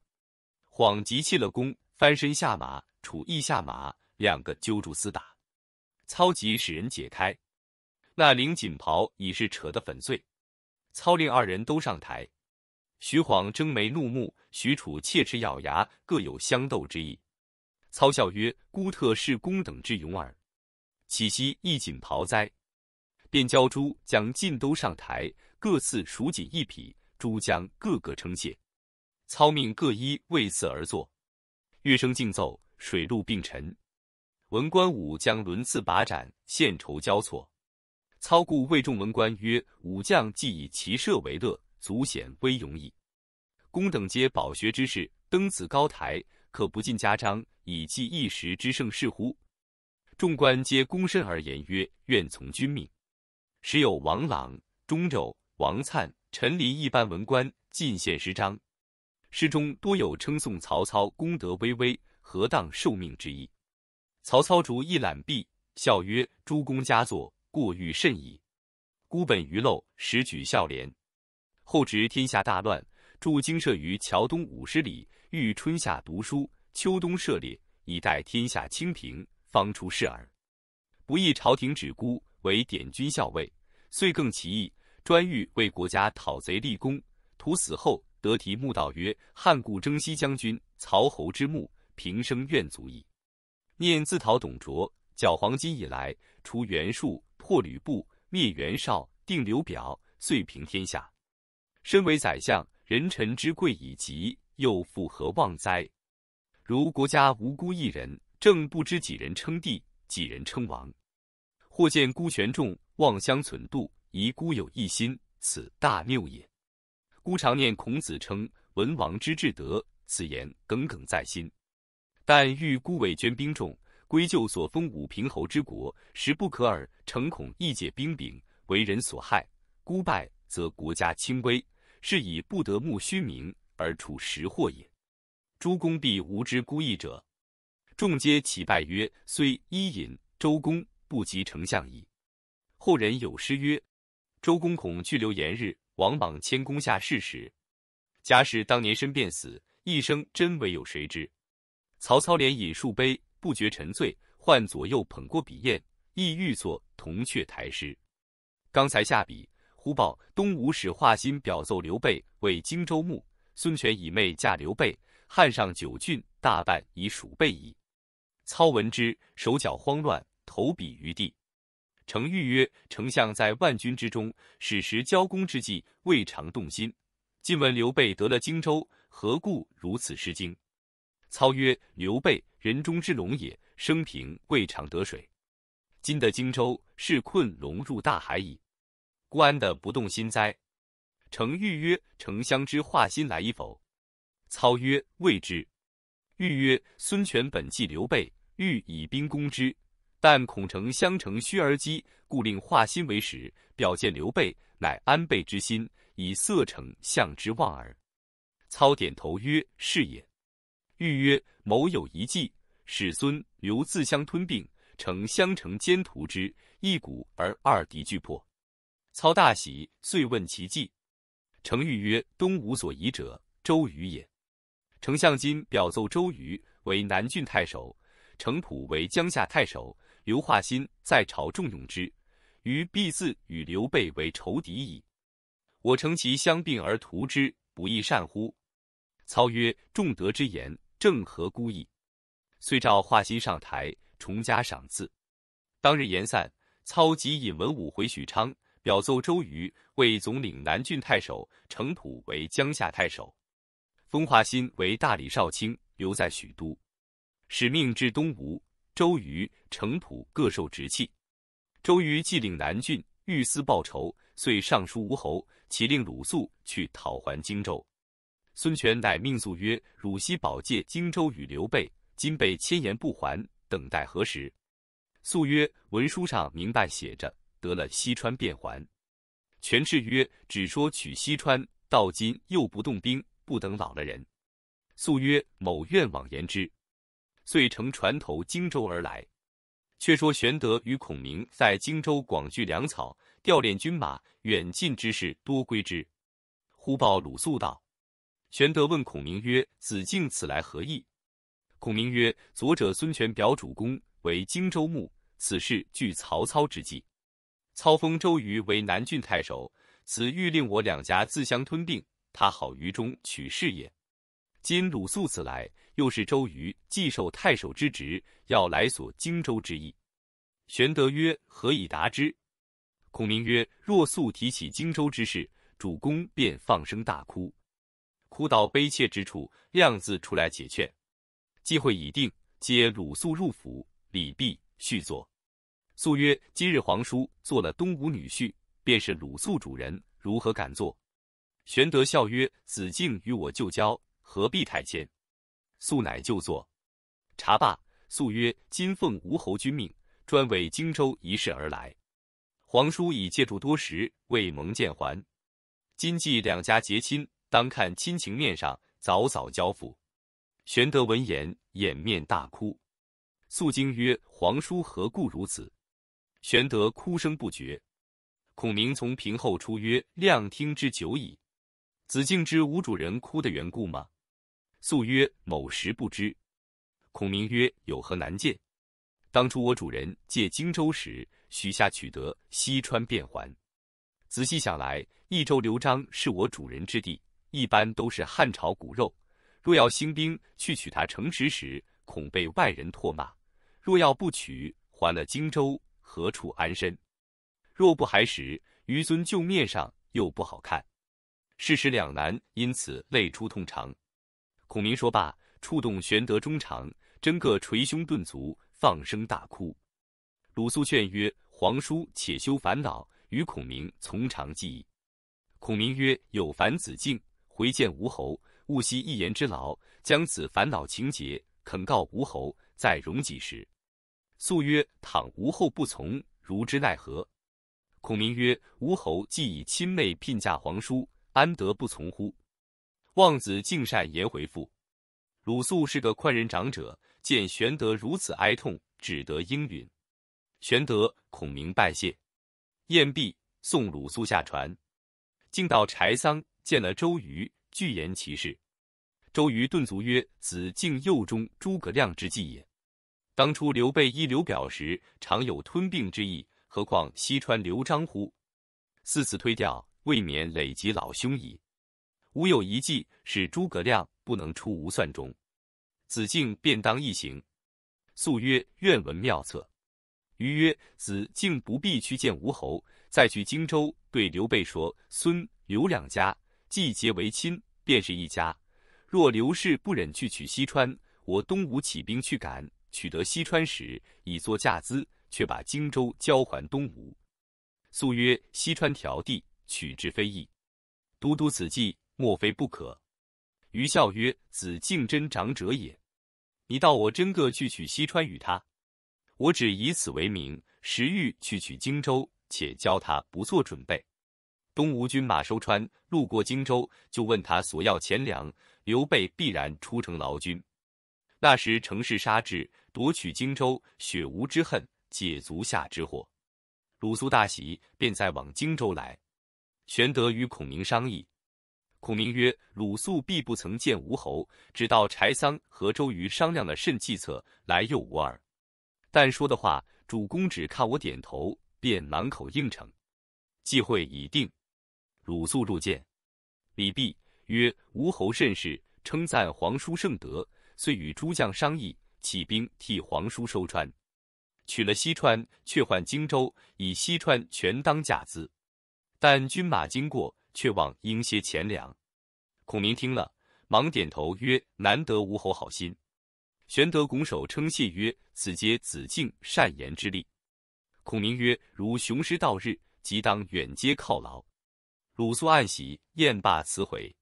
S1: 晃急弃了弓，翻身下马，楚亦下马。两个揪住厮打，操急使人解开，那领锦袍已是扯得粉碎。操令二人都上台。徐晃睁眉怒目，许褚切齿咬牙，各有相斗之意。操笑曰：“孤特是公等之勇耳，岂惜一锦袍哉？”便教诸将尽都上台，各赐蜀锦一匹。诸将个个称谢。操命各依位次而坐。乐声竞奏，水陆并陈。文官武将轮次把盏，献酬交错。操故谓众文官曰：“武将既以骑射为乐，足显威勇矣。公等皆饱学之士，登此高台，可不尽家章，以记一时之盛事乎？”众官皆躬身而言曰：“愿从君命。”时有王朗、钟胄、王粲、陈琳一班文官进献诗章，诗中多有称颂曹操功德巍巍、何当受命之意。曹操逐一览毕，笑曰：“诸公佳作，过誉甚矣。孤本愚陋，实举孝廉。后值天下大乱，驻精舍于桥东五十里，欲春夏读书，秋冬射猎，以待天下清平，方出仕耳。不意朝廷指孤为典军校尉。”遂更其意，专欲为国家讨贼立功。徒死后得题墓道曰：“汉故征西将军曹侯之墓，平生愿足矣。”念自讨董卓，剿黄巾以来，除袁术，破吕布，灭袁绍，定刘表，遂平天下。身为宰相，人臣之贵已极，又复何望哉？如国家无辜一人，正不知几人称帝，几人称王。或见孤权重。望相存度，疑孤有一心，此大谬也。孤常念孔子称文王之至德，此言耿耿在心。但欲孤委捐兵众，归咎所封武平侯之国，实不可耳。诚恐义解兵柄，为人所害。孤败，则国家轻微，是以不得慕虚名而处实祸也。诸公必无知孤义者。众皆起拜曰：“虽伊尹、周公不及丞相矣。”后人有诗曰：“周公恐去留言日，王莽迁宫下士时。假使当年身便死，一生真唯有谁知？”曹操连饮数杯，不觉沉醉，唤左右捧过笔砚，意欲作铜雀台诗。刚才下笔，忽报东吴使华歆表奏刘备为荆州牧，孙权以妹嫁刘备，汉上九郡大半已属备矣。操闻之，手脚慌乱，投笔于地。程昱曰：“丞相在万军之中，史时交功之际，未尝动心。今闻刘备得了荆州，何故如此失惊？”操曰：“刘备人中之龙也，生平未尝得水。今得荆州，是困龙入大海矣。孤安得不动心哉？”程昱曰：“丞相知华歆来意否？”操曰：“未知。”昱曰：“孙权本忌刘备，欲以兵攻之。”但孔城相城虚而击，故令化心为使，表见刘备，乃安备之心，以色成相之望耳。操点头曰：“是也。”欲曰：“某有一计，使孙刘自相吞并，成相城兼屠之，一鼓而二敌俱破。”操大喜，遂问其计。程昱曰：“东吴所疑者，周瑜也。丞相今表奏周瑜为南郡太守，程普为江夏太守。”刘化新在朝重用之，于必自与刘备为仇敌矣。我乘其相并而图之，不亦善乎？操曰：“仲德之言，正合孤意。”遂召华歆上台，重加赏赐。当日言散，操即引文武回许昌，表奏周瑜为总领南郡太守，程普为江夏太守，封华歆为大理少卿，留在许都，使命至东吴。周瑜、程普各受职气。周瑜既领南郡，欲思报仇，遂上书吴侯，启令鲁肃去讨还荆州。孙权乃命肃曰：“汝昔保借荆州与刘备，今被千言不还，等待何时？”肃曰：“文书上明白写着，得了西川便还。”权斥曰：“只说取西川，到今又不动兵，不等老了人。”肃曰：“某愿往言之。”遂乘船投荆州而来。却说玄德与孔明在荆州广聚粮草，调练军马，远近之事多归之。忽报鲁肃道：“玄德问孔明曰：‘子敬此来何意？’孔明曰：‘左者孙权表主公为荆州牧，此事据曹操之计。操封周瑜为南郡太守，此欲令我两家自相吞并，他好于中取势也。’今鲁肃此来。”又是周瑜既受太守之职，要来索荆州之意。玄德曰：“何以答之？”孔明曰：“若素提起荆州之事，主公便放声大哭，哭到悲切之处，亮自出来解劝。机会已定，接鲁肃入府，礼毕，续坐。肃曰：“今日皇叔做了东吴女婿，便是鲁肃主人，如何敢做？”玄德笑曰：“子敬与我旧交，何必太谦？”肃乃就坐，茶罢，肃曰：“今奉吴侯君命，专为荆州一事而来。”皇叔已借住多时，未蒙见还。今既两家结亲，当看亲情面上，早早交付。”玄德闻言，掩面大哭。肃惊曰：“皇叔何故如此？”玄德哭声不绝。孔明从屏后出曰：“亮听之久矣。子敬知吴主人哭的缘故吗？”素曰：“某时不知。”孔明曰：“有何难见？当初我主人借荆州时，许下取得西川便还。仔细想来，益州刘璋是我主人之地，一般都是汉朝骨肉。”若要兴兵去取他城池时，恐被外人唾骂；若要不取，还了荆州，何处安身？若不还时，于尊旧面上又不好看，事实两难，因此泪出痛肠。孔明说罢，触动玄德衷肠，真个捶胸顿足，放声大哭。鲁肃劝曰：“皇叔且休烦恼，与孔明从长计议。”孔明曰：“有烦子敬，回见吴侯。”勿惜一言之劳，将此烦恼情节肯告吴侯，再容几时？肃曰：“倘吴后不从，如之奈何？”孔明曰：“吴侯既以亲妹聘嫁皇叔，安得不从乎？”望子敬善言回复。鲁肃是个宽仁长者，见玄德如此哀痛，只得应允。玄德、孔明拜谢，宴毕，送鲁肃下船，竟到柴桑，见了周瑜。具言其事，周瑜顿足曰：“子敬幼中诸葛亮之计也。当初刘备依刘表时，常有吞并之意，何况西川刘璋乎？四次推掉，未免累及老兄矣。吾有一计，使诸葛亮不能出吴算中。子敬便当一行。”肃曰：“愿闻妙策。”瑜曰：“子敬不必去见吴侯，再去荆州，对刘备说：‘孙刘两家既结为亲。’”便是一家。若刘氏不忍去取西川，我东吴起兵去赶，取得西川时，以作价资，却把荆州交还东吴。肃曰：“西川条地，取之非易。都督此计，莫非不可？”余笑曰：“子敬真长者也。你道我真个去取西川与他？我只以此为名，实欲去取荆州，且教他不做准备。”东吴军马收川，路过荆州，就问他索要钱粮。刘备必然出城劳军。那时乘势杀至，夺取荆州，雪吴之恨，解足下之祸。鲁肃大喜，便再往荆州来。玄德与孔明商议，孔明曰：“鲁肃必不曾见吴侯，只道柴桑和周瑜商量了甚计策，来诱吴耳。但说的话，主公只看我点头，便满口应承。计会已定。”鲁肃入见，礼毕，曰：“吴侯甚是，称赞皇叔圣德，遂与诸将商议，起兵替皇叔收川。取了西川，却换荆州，以西川全当甲资。但军马经过，却望应些钱粮。”孔明听了，忙点头曰：“难得吴侯好心。”玄德拱手称谢曰：“此皆子敬善言之力。”孔明曰：“如雄师到日，即当远接犒劳。”鲁肃暗喜，宴罢辞回。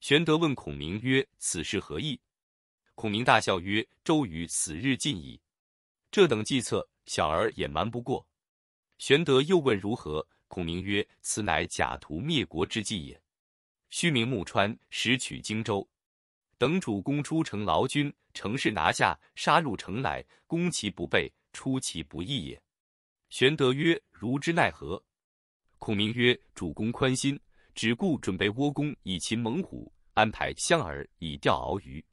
S1: 玄德问孔明曰：“此事何意？”孔明大笑曰：“周瑜死日近矣，这等计策，小儿也瞒不过。”玄德又问如何，孔明曰：“此乃假途灭国之计也。虚名木川，实取荆州，等主公出城劳军，乘势拿下，杀入城来，攻其不备，出其不意也。”玄德曰：“如之奈何？”孔明曰：“主公宽心，只顾准备倭弓以擒猛虎，安排香饵以钓鳌鱼。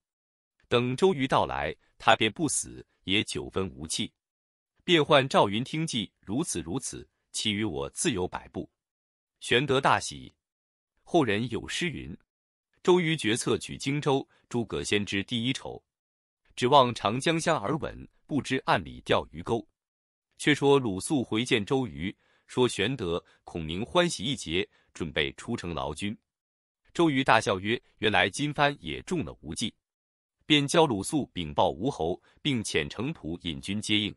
S1: 等周瑜到来，他便不死，也九分无气。便唤赵云听计，如此如此，其余我自有摆布。”玄德大喜。后人有诗云：“周瑜决策取荆州，诸葛先知第一筹。指望长江香而稳，不知暗里钓鱼钩。”却说鲁肃回见周瑜。说玄德、孔明欢喜一节，准备出城劳军。周瑜大笑曰：“原来金帆也中了无计。”便教鲁肃禀报吴侯，并遣程普引军接应。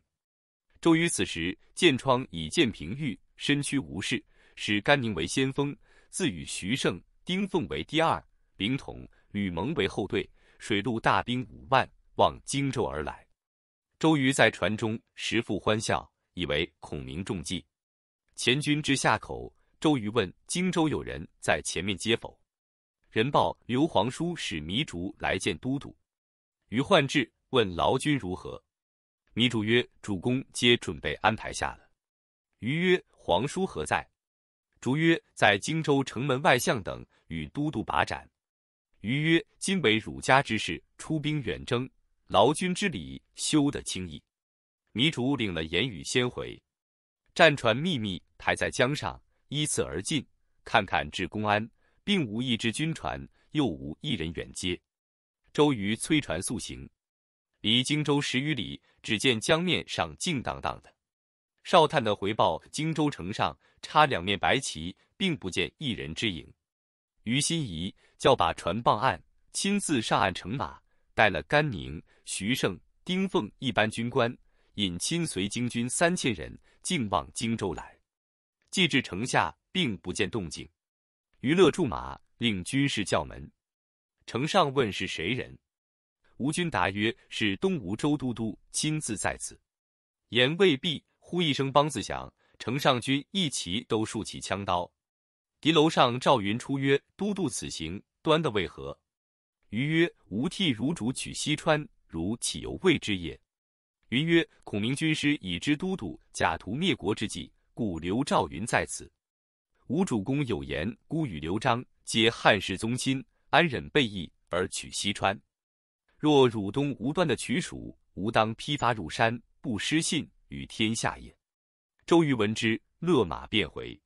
S1: 周瑜此时箭疮已见平愈，身躯无事，使甘宁为先锋，自与徐盛、丁奉为第二，凌统、吕蒙为后队，水陆大兵五万，望荆州而来。周瑜在船中时复欢笑，以为孔明中计。前军至夏口，周瑜问荆州有人在前面接否？人报刘皇叔使糜竺来见都督。于焕至，问劳军如何？糜竺曰：主公皆准备安排下了。余曰：皇叔何在？竺曰：在荆州城门外巷等与都督把盏。余曰：今为儒家之事，出兵远征，劳军之礼休得轻易。糜竺领了言语，先回。战船秘密排在江上，依次而进。看看至公安，并无一只军船，又无一人远接。周瑜催船速行，离荆州十余里，只见江面上静荡荡的。哨探的回报，荆州城上插两面白旗，并不见一人之影。于心怡，叫把船傍岸，亲自上岸乘马，带了甘宁、徐盛、丁奉一班军官。引亲随京军三千人，径往荆州来。既至城下，并不见动静。于乐驻马，令军士叫门。城上问是谁人，吴军答曰：“是东吴周都督亲自在此。”言未毕，呼一声梆子响，城上军一齐都竖起枪刀。敌楼上赵云出曰：“都督此行端的为何？”余曰：“吾替汝主取西川，汝岂有未之也？”云曰：“孔明军师已知都督假图灭国之计，故留赵云在此。吾主公有言：孤与刘璋皆汉室宗亲，安忍背义而取西川？若汝东无端的取蜀，吾当披发入山，不失信于天下也。”周瑜闻之，勒马便回。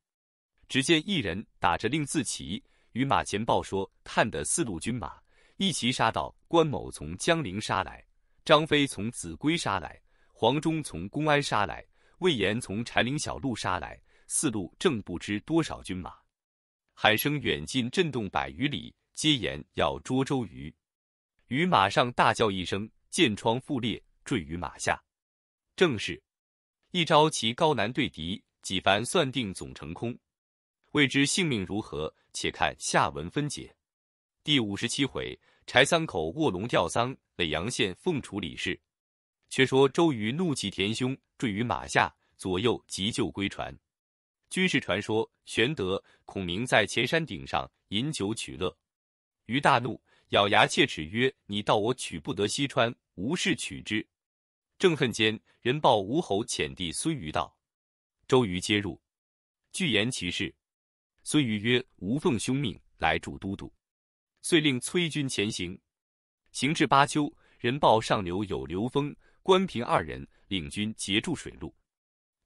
S1: 只见一人打着令字旗，与马前报说：“探得四路军马，一齐杀到。关某从江陵杀来。”张飞从秭归杀来，黄忠从公安杀来，魏延从柴陵小路杀来，四路正不知多少军马，喊声远近震动百余里，皆言要捉周瑜。于马上大叫一声，剑疮复裂，坠于马下。正是一招棋高难对敌，几番算定总成空。未知性命如何，且看下文分解。第五十七回。柴桑口卧龙吊丧，耒阳县凤雏李氏。却说周瑜怒气填胸，坠于马下，左右急救归船。军事传说，玄德、孔明在前山顶上饮酒取乐。于大怒，咬牙切齿曰：“你道我取不得西川，无事取之。”正恨间，人报吴侯遣弟孙瑜到，周瑜接入，具言其事。孙瑜曰：“吾奉兄命来助都督。”遂令催军前行，行至巴丘，人报上流有刘封、关平二人领军截住水路。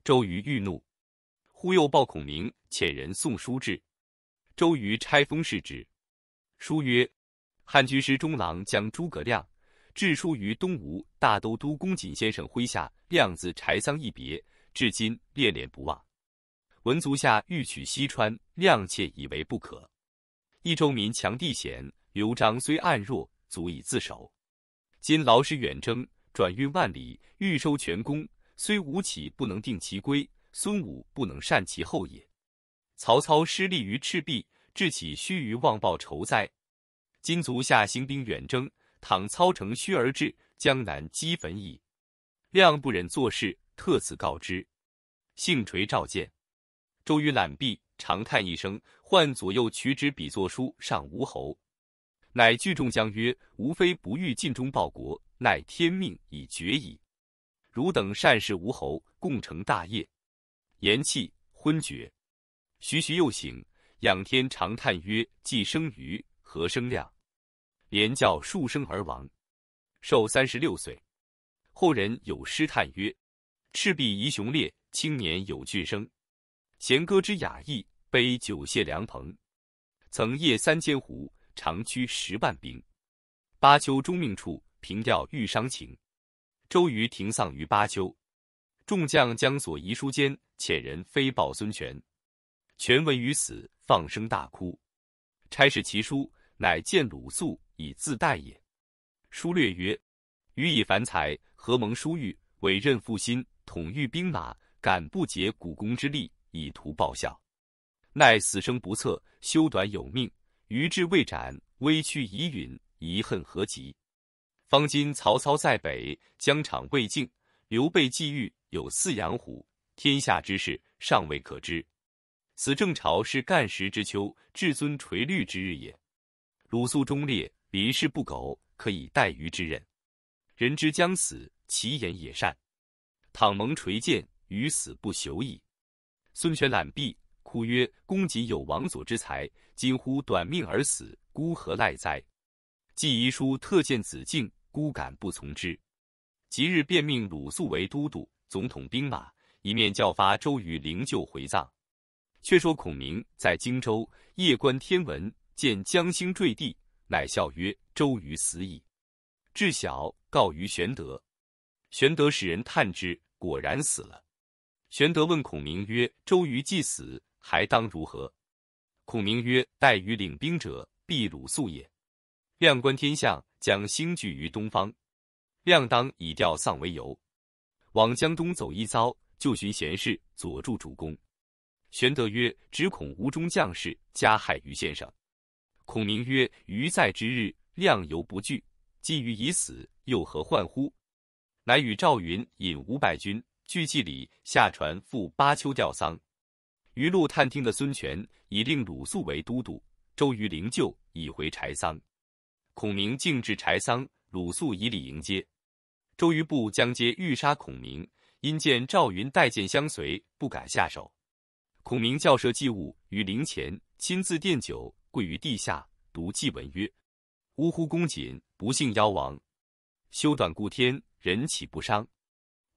S1: 周瑜愈怒，忽又报孔明遣人送书至，周瑜拆封视之，书曰：“汉军师中郎将诸葛亮致书于东吴大都督公瑾先生麾下，亮自柴桑一别，至今恋恋不忘。闻足下欲取西川，亮切以为不可。”益州民强地险，刘璋虽暗弱，足以自守。今劳师远征，转运万里，欲收全功，虽吴起不能定其归，孙武不能善其后也。曹操失利于赤壁，志起须臾忘报仇哉？今足下兴兵远征，倘操乘虚而至，江南积焚矣。亮不忍作事，特此告之。幸垂召见，周瑜览毕。长叹一声，唤左右取纸笔作书上吴侯，乃聚众将曰：“吾非不欲尽忠报国，乃天命已决矣。汝等善事吴侯，共成大业。”言讫，昏厥。徐徐又醒，仰天长叹曰：“既生瑜，何生亮？”连叫数声而亡，寿三十六岁。后人有诗叹曰：“赤壁遗雄烈，青年有俊声。弦歌之雅意。”杯酒谢良朋，曾夜三千壶，长驱十万兵。巴丘终命处，凭吊玉伤情。周瑜停丧于巴丘，众将将所遗书间，遣人飞报孙权。权闻于死，放声大哭，差使其书，乃见鲁肃以自代也。书略曰：“予以凡才，何蒙殊遇，委任负心，统御兵马，敢不竭股肱之力，以图报效。”奈死生不测，修短有命，余志未展，危躯已陨，遗恨何及？方今曹操在北，疆场未静，刘备既遇，有四阳虎，天下之事，尚未可知。此正朝是干时之秋，至尊垂绿之日也。鲁肃忠烈，临事不苟，可以待于之任。人之将死，其言也善。倘蒙垂剑，于死不朽矣。孙权览毕，哭曰：“公瑾有王佐之才，今乎短命而死，孤何赖哉？”既遗书特荐子敬，孤敢不从之。即日便命鲁肃为都督，总统兵马，一面叫发周瑜灵柩回葬。却说孔明在荆州夜观天文，见将星坠地，乃笑曰：“周瑜死矣。”至晓，告于玄德。玄德使人探之，果然死了。玄德问孔明曰：“周瑜既死，还当如何？”孔明曰：“待于领兵者，必鲁肃也。亮观天象，将星聚于东方。亮当以吊丧为由，往江东走一遭，就寻贤士，佐助主公。”玄德曰：“只恐吴中将士加害于先生。”孔明曰：“余在之日，亮犹不惧。既瑜已死，又何患乎？”乃与赵云引五百军聚祭礼，下船赴巴丘吊丧。余路探听的孙权已令鲁肃为都督，周瑜灵柩已回柴桑。孔明径至柴桑，鲁肃以礼迎接。周瑜部将接欲杀孔明，因见赵云带剑相随，不敢下手。孔明教设祭物于灵前，亲自奠酒，跪于地下，读祭文曰：“呜呼，公瑾，不幸夭亡。修短顾天，人岂不伤？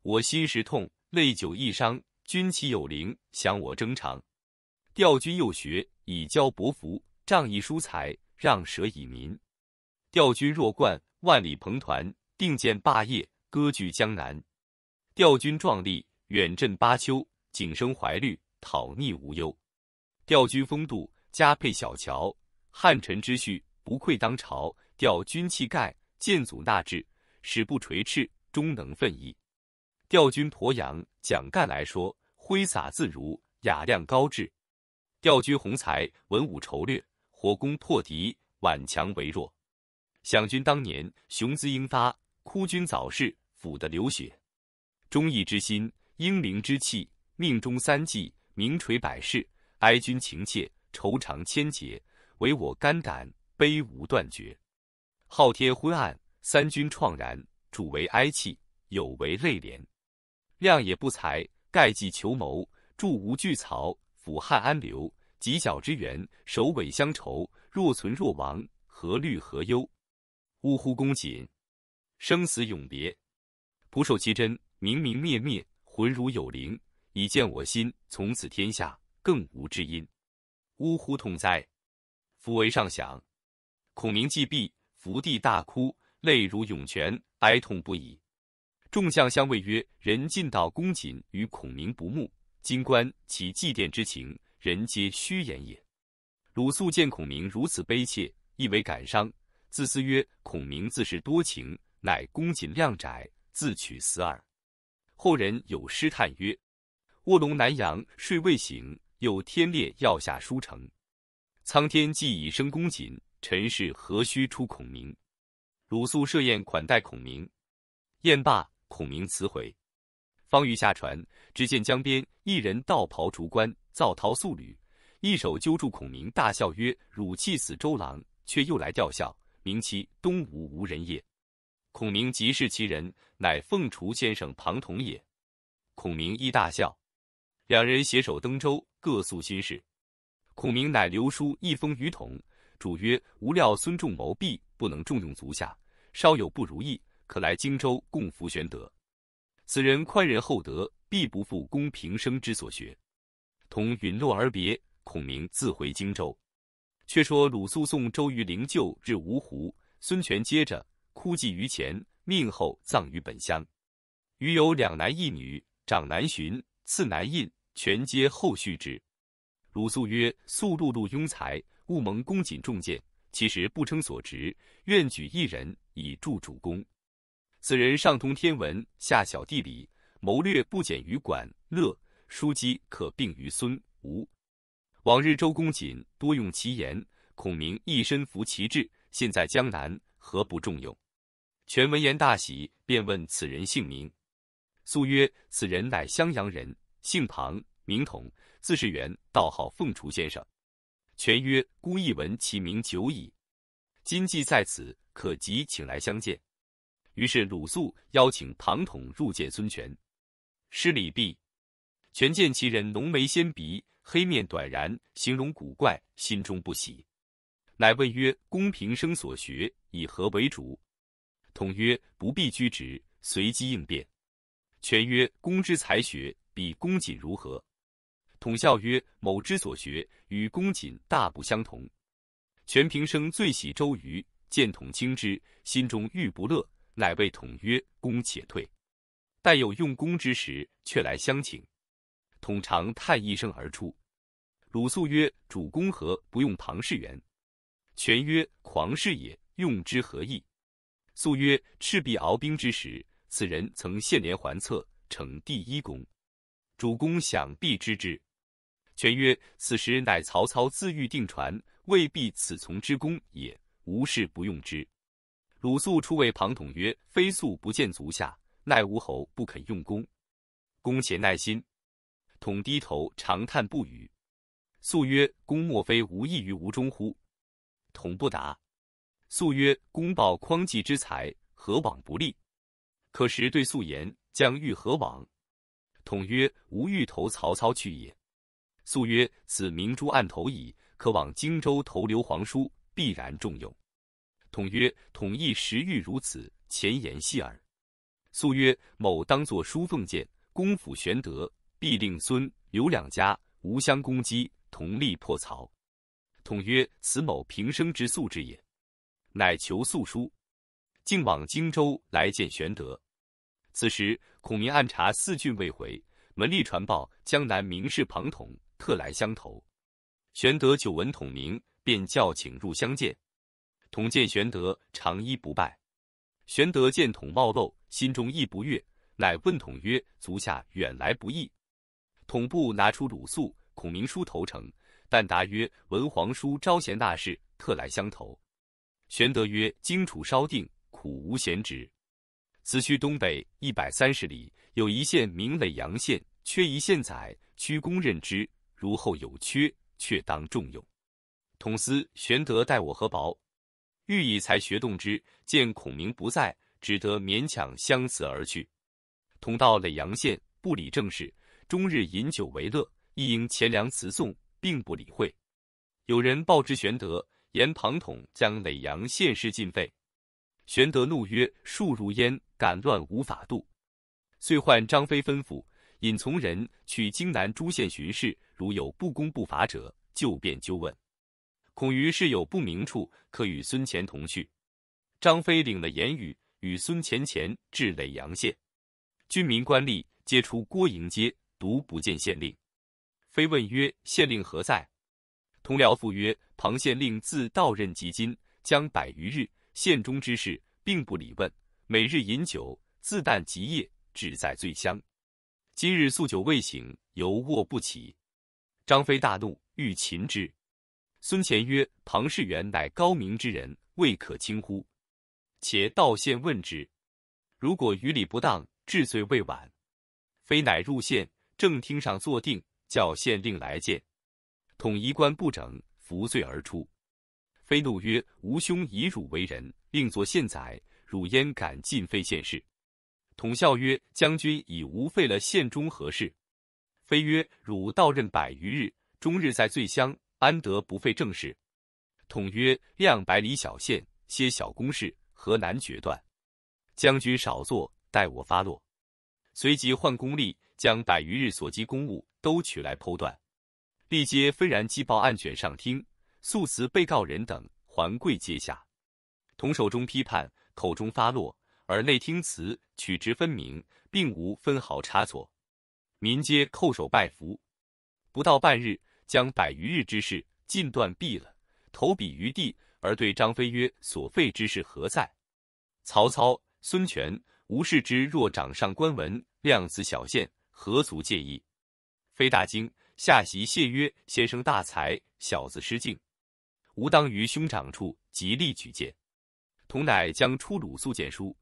S1: 我心时痛，泪久亦伤。君岂有灵，降我征长？调军幼学，以教伯服；仗义疏财，让舍以民。调军若冠，万里蓬团，定建霸业，割据江南。调军壮丽，远镇巴丘，景生怀虑。”讨逆无忧，调军风度，加配小乔，汉臣之序，不愧当朝。调军气概，建祖纳志，使不垂翅，终能奋意。调军鄱阳，蒋干来说，挥洒自如，雅量高致。调军宏才，文武筹略，火攻破敌，挽强为弱。想军当年雄姿英发，哭君早逝，抚得流血。忠义之心，英灵之气，命中三计。名垂百世，哀君情切，愁肠千结，唯我肝胆，悲无断绝。昊天昏暗，三军怆然，主为哀泣，有为泪涟。亮也不才，盖计求谋，助吴拒曹，抚汉安流，犄角之源，首尾相酬。若存若亡，何虑何忧？呜呼，公瑾，生死永别，不受其真，明明灭灭，浑如有灵。以见我心，从此天下更无知音。呜呼痛哉！夫为上想。孔明既毕，伏地大哭，泪如涌泉，哀痛不已。众将相谓曰：“人尽道公瑾与孔明不睦，今观其祭奠之情，人皆虚言也。”鲁肃见孔明如此悲切，亦为感伤，自思曰：“孔明自是多情，乃公瑾量窄，自取死耳。”后人有诗叹曰：卧龙南阳睡未醒，又天烈要下书城。苍天既已生公瑾，尘世何须出孔明？鲁肃设宴款待孔明，宴罢，孔明辞回，方欲下船，只见江边一人道袍竹冠，皂绦素履，一手揪住孔明，大笑曰：“汝气死周郎，却又来吊孝，名其东吴无人也。”孔明即是其人，乃凤雏先生庞统也。孔明亦大笑。两人携手登舟，各诉心事。孔明乃留书一封于统，主曰：“吾料孙仲谋必不能重用足下，稍有不如意，可来荆州共扶玄德。此人宽仁厚德，必不负公平生之所学。”同陨落而别。孔明自回荆州。却说鲁肃送周瑜灵柩至芜湖，孙权接着哭祭于前，命后葬于本乡。余有两男一女，长男荀，次南印。全皆后续之。鲁肃曰：“肃碌碌庸才，勿蒙公瑾重荐。其实不称所职，愿举一人以助主公。此人上通天文，下晓地理，谋略不减于管乐，书机可并于孙吴。往日周公瑾多用其言，孔明一身服其志。现在江南，何不重用？”权闻言大喜，便问此人姓名。肃曰：“此人乃襄阳人。”姓庞，名统，字士元，道号凤雏先生。权曰：“孤亦闻其名久矣，今既在此，可即请来相见。”于是鲁肃邀请庞统入见孙权。施礼毕，权见其人浓眉纤鼻，黑面短髯，形容古怪，心中不喜，乃问曰：“公平生所学，以何为主？”统曰：“不必拘职，随机应变。”权曰：“公之才学，比公瑾如何？”统笑曰：“某之所学，与公瑾大不相同。”权平生最喜周瑜，见统轻之，心中愈不乐，乃谓统曰：“公且退。”待有用功之时，却来相请。统长叹一声而出。鲁肃曰：“主公何不用庞士元？”权曰：“狂士也，用之何益？”肃曰：“赤壁鏖兵之时，此人曾献连环策，成第一功。主公想必知之。”权曰：“此时乃曹操自欲定船，未必此从之功也。无事不用之。”鲁肃出谓庞统曰：“非素不见足下。”奈吴侯不肯用功，公且耐心。统低头长叹不语。肃曰：“公莫非无益于吴中乎？”统不答。肃曰：“公报匡济之才，何往不利？可时对素言，将欲何往？”统曰：“吾欲投曹操去也。”素曰：“此明珠暗投矣，可往荆州投刘皇叔，必然重用。”统曰：“统亦时欲如此，前言戏耳。”素曰：“某当作书奉谏，公辅玄德，必令孙刘两家无相攻击，同力破曹。”统曰：“此某平生之素之也。”乃求素书，竟往荆州来见玄德。此时孔明暗查四郡未回，门吏传报江南名士庞统特来相投。玄德久闻统名，便叫请入相见。统见玄德，长揖不拜。玄德见统貌陋。心中亦不悦，乃问统曰：“足下远来不易。”统部拿出鲁肃、孔明书投诚，但答曰：“文皇叔招贤纳士，特来相投。”玄德曰：“荆楚稍定，苦无贤职。此去东北一百三十里，有一县名耒阳县，缺一县宰，屈公任之。如后有缺，却当重用。”统思玄德待我何薄，欲以才学动之。见孔明不在。只得勉强相辞而去。同到耒阳县，不理政事，终日饮酒为乐，一应钱粮辞送，并不理会。有人报之玄德，言庞统将耒阳县事尽废。玄德怒曰：“树如烟，敢乱无法度。”遂唤张飞吩咐，引从人去荆南诸县巡视，如有不公不法者，就便纠问。孔于是有不明处，可与孙乾同去。张飞领了言语。与孙乾前至耒阳县，军民官吏皆出郭迎接，独不见县令。飞问曰：“县令何在？”同僚复曰：“庞县令自到任及今，将百余日，县中之事并不理问，每日饮酒，自旦及夜，只在醉乡。今日宿酒未醒，犹卧不起。”张飞大怒，欲擒之。孙乾曰：“庞士元乃高明之人，未可轻忽。”且到县问之，如果于礼不当，治罪未晚。非乃入县，正厅上坐定，叫县令来见。统衣冠不整，伏罪而出。非怒曰：“吾兄以汝为人，令作县宰，汝焉敢尽废县事？”统笑曰：“将军以吾废了县中何事？”非曰：“汝到任百余日，终日在醉乡，安得不废政事？”统曰：“量百里小县，些小公事。”何难决断？将军少坐，待我发落。随即唤公吏，将百余日所积公务都取来剖断。吏皆纷然击报案卷上听，诉辞被告人等还跪阶下。同手中批判，口中发落，耳内听词，曲直分明，并无分毫差错。民皆叩首拜服。不到半日，将百余日之事尽断毕了，投笔于地。而对张飞曰：“所废之事何在？”曹操、孙权、吴世之若掌上官文，量此小县，何足介意？飞大惊，下席谢曰：“先生大才，小子失敬。吾当于兄长处，极力举荐。”同乃将出鲁肃荐书。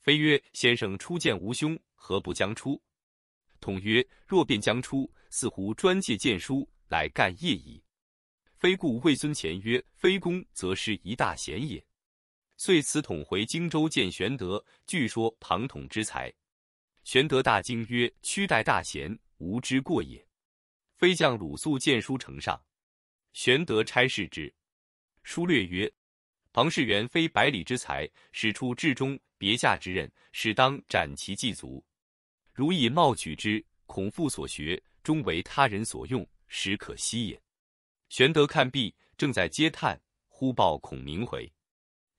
S1: 非曰：“先生初见吾兄，何不将出？”统曰：“若便将出，似乎专借剑书来干业矣。非故魏孙乾曰：“非公，则是一大贤也。”遂辞统回荆州见玄德，据说庞统之才。玄德大惊曰：“屈待大贤，吾之过也。”非将鲁肃荐书呈上，玄德差事之。书略曰：“庞士元非百里之才，使出至中别驾之任，使当斩其祭足。如以貌取之，恐父所学，终为他人所用，实可惜也。”玄德看毕，正在嗟叹，忽报孔明回。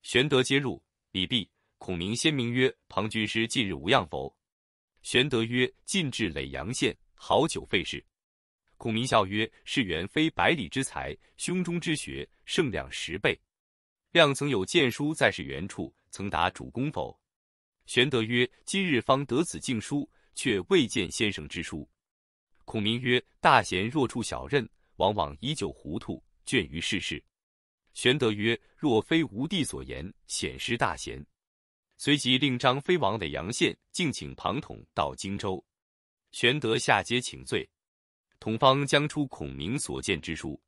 S1: 玄德接入，礼毕，孔明先明曰：“庞军师近日无恙否？”玄德曰：“近至耒阳县，好久费事。”孔明笑曰：“是原非百里之才，胸中之学胜量十倍。亮曾有荐书在是原处，曾答主公否？”玄德曰：“今日方得此敬书，却未见先生之书。”孔明曰：“大贤若处小任。”往往依旧糊涂，倦于世事。玄德曰：“若非吾弟所言，显失大贤。”随即令张飞往耒阳县，敬请庞统到荆州。玄德下阶请罪，统方将出孔明所见之书。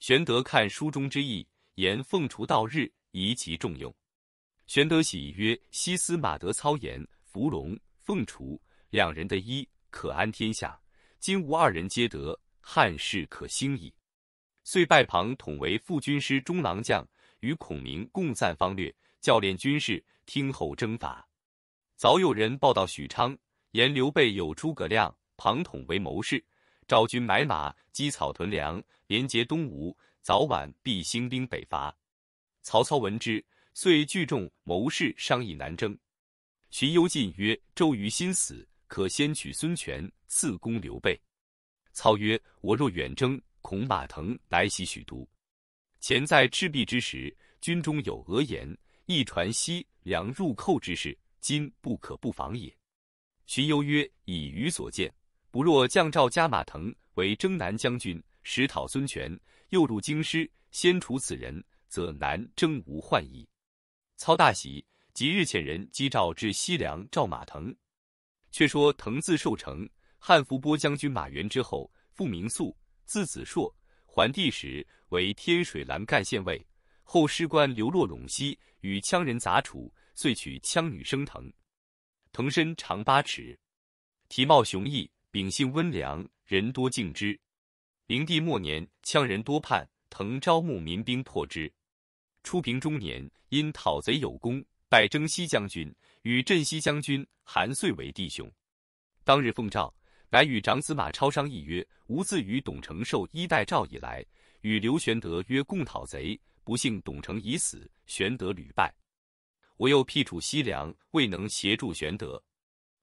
S1: 玄德看书中之意，言凤雏到日，宜其重用。玄德喜曰：“西司马德操言，伏龙、凤雏两人的一，可安天下。今吾二人皆得。”汉室可兴矣，遂拜庞统为副军师、中郎将，与孔明共赞方略，教练军事，听候征伐。早有人报到许昌，言刘备有诸葛亮、庞统为谋士，召军买马、积草屯粮，连结东吴，早晚必兴兵北伐。曹操闻之，遂聚众谋士商议南征。荀攸进曰：“周瑜心死，可先取孙权，赐攻刘备。”操曰：“我若远征，恐马腾来袭许都。前在赤壁之时，军中有讹言，亦传西凉入寇之事，今不可不防也。”荀攸曰：“以余所见，不若将赵加马腾为征南将军，实讨孙权，诱入京师，先除此人，则南征无患矣。”操大喜，即日遣人击赵至西凉，召马腾。却说腾字寿成。汉伏波将军马援之后，复名肃，字子硕。桓帝时为天水蓝干县尉，后师官流落陇西，与羌人杂处，遂娶羌女生腾。腾身长八尺，体貌雄毅，秉性温良，人多敬之。灵帝末年，羌人多叛，腾招募民兵破之。初平中年，因讨贼有功，拜征西将军，与镇西将军韩遂为弟兄。当日奉诏。乃与长子马超商议曰：“吾自与董承受衣带诏以来，与刘玄德约共讨贼，不幸董承已死，玄德屡败。我又辟处西凉，未能协助玄德。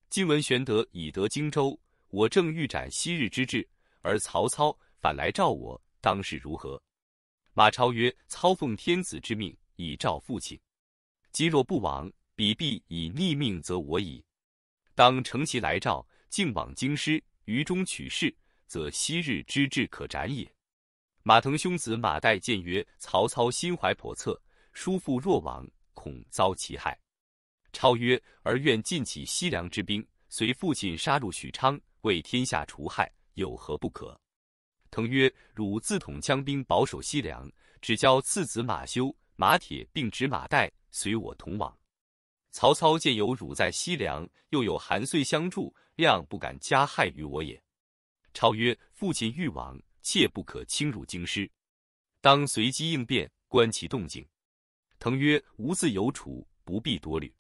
S1: 今闻玄德已得荆州，我正欲斩昔日之志，而曹操反来召我，当是如何？”马超曰：“操奉天子之命，以召父亲。今若不往，彼必以逆命责我矣。当乘其来召。”竟往京师，于中取势，则昔日之志可斩也。马腾兄子马岱见曰：“曹操心怀叵测，叔父若往，恐遭其害。”超曰：“儿愿尽起西凉之兵，随父亲杀入许昌，为天下除害，有何不可？”腾曰：“汝自统羌兵保守西凉，只教次子马修、马铁并执马岱，随我同往。曹操见有汝在西凉，又有韩遂相助。”谅不敢加害于我也。超曰：“父亲欲往，切不可轻入京师，当随机应变，观其动静。”腾曰：“吾自有处，不必多虑。”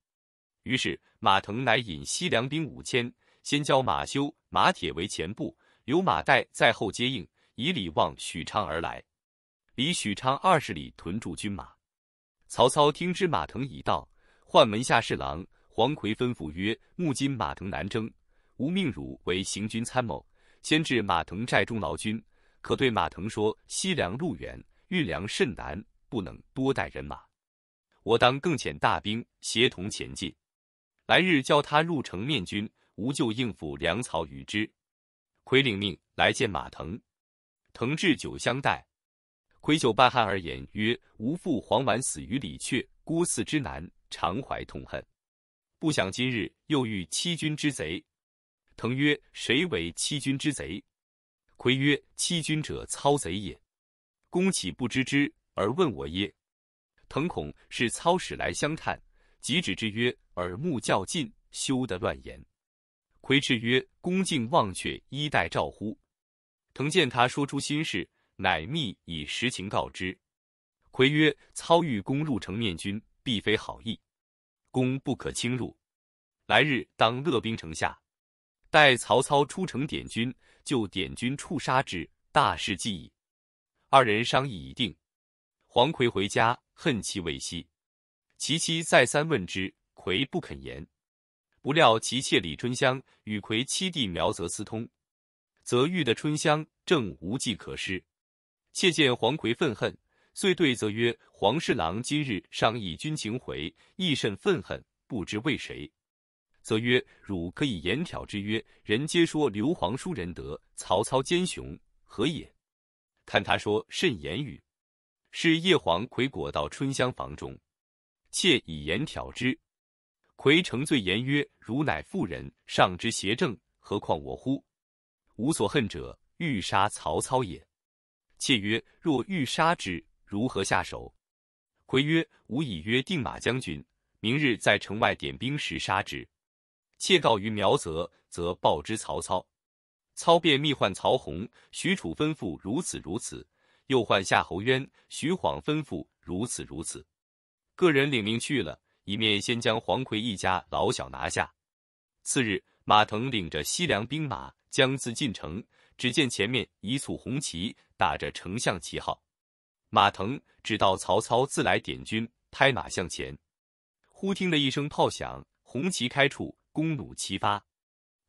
S1: 于是马腾乃引西凉兵五千，先交马修、马铁为前部，留马岱在后接应，以礼望许昌而来。离许昌二十里，屯驻军马。曹操听知马腾已到，唤门下侍郎黄奎吩咐曰：“目今马腾南征。”吾命汝为行军参谋，先至马腾寨中劳军。可对马腾说：西凉路远，运粮甚难，不能多带人马。我当更遣大兵协同前进。来日叫他入城面军，吾就应付粮草与之。魁领命来见马腾，腾置酒相待。魁酒半酣而言曰：“吾父黄琬死于李榷，孤嗣之难，常怀痛恨。不想今日又遇欺君之贼。”腾曰：“谁为欺君之贼？”夔曰：“欺君者，操贼也。公岂不知之而问我耶？”腾恐是操使来相探，即止之曰：“耳目较近，休得乱言。”夔叱曰：“恭敬忘却，衣带诏乎？”腾见他说出心事，乃密以实情告之。夔曰：“操欲攻入城面君，必非好意，公不可轻入。来日当勒兵城下，待曹操出城点军，就点军触杀之，大事既矣。”二人商议已定。黄夔回家，恨其未息。其妻再三问之，夔不肯言。不料其妾李春香与夔七弟苗泽私通，则遇的春香正无计可施。妾见黄夔愤恨。遂对则曰：“黄侍郎今日商议军情回，亦甚愤恨，不知为谁。”则曰：“汝可以言挑之曰：‘人皆说刘皇叔仁德，曹操奸雄，何也？’看他说甚言语。”是夜黄夔裹到春香房中，妾以言挑之。夔承罪言曰：“汝乃妇人，上知邪正，何况我乎？吾所恨者，欲杀曹操也。”妾曰：“若欲杀之。”如何下手？夔曰：“吾已约定马将军，明日在城外点兵时杀之。妾告于苗泽，则报之曹操。操便密唤曹洪、许褚，吩咐如此如此；又唤夏侯渊、徐晃，吩咐如此如此。个人领命去了，一面先将黄奎一家老小拿下。次日，马腾领着西凉兵马将自进城，只见前面一簇红旗，打着丞相旗号。马腾只道曹操自来点军，拍马向前。忽听了一声炮响，红旗开处，弓弩齐发。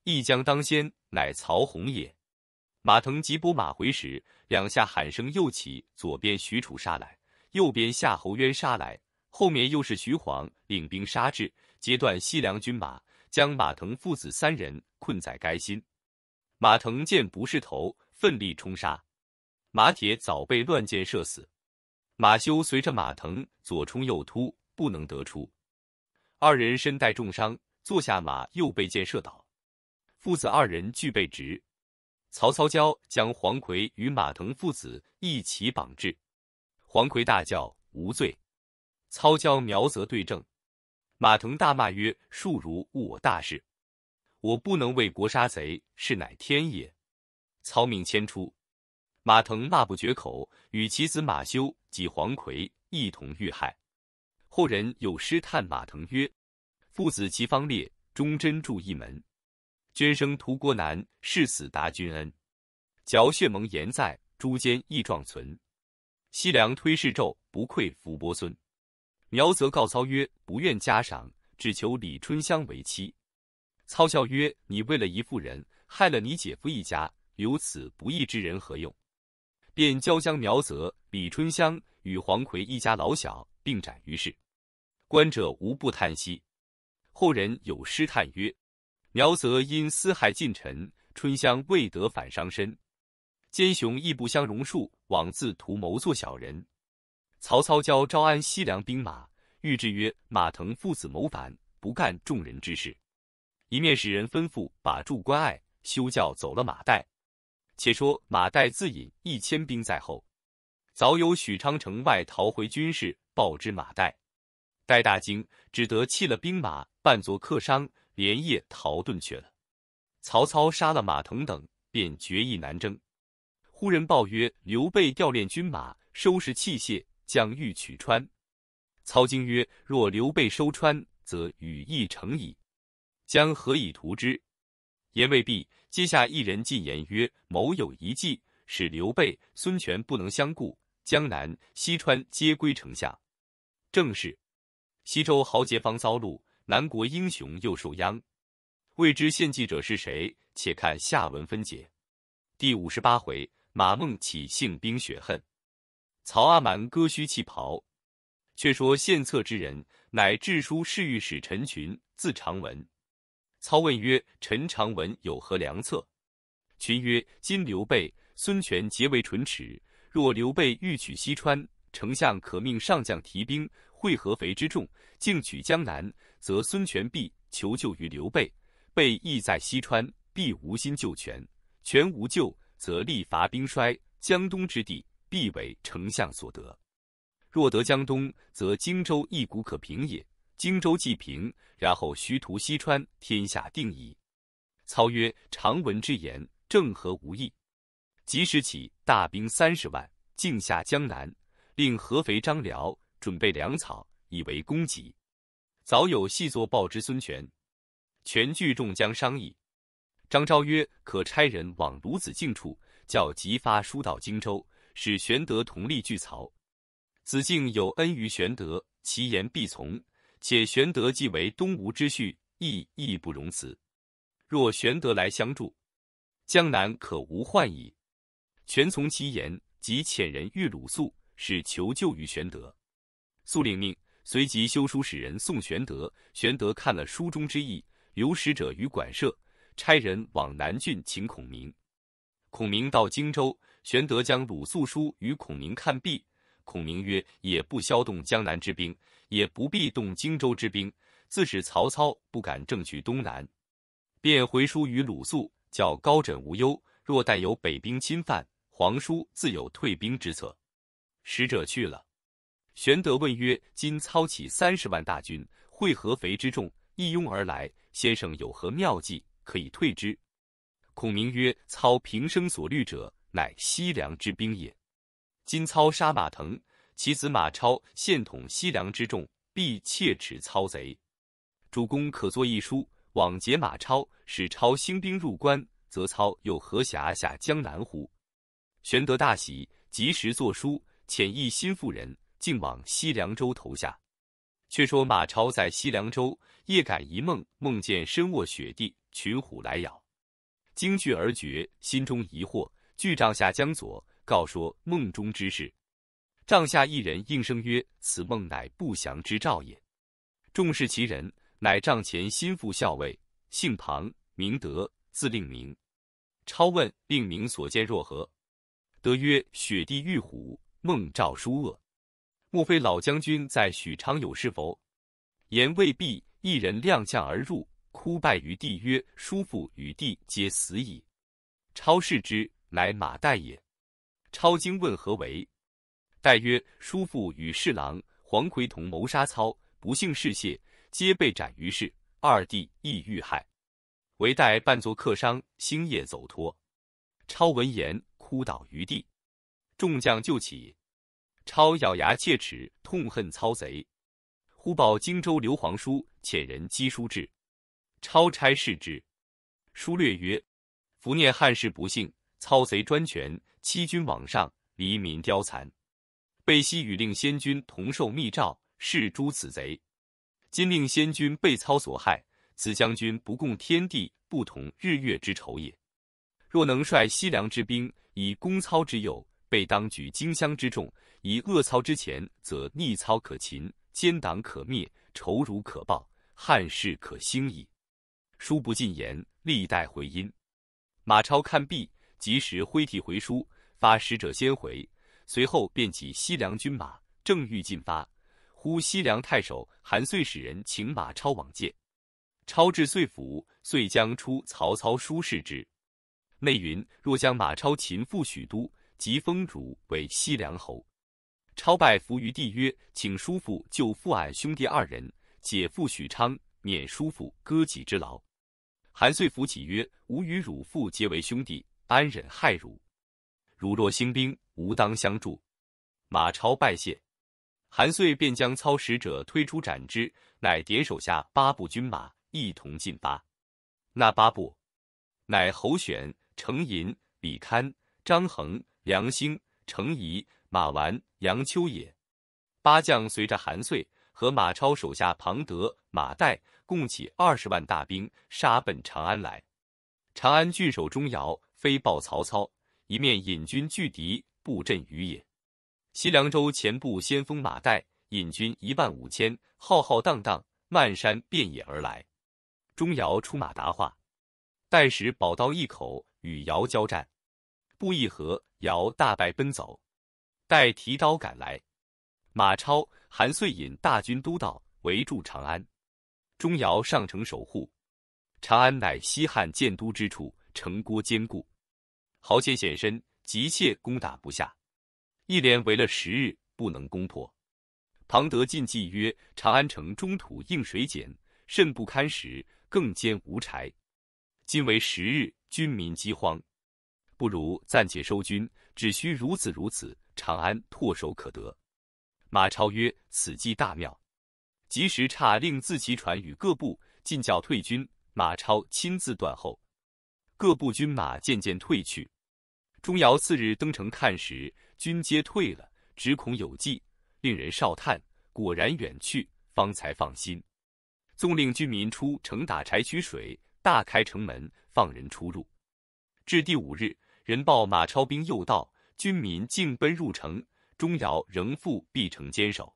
S1: 一将当先，乃曹洪也。马腾急拨马回时，两下喊声又起，左边许褚杀来，右边夏侯渊杀来，后面又是徐晃领兵杀至，截断西凉军马，将马腾父子三人困在该心。马腾见不是头，奋力冲杀，马铁早被乱箭射死。马修随着马腾左冲右突，不能得出。二人身带重伤，坐下马又被箭射倒。父子二人俱被执。曹操教将黄奎与马腾父子一起绑至。黄奎大叫无罪。操教苗泽对证。马腾大骂曰：“庶如误我大事，我不能为国杀贼，是乃天也。”操命迁出。马腾骂不绝口，与其子马修及黄夔一同遇害。后人有诗叹马腾曰：“父子齐方烈，忠贞铸一门。捐生图国难，誓死答君恩。嚼血盟言在，诛奸义状存。西凉推事纣，不愧伏波孙。”苗泽告操曰：“不愿加赏，只求李春香为妻。”操笑曰：“你为了一妇人，害了你姐夫一家，留此不义之人何用？”便交将苗泽、李春香与黄奎一家老小并斩于市，观者无不叹息。后人有诗叹曰：“苗泽因私害近臣，春香未得反伤身。奸雄亦不相容恕，枉自图谋做小人。”曹操教招安西凉兵马，谕之曰：“马腾父子谋反，不干众人之事。”一面使人吩咐把住关隘，休教走了马岱。且说马岱自引一千兵在后，早有许昌城外逃回军士报知马岱，岱大惊，只得弃了兵马，扮作客商，连夜逃遁去了。曹操杀了马腾等，便决意南征。忽人报曰：刘备调练军马，收拾器械，将欲取川。操惊曰：若刘备收川，则羽翼成矣，将何以图之？言未毕。阶下一人进言曰：“某有一计，使刘备、孙权不能相顾，江南、西川皆归丞相。正是西周豪杰方遭戮，南国英雄又受殃。未知献计者是谁？且看下文分解。”第五十八回，马孟起兴兵雪恨，曹阿瞒割须弃袍。却说献策之人，乃治书侍御史陈群，字长文。操问曰：“陈长文有何良策？”群曰：“今刘备、孙权结为唇齿，若刘备欲取西川，丞相可命上将提兵会合肥之众，进取江南，则孙权必求救于刘备；备亦在西川，必无心救权。权无救，则力伐兵衰，江东之地必为丞相所得。若得江东，则荆州一股可平也。荆州既平，然后徐图西川，天下定矣。操曰：“常闻之言，正合无意。”即时起，大兵三十万，径下江南，令合肥张辽准备粮草，以为供给。早有细作报之孙权，权聚众将商议。张昭曰：“可差人往鲁子敬处，叫急发书到荆州，使玄德同力拒曹。子敬有恩于玄德，其言必从。且玄德既为东吴之婿，亦义不容辞。若玄德来相助，江南可无患矣。”权从其言，即遣人遇鲁肃，使求救于玄德。肃领命，随即修书使人送玄德。玄德看了书中之意，留使者于馆舍，差人往南郡请孔明。孔明到荆州，玄德将鲁肃书与孔明看毕。孔明曰：“也不消动江南之兵，也不必动荆州之兵，自使曹操不敢正取东南。便回书与鲁肃，叫高枕无忧。若但有北兵侵犯，”皇叔自有退兵之策，使者去了。玄德问曰：“今操起三十万大军，会合肥之众，一拥而来，先生有何妙计可以退之？”孔明曰：“操平生所虑者，乃西凉之兵也。今操杀马腾，其子马超现统西凉之众，必切齿操贼。主公可作一书，往结马超，使超兴兵入关，则操又何暇下江南乎？”玄德大喜，及时作书，遣一心腹人，径往西凉州投下。却说马超在西凉州，夜感一梦，梦见身卧雪地，群虎来咬，惊惧而觉，心中疑惑，据帐下江左，告说梦中之事。帐下一人应声曰：“此梦乃不祥之兆也。”众视其人，乃帐前心腹校尉，姓庞，名德，字令明。超问令明所见若何？德曰：“雪地遇虎，梦兆殊恶。莫非老将军在许昌有事否？”言未必。一人踉跄而入，哭拜于地曰：“叔父与弟皆死矣。”超视之，乃马岱也。超惊问何为？岱曰：“叔父与侍郎黄奎同谋杀操，不幸事泄，皆被斩于市。二弟亦遇害，唯岱扮作客商，星夜走脱。”超闻言。哭倒于地，众将救起。超咬牙切齿，痛恨操贼。忽报荆州刘皇叔遣人赍书至，超差视之。书略曰：“伏念汉室不幸，操贼专权，欺君罔上，黎民凋残。备悉与令先君同受密诏，是诛此贼。今令先君被操所害，此将军不共天地，不同日月之仇也。若能率西凉之兵。”以攻操之右，备当举荆襄之众；以恶操之前，则逆操可擒，奸党可灭，仇辱可报，汉室可兴矣。书不尽言，历代回音。马超看毕，及时挥涕回书，发使者先回。随后便起西凉军马，正欲进发，忽西凉太守韩遂使人请马超往见。超至遂府，遂将出曹操书示之。内云：若将马超擒赴许都，即封汝为西凉侯。超拜伏于地曰：“请叔父救父俺兄弟二人，解赴许昌，免叔父割己之劳。”韩遂扶起曰：“吾与汝父皆为兄弟，安忍害汝？汝若兴兵，吾当相助。”马超拜谢。韩遂便将操使者推出斩之，乃点手下八部军马一同进发。那八部，乃侯选。程寅、李堪、张衡、梁兴、程颐、马玩、杨秋也。八将随着韩遂和马超手下庞德、马岱共起二十万大兵，杀奔长安来。长安郡守钟繇飞报曹操，一面引军拒敌，布阵于野。西凉州前部先锋马岱引军一万五千，浩浩荡荡漫山遍野而来。钟繇出马答话，岱使宝刀一口。与姚交战，不一合，姚大败奔走。待提刀赶来，马超、韩遂引大军都到，围住长安。钟繇上城守护。长安乃西汉建都之处，城郭坚固。豪杰显身，急切攻打不下，一连围了十日，不能攻破。庞德进计曰：“长安城中土应水减，甚不堪食，更兼无柴。今为十日，军民饥荒，不如暂且收军，只需如此如此，长安唾手可得。”马超曰：“此计大妙。”及时差令自骑传与各部，进教退军。马超亲自断后，各部军马渐渐退去。钟繇次日登城看时，军皆退了，只恐有计，令人哨探，果然远去，方才放心。纵令军民出城打柴取水，大开城门，放人出入。至第五日，人报马超兵又到，军民尽奔入城，钟繇仍复闭城坚守。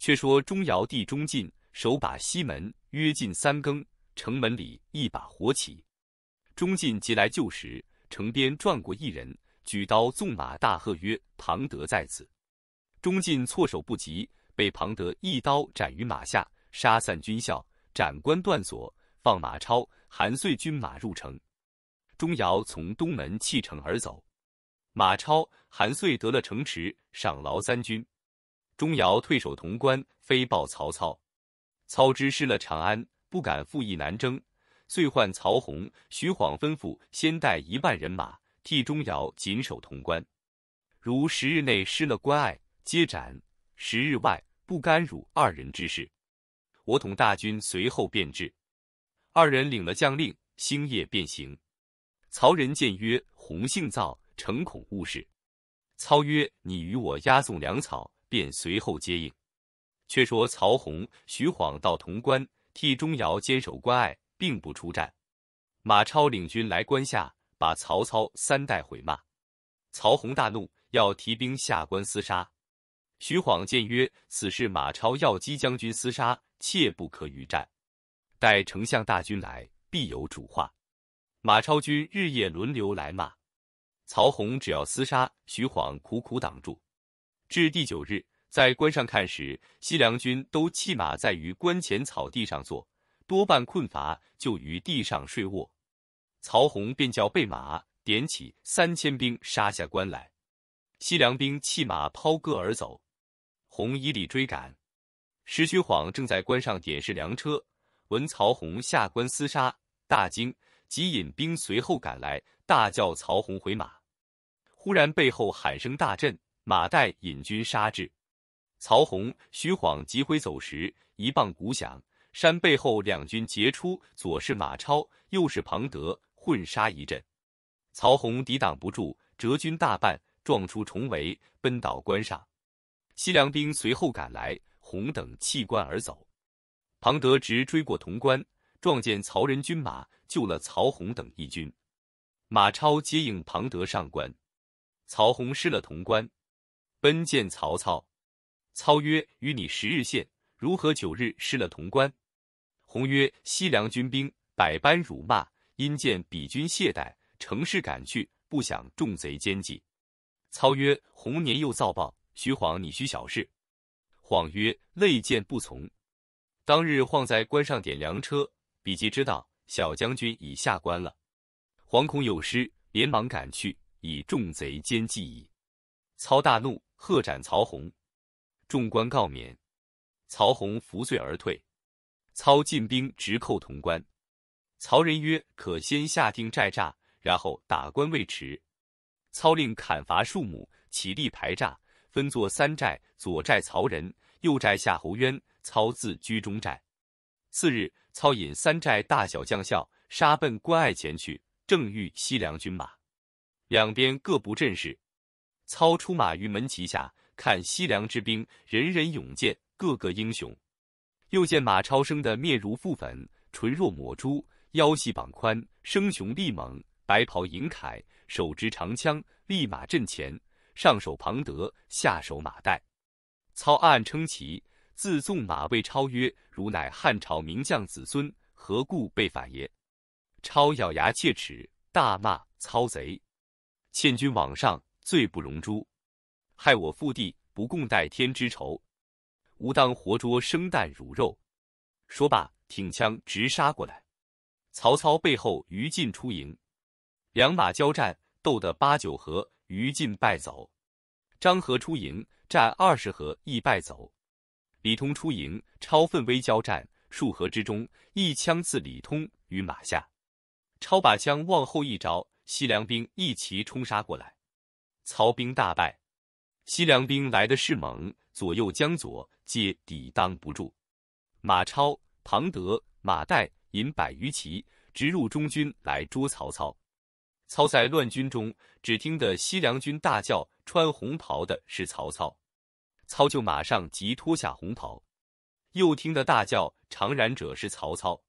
S1: 却说钟繇弟钟进守把西门，约近三更。城门里一把火起，钟进急来救时，城边转过一人，举刀纵马大喝曰：“庞德在此！”钟进措手不及，被庞德一刀斩于马下，杀散军校，斩关断锁，放马超、韩遂军马入城。钟繇从东门弃城而走，马超、韩遂得了城池，赏劳三军。钟繇退守潼关，飞报曹操。操知失了长安。不敢复议南征，遂唤曹洪、徐晃吩咐先带一万人马替钟繇紧守潼关。如十日内失了关隘，皆斩；十日外不干汝二人之事。我统大军随后便至。二人领了将令，星夜便行。曹仁见曰：“洪性躁，诚恐误事。”操曰：“你与我押送粮草，便随后接应。”却说曹洪、徐晃到潼关。替钟繇坚守关隘，并不出战。马超领军来关下，把曹操三代毁骂。曹洪大怒，要提兵下关厮杀。徐晃见曰：“此事马超要击将军厮杀，切不可与战。待丞相大军来，必有主话。”马超军日夜轮流来骂。曹洪只要厮杀，徐晃苦苦挡住。至第九日。在关上看时，西凉军都弃马在于关前草地上坐，多半困乏，就于地上睡卧。曹洪便叫备马，点起三千兵杀下关来。西凉兵弃马抛戈而走，洪以礼追赶。石徐晃正在关上点视粮车，闻曹洪下关厮杀，大惊，即引兵随后赶来，大叫曹洪回马。忽然背后喊声大震，马岱引军杀至。曹洪、徐晃急回走时，一棒鼓响，山背后两军截出，左是马超，右是庞德，混杀一阵。曹洪抵挡不住，折军大半，撞出重围，奔倒关上。西凉兵随后赶来，洪等弃关而走。庞德直追过潼关，撞见曹仁军马，救了曹洪等一军。马超接应庞德上关，曹洪失了潼关，奔见曹操。操曰：“与你十日线，如何九日失了潼关？”洪曰：“西凉军兵百般辱骂，因见彼军懈怠，乘势赶去，不想众贼奸计。”操曰：“洪年幼造暴，徐晃你须小事。”晃曰：“累见不从。”当日晃在关上点粮车，比及知道小将军已下关了，惶恐有失，连忙赶去，以众贼奸计矣。操大怒，喝斩曹洪。众官告免，曹洪伏罪而退。操进兵直寇潼关。曹仁曰：“可先下定寨栅，然后打关未迟。”操令砍伐树木，起立排栅，分作三寨：左寨曹仁，右寨夏侯渊，操自居中寨。次日，操引三寨大小将校杀奔关隘前去，正遇西凉军马，两边各不阵势。操出马于门旗下。看西凉之兵，人人勇健，个个英雄。又见马超生的面如覆粉，唇若抹珠，腰细膀宽，生雄力猛，白袍银铠，手执长枪，立马阵前，上手庞德，下手马岱。操暗暗称奇，自纵马谓超曰：“汝乃汉朝名将子孙，何故被反也？”超咬牙切齿，大骂操贼，欠君往上，罪不容诛。害我父弟，不共戴天之仇，吾当活捉生啖乳肉。说罢，挺枪直杀过来。曹操背后于禁出营，两马交战，斗得八九合，于禁败走。张合出营，战二十合，亦败走。李通出营，超奋威交战，数合之中，一枪刺李通于马下。超把枪往后一着，西凉兵一齐冲杀过来，曹兵大败。西凉兵来的是猛，左右将左皆抵挡不住。马超、庞德、马岱引百余骑直入中军来捉曹操。操在乱军中，只听得西凉军大叫：“穿红袍的是曹操！”操就马上即脱下红袍。又听得大叫：“长髯者是曹操！”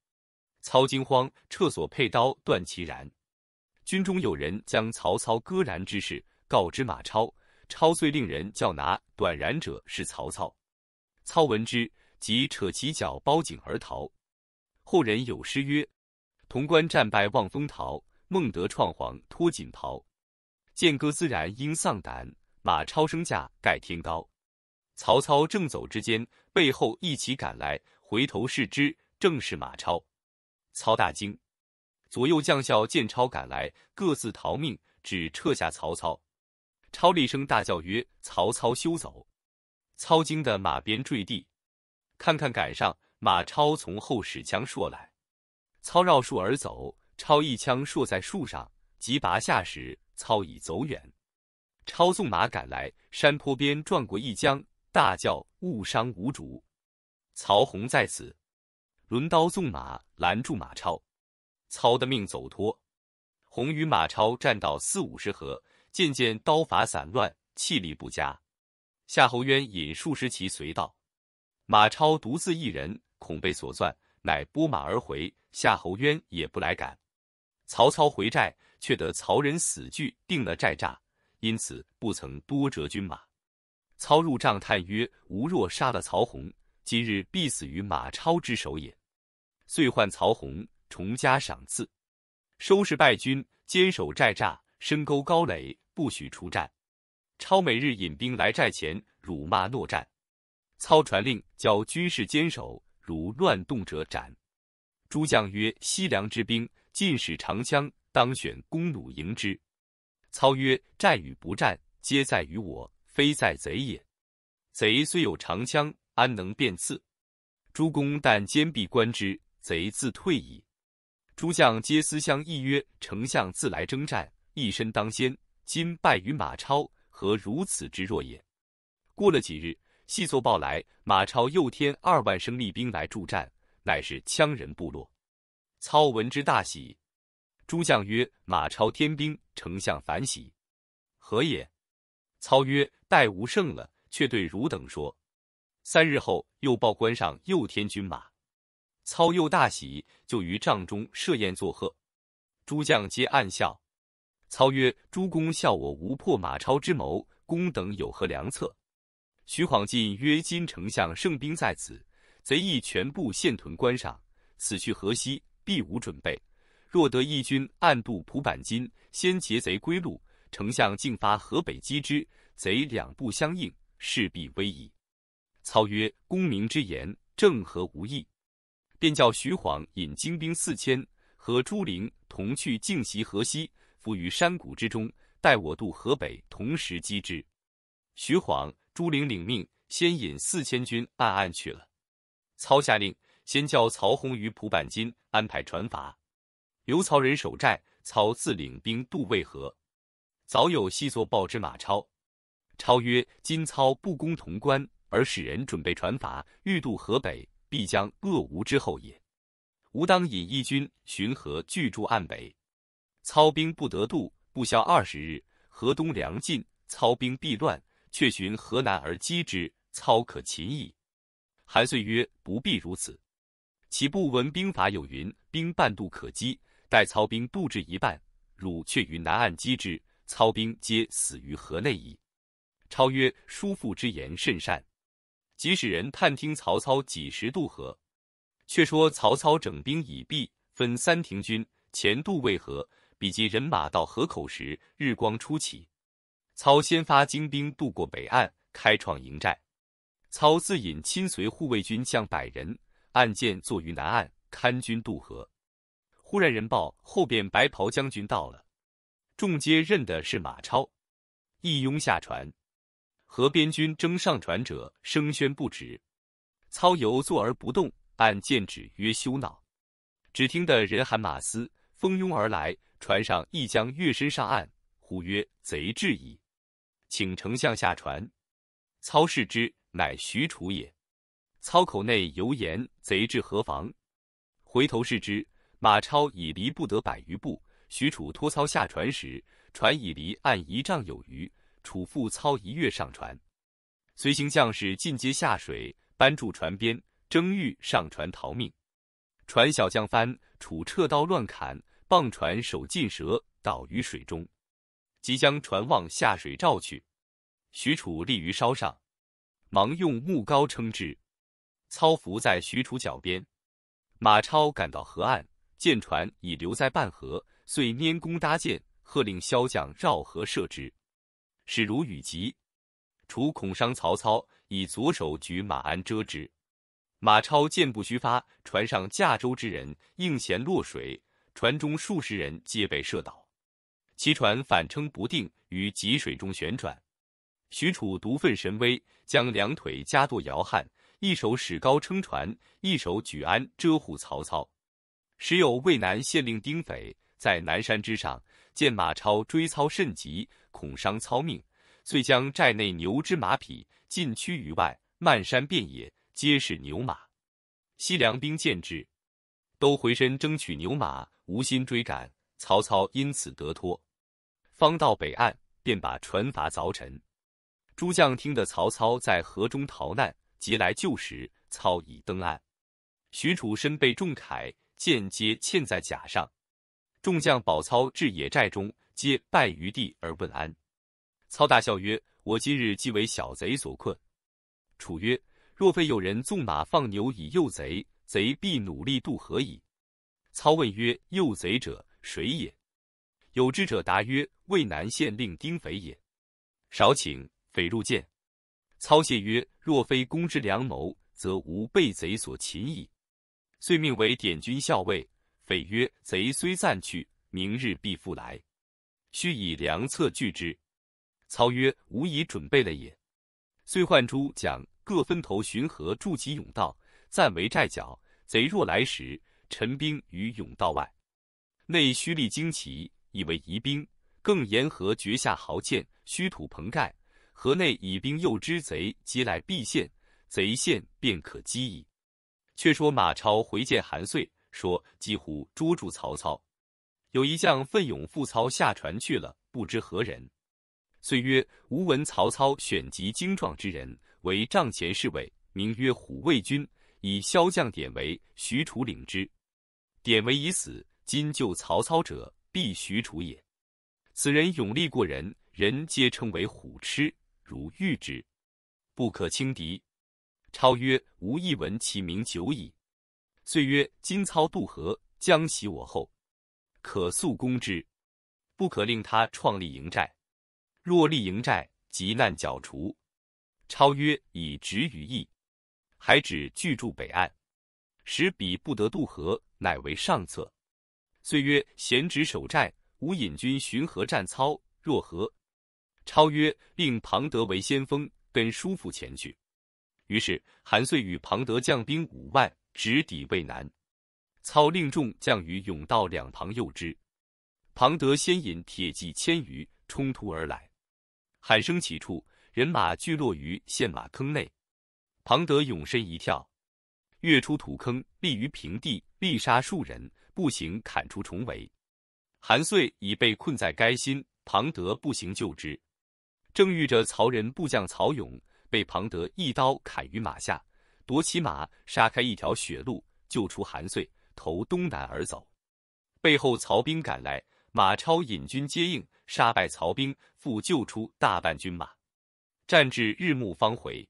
S1: 操惊慌，撤所佩刀，断其髯。军中有人将曹操割髯之事告知马超。超遂令人叫拿短髯者是曹操，操闻之，即扯其脚包颈而逃。后人有诗曰：“潼关战败望风逃，孟德创皇脱锦袍。见歌自然应丧胆，马超升驾盖天高。”曹操正走之间，背后一骑赶来，回头视之，正是马超。操大惊，左右将校见超赶来，各自逃命，只撤下曹操。超厉声大叫曰：“曹操休走！”操惊得马鞭坠地，看看赶上，马超从后使枪搠来，操绕树而走，超一枪搠在树上，急拔下时，操已走远。超纵马赶来，山坡边转过一将，大叫：“误伤无主！”曹洪在此，抡刀纵马拦住马超，操的命走脱。洪与马超战到四五十合。渐渐刀法散乱，气力不佳。夏侯渊引数十骑随到，马超独自一人，恐被所算，乃拨马而回。夏侯渊也不来赶。曹操回寨，却得曹仁死惧，定了寨栅，因此不曾多折军马。操入帐叹曰：“吾若杀了曹洪，今日必死于马超之手也。”遂唤曹洪，重加赏赐，收拾败军，坚守寨栅。深沟高垒，不许出战。超每日引兵来寨前，辱骂诺战。操传令，教军士坚守，如乱动者斩。诸将曰：“西凉之兵尽使长枪，当选弓弩迎之。”操曰：“战与不战，皆在于我，非在贼也。贼虽有长枪，安能便刺？诸公但坚壁观之，贼自退矣。”诸将皆思相议曰：“丞相自来征战。”一身当先，今败于马超，何如此之弱也？过了几日，细作报来，马超又添二万生力兵来助战，乃是羌人部落。操闻之大喜。诸将曰：“马超添兵，丞相反喜，何也？”操曰：“待吾胜了，却对汝等说。”三日后，又报关上又添军马。操又大喜，就于帐中设宴作贺。诸将皆暗笑。操曰：“诸公笑我无破马超之谋，公等有何良策？”徐晃进曰：“今丞相胜兵在此，贼亦全部陷屯关上，此去河西必无准备。若得义军暗渡蒲坂津，先劫贼归路，丞相竟发河北击之，贼两不相应，势必危矣。”操曰：“公明之言，正合吾意。”便叫徐晃引精兵四千，和朱灵同去径袭河西。伏于山谷之中，待我渡河北，同时击之。徐晃、朱灵领命，先引四千军暗暗去了。操下令，先叫曹洪于蒲坂津安排船筏，留曹仁守寨。操自领兵渡渭河。早有细作报之马超，超曰：“今操不攻潼关，而使人准备船筏，欲渡河北，必将恶吴之后也。吾当引一军巡河，拒驻岸北。”操兵不得渡，不消二十日，河东粮尽，操兵必乱。却寻河南而击之，操可擒矣。韩遂曰：“不必如此。岂不闻兵法有云：兵半渡可击。待操兵渡至一半，汝却于南岸击之，操兵皆死于河内矣。”超曰：“叔父之言甚善。”即使人探听曹操几时渡河。却说曹操整兵已毕，分三庭军前渡渭河。比及人马到河口时，日光初起。操先发精兵渡过北岸，开创营寨。操自引亲随护卫军将百人，按箭坐于南岸，看军渡河。忽然人报后边白袍将军到了。众皆认的是马超，一拥下船。河边军争上船者，声喧不止。操犹坐而不动，按剑指曰：“休闹！”只听得人喊马嘶，蜂拥而来。船上亦将跃身上岸，呼曰：“贼至矣！请丞相下船。”操视之，乃许褚也。操口内犹言：“贼至何妨？”回头视之，马超已离不得百余步。许褚托操下船时，船已离岸一丈有余。楚父操一跃上船，随行将士尽皆下水，搬住船边，争欲上船逃命。船小将翻，楚撤刀乱砍，棒船手尽折，倒于水中。即将船望下水照去，许褚立于梢上，忙用木篙撑之。操伏在许褚脚边。马超赶到河岸，见船已留在半河，遂拈弓搭箭，喝令骁将绕河射之。势如雨急，楚恐伤曹操，以左手举马鞍遮之。马超箭不虚发，船上驾舟之人应弦落水，船中数十人皆被射倒。其船反撑不定，于急水中旋转。许褚独奋神威，将两腿夹舵摇撼，一手使篙撑船，一手举鞍遮护曹操。时有渭南县令丁斐在南山之上，见马超追操甚急。恐伤操命，遂将寨内牛之马匹尽驱于外，漫山遍野皆是牛马。西凉兵见之，都回身争取牛马，无心追赶。曹操因此得脱。方到北岸，便把船筏凿沉。诸将听得曹操在河中逃难，即来救时，操已登岸。许褚身被重铠，剑皆嵌在甲上。众将保操至野寨中。皆拜于地而问安。操大笑曰：“我今日既为小贼所困。”楚曰：“若非有人纵马放牛以诱贼，贼必努力渡河矣。”操问曰：“诱贼者谁也？”有知者答曰：“渭南县令丁斐也。”少顷，匪入见。操谢曰：“若非公之良谋，则无被贼所擒矣。”遂命为典军校尉。匪曰：“贼虽暂去，明日必复来。”须以良策拒之。操曰：“吾已准备了也。”遂唤诸将各分头巡河，筑起甬道，暂为寨脚。贼若来时，陈兵于甬道外，内虚立旌旗，以为疑兵。更沿河绝下壕堑，虚土棚盖。河内以兵诱之，贼皆来避陷，贼陷便可击矣。却说马超回见韩遂，说几乎捉住曹操。有一将奋勇赴操下船去了，不知何人。遂曰：“吾闻曹操选集精壮之人为帐前侍卫，名曰虎卫军，以骁将典为许褚领之。典韦已死，今救曹操者，必许褚也。此人勇力过人，人皆称为虎痴，如遇之，不可轻敌。”超曰：“吾亦闻其名久矣。”遂曰：“今操渡河，将袭我后。”可速攻之，不可令他创立营寨。若立营寨，急难剿除。超曰：“以直于义，还指拒驻北岸，使彼不得渡河，乃为上策。”遂曰：“贤侄守寨，吾引军巡河战操。若何？”超曰：“令庞德为先锋，跟叔父前去。”于是韩遂与庞德将兵五万，直抵渭南。操令众将于甬道两旁诱之，庞德先引铁骑千余冲突而来，喊声起处，人马俱落于陷马坑内。庞德勇身一跳，跃出土坑，立于平地，力杀数人，步行砍出重围。韩遂已被困在该心，庞德步行救之，正遇着曹仁部将曹勇，被庞德一刀砍于马下，夺其马，杀开一条血路，救出韩遂。投东南而走，背后曹兵赶来，马超引军接应，杀败曹兵，复救出大半军马，战至日暮方回。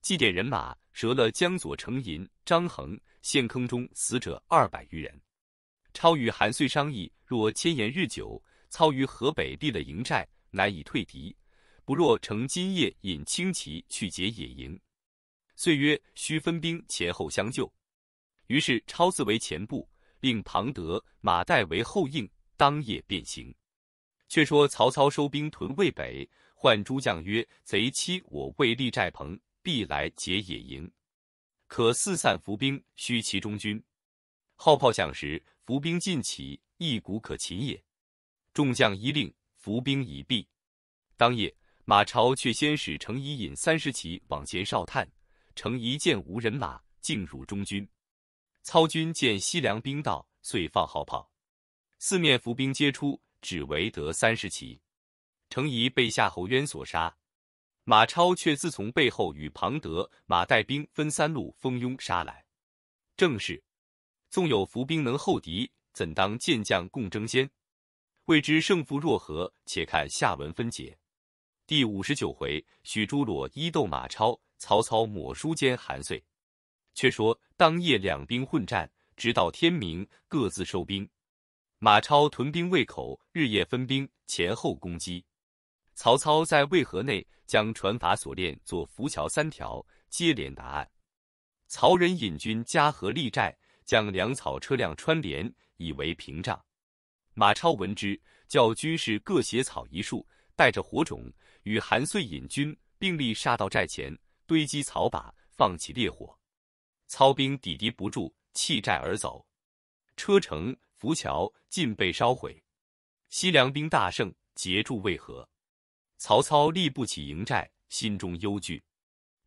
S1: 祭奠人马，折了江左程银、张衡，陷坑中死者二百余人。超与韩遂商议，若千言日久，操于河北立了营寨，难以退敌；不若乘今夜引轻骑去劫野营。遂曰：须分兵前后相救。于是超自为前部，令庞德、马岱为后应，当夜便行。却说曹操收兵屯渭北，唤诸将曰：“贼欺我未立寨棚，必来劫野营，可四散伏兵，须其中军。号炮响时，伏兵尽起，一鼓可擒也。”众将依令，伏兵已毕。当夜，马超却先使程颐引三十骑往前哨探，程颐见无人马，进入中军。操军见西凉兵到，遂放号炮，四面伏兵皆出，只围得三十骑。程颐被夏侯渊所杀，马超却自从背后与庞德、马带兵分三路蜂拥杀来。正是：纵有伏兵能后敌，怎当健将共争先？未知胜负若何，且看下文分解。第五十九回，许褚裸衣斗马超，曹操抹书奸韩遂。却说当夜两兵混战，直到天明，各自收兵。马超屯兵渭口，日夜分兵前后攻击。曹操在渭河内将船筏锁链做浮桥三条，接连答案。曹仁引军加河立寨，将粮草车辆穿连，以为屏障。马超闻之，叫军士各携草一束，带着火种，与韩遂引军并力杀到寨前，堆积草把，放起烈火。操兵抵敌不住，弃寨而走。车城、浮桥尽被烧毁。西凉兵大胜，截住渭河。曹操立不起营寨，心中忧惧。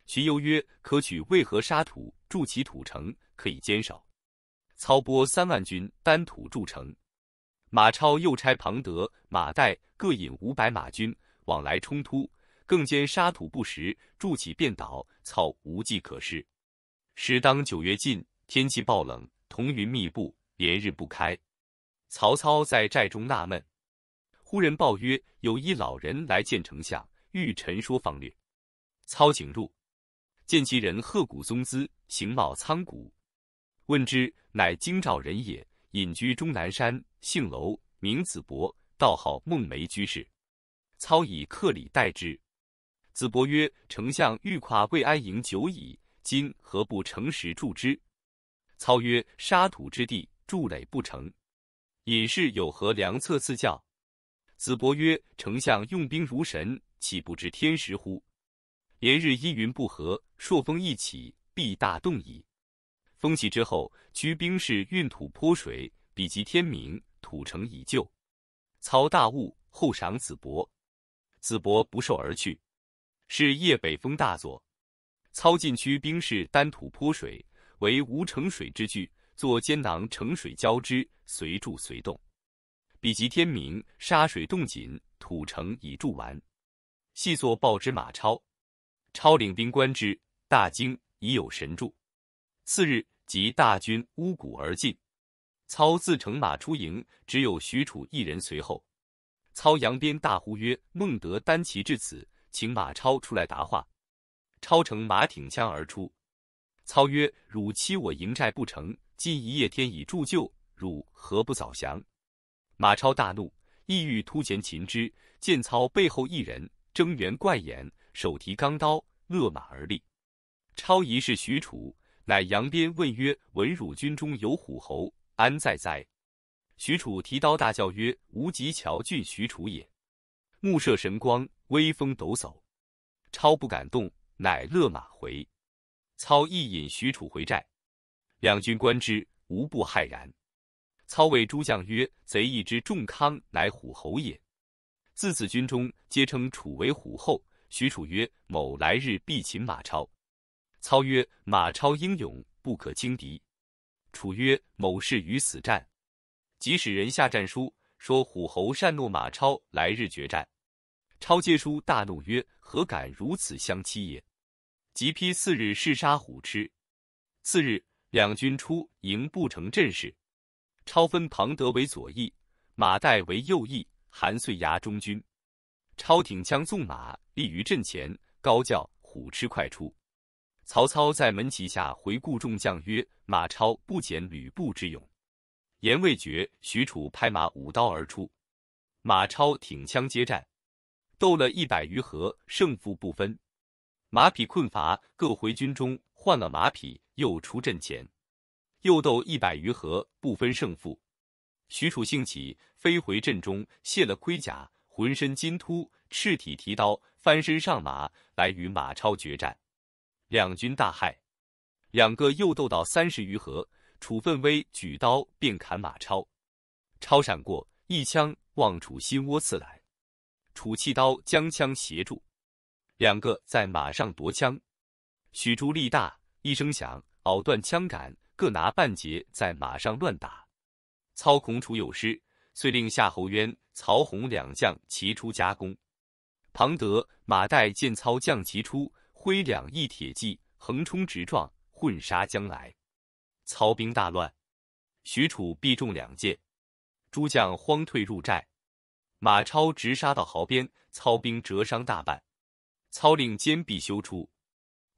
S1: 荀攸曰：“可取渭河沙土，筑其土城，可以坚守。”操拨三万军单土筑城。马超又差庞德、马岱各引五百马军往来冲突，更兼沙土不实，筑起便倒，操无计可施。时当九月尽，天气暴冷，彤云密布，连日不开。曹操在寨中纳闷，忽人报曰：“有一老人来见丞相，欲陈说方略。”操请入，见其人鹤骨松姿，形貌苍古，问之，乃京兆人也，隐居终南山。姓楼，名子伯，道号孟梅居士。操以客礼待之。子伯曰：“丞相欲跨魏安营久矣，今何不诚实助之？”操曰：“沙土之地，筑垒不成。隐士有何良策赐教？”子伯曰：“丞相用兵如神，岂不知天时乎？连日阴云不和，朔风一起，必大动矣。风起之后，驱兵士运土泼水，比及天明。”土城已就，操大悟，后赏子伯。子伯不受而去。是夜北风大作，操进驱兵士担土泼水，为无盛水之具，作坚囊盛水浇之，随筑随动。比及天明，沙水冻紧，土城已筑完。细作报之马超，超领兵观之，大惊，已有神助。次日，即大军乌谷而进。操自乘马出营，只有许褚一人随后。操扬鞭大呼曰：“孟德单骑至此，请马超出来答话。”超乘马挺枪而出。操曰：“汝欺我营寨不成？今一夜天已铸就，汝何不早降？”马超大怒，意欲突前擒之。见操背后一人睁圆怪眼，手提钢刀，勒马而立。超疑是许褚，乃扬鞭问曰：“闻汝军中有虎侯？”安在哉？许褚提刀大叫曰：“无极乔郡许褚也！”目射神光，威风抖擞。超不敢动，乃勒马回。操亦引许褚回寨，两军观之，无不骇然。操谓诸将曰：“贼亦知仲康乃虎侯也。自此军中皆称楚为虎后。”许褚曰：“某来日必擒马超。”操曰：“马超英勇，不可轻敌。”楚曰：“某事与死战，即使人下战书，说虎侯擅诺马超来日决战。超接书，大怒曰：‘何敢如此相欺也！’即批次日誓杀虎痴。次日，两军出营不成阵势。超分庞德为左翼，马岱为右翼，韩遂牙中军。超挺枪纵马，立于阵前，高叫：‘虎痴快出！’曹操在门旗下回顾众将曰：“马超不减吕布之勇。”言未绝，许褚拍马舞刀而出，马超挺枪接战，斗了一百余合，胜负不分。马匹困乏，各回军中换了马匹，又出阵前，又斗一百余合，不分胜负。许褚兴起，飞回阵中，卸了盔甲，浑身金突，赤体提刀，翻身上马来与马超决战。两军大骇，两个又斗到三十余合，楚奋威举刀便砍马超，超闪过，一枪往楚心窝刺来。楚弃刀将枪协住，两个在马上夺枪。许褚力大，一声响，拗断枪杆，各拿半截在马上乱打。操恐楚有失，遂令夏侯渊、曹洪两将齐出夹攻。庞德、马岱见操将齐出，挥两翼铁骑横冲直撞，混杀将来。操兵大乱，许褚必中两箭，诸将慌退入寨。马超直杀到壕边，操兵折伤大半。操令坚壁修出。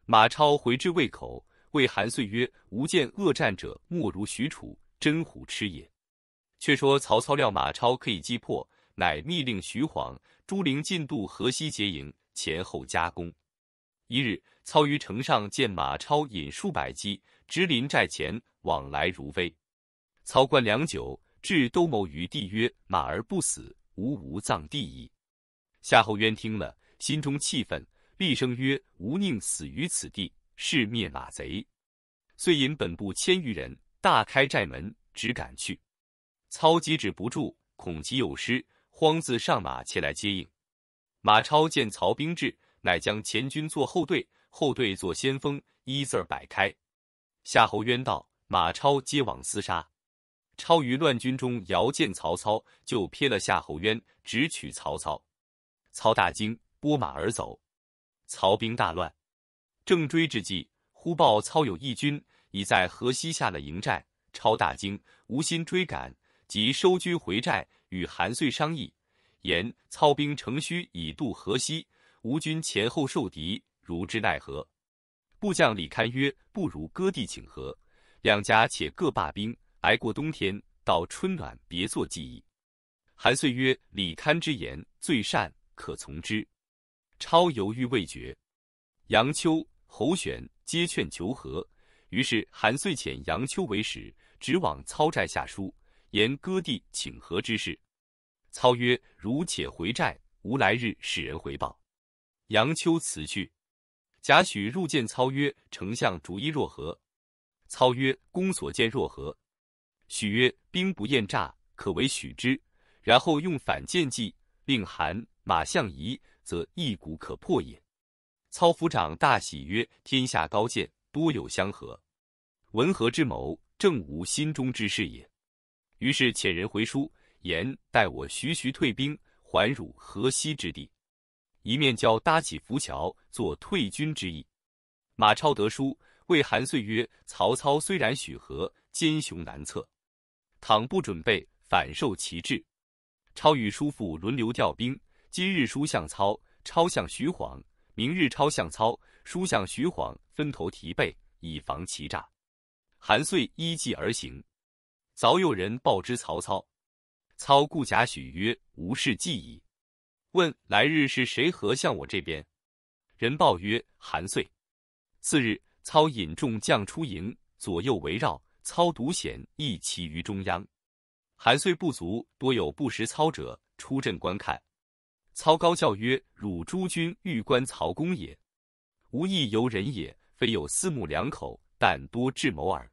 S1: 马超回至魏口，谓韩遂曰：“吾见恶战者，莫如许褚，真虎吃也。”却说曹操料马超可以击破，乃密令徐晃、朱灵进渡河西结营，前后夹攻。一日，操于城上见马超引数百骑直临寨前，往来如飞。操观良久，至兜谋于地曰：“马儿不死，吾无葬地矣。”夏侯渊听了，心中气愤，厉声曰：“吾宁死于此地，誓灭马贼！”遂引本部千余人，大开寨门，只赶去。操急止不住，恐其有失，慌自上马前来接应。马超见曹兵至，乃将前军做后队，后队做先锋，一字儿摆开。夏侯渊道：“马超接往厮杀。”超于乱军中遥见曹操，就瞥了夏侯渊，直取曹操。操大惊，拨马而走。曹兵大乱，正追之际，忽报操有义军已在河西下了营寨。超大惊，无心追赶。即收军回寨，与韩遂商议，言操兵乘虚以渡河西，吴军前后受敌，如之奈何？部将李堪曰：“不如割地请和，两家且各罢兵，挨过冬天，到春暖别作计议。”韩遂曰：“李堪之言最善，可从之。”超犹豫未决，杨秋、侯选皆劝求和，于是韩遂遣杨秋为使，直往操寨下书。言割地请和之事，操曰：“如且回寨，吾来日使人回报。”杨秋辞去。贾诩入见操曰：“丞相主意若何？”操曰：“公所见若何？”许曰：“兵不厌诈，可为许之。然后用反间计，令韩马相疑，则一鼓可破也。”操府长大喜曰：“天下高见，多有相合。文和之谋，正吾心中之事也。”于是遣人回书言：“待我徐徐退兵，还汝河西之地。”一面叫搭起浮桥，作退军之意。马超得书，谓韩遂曰：“曹操虽然许和，奸雄难测，倘不准备，反受其制。”超与叔父轮流调兵，今日书向操，超向徐晃；明日抄向操，书向徐晃，分头提备，以防其诈。韩遂依计而行。早有人报之曹操，操故贾诩曰：“无事计矣。”问来日是谁合向我这边？人报曰：“韩遂。”次日，操引众将出营，左右围绕，操独显一骑于中央。韩遂不足，多有不识操者出阵观看。操高叫曰：“汝诸君欲观曹公也，无亦由人也，非有四目两口，但多智谋耳。”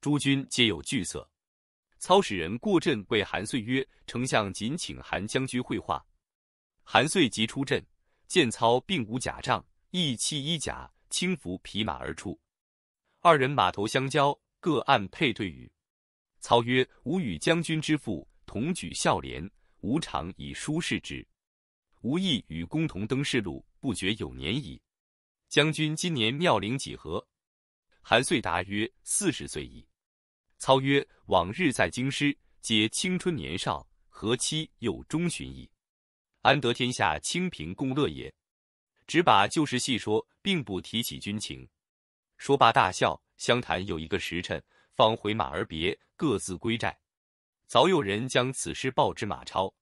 S1: 诸君皆有惧色。操使人过阵，谓韩遂曰：“丞相仅请韩将军会话。”韩遂即出阵，见操并无甲仗，一弃衣甲，轻扶匹马而出。二人马头相交，各按配对语。操曰：“吾与将军之父同举孝廉，吾常以书示之。吾亦与公同登仕路，不觉有年矣。将军今年妙龄几何？”韩遂答曰：“四十岁矣。”操曰：“往日在京师，皆青春年少，何期又中旬矣？安得天下清平共乐也？只把旧事细说，并不提起军情。”说罢大笑，相谈有一个时辰，方回马而别，各自归寨。早有人将此事报之马超，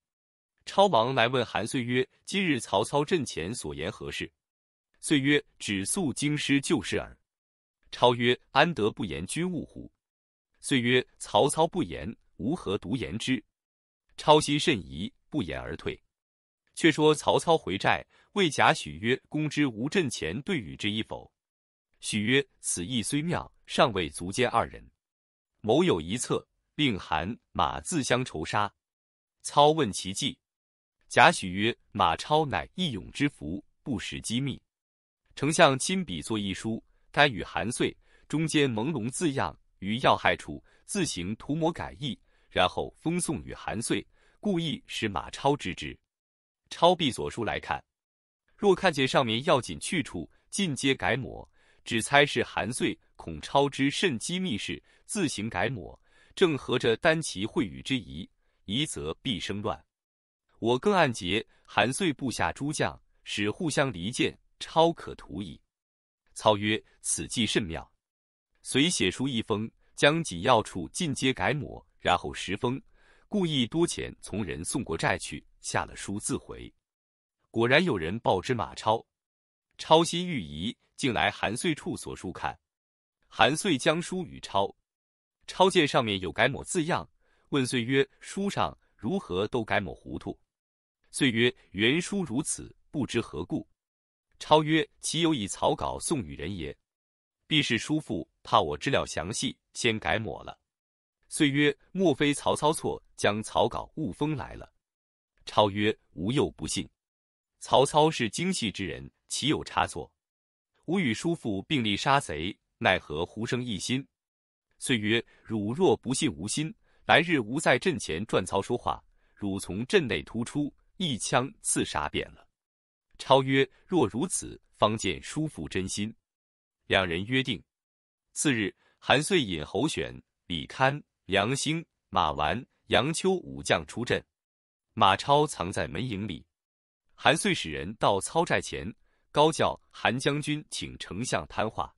S1: 超忙来问韩遂曰：“今日曹操阵前所言何事？”遂曰：“只诉京师旧事耳。”超曰：“安得不言军务乎？”遂曰：“曹操不言，吾何独言之？”超心甚疑，不言而退。却说曹操回寨，谓贾诩曰：“公知吴阵前对与之意否？”许曰：“此意虽妙，尚未足见二人。某有一策，令韩马自相仇杀。”操问其计，贾诩曰：“马超乃义勇之福，不识机密。丞相亲笔作一书，该与韩遂，中间朦胧字样，于要害处自行涂抹改易，然后封送与韩遂，故意使马超知之。超必所书来看，若看见上面要紧去处，尽皆改抹。”只猜是韩遂恐超之甚机密事，自行改抹，正合着单其会与之疑，疑则必生乱。我更暗结韩遂部下诸将，使互相离间，超可图矣。操曰：“此计甚妙。”遂写书一封，将紧要处尽皆改抹，然后十封，故意多遣从人送过寨去，下了书自回。果然有人报之马超，超心欲疑。竟来韩遂处所书看，韩遂将书与抄，抄见上面有改抹字样，问遂曰：“书上如何都改抹糊涂？”遂曰：“原书如此，不知何故。”超曰：“岂有以草稿送与人也？必是叔父怕我知了详细，先改抹了。”遂曰：“莫非曹操错，将草稿误封来了？”超曰：“吾又不信。曹操是精细之人，岂有差错？”吾与叔父并力杀贼，奈何忽生异心？遂曰：“汝若不信吾心，来日吾在阵前转操说话，汝从阵内突出，一枪刺杀便了。”超曰：“若如此，方见叔父真心。”两人约定。次日，韩遂引侯选、李堪、梁兴、马玩、杨秋五将出阵，马超藏在门营里。韩遂使人到操寨前。高叫韩将军，请丞相谈话。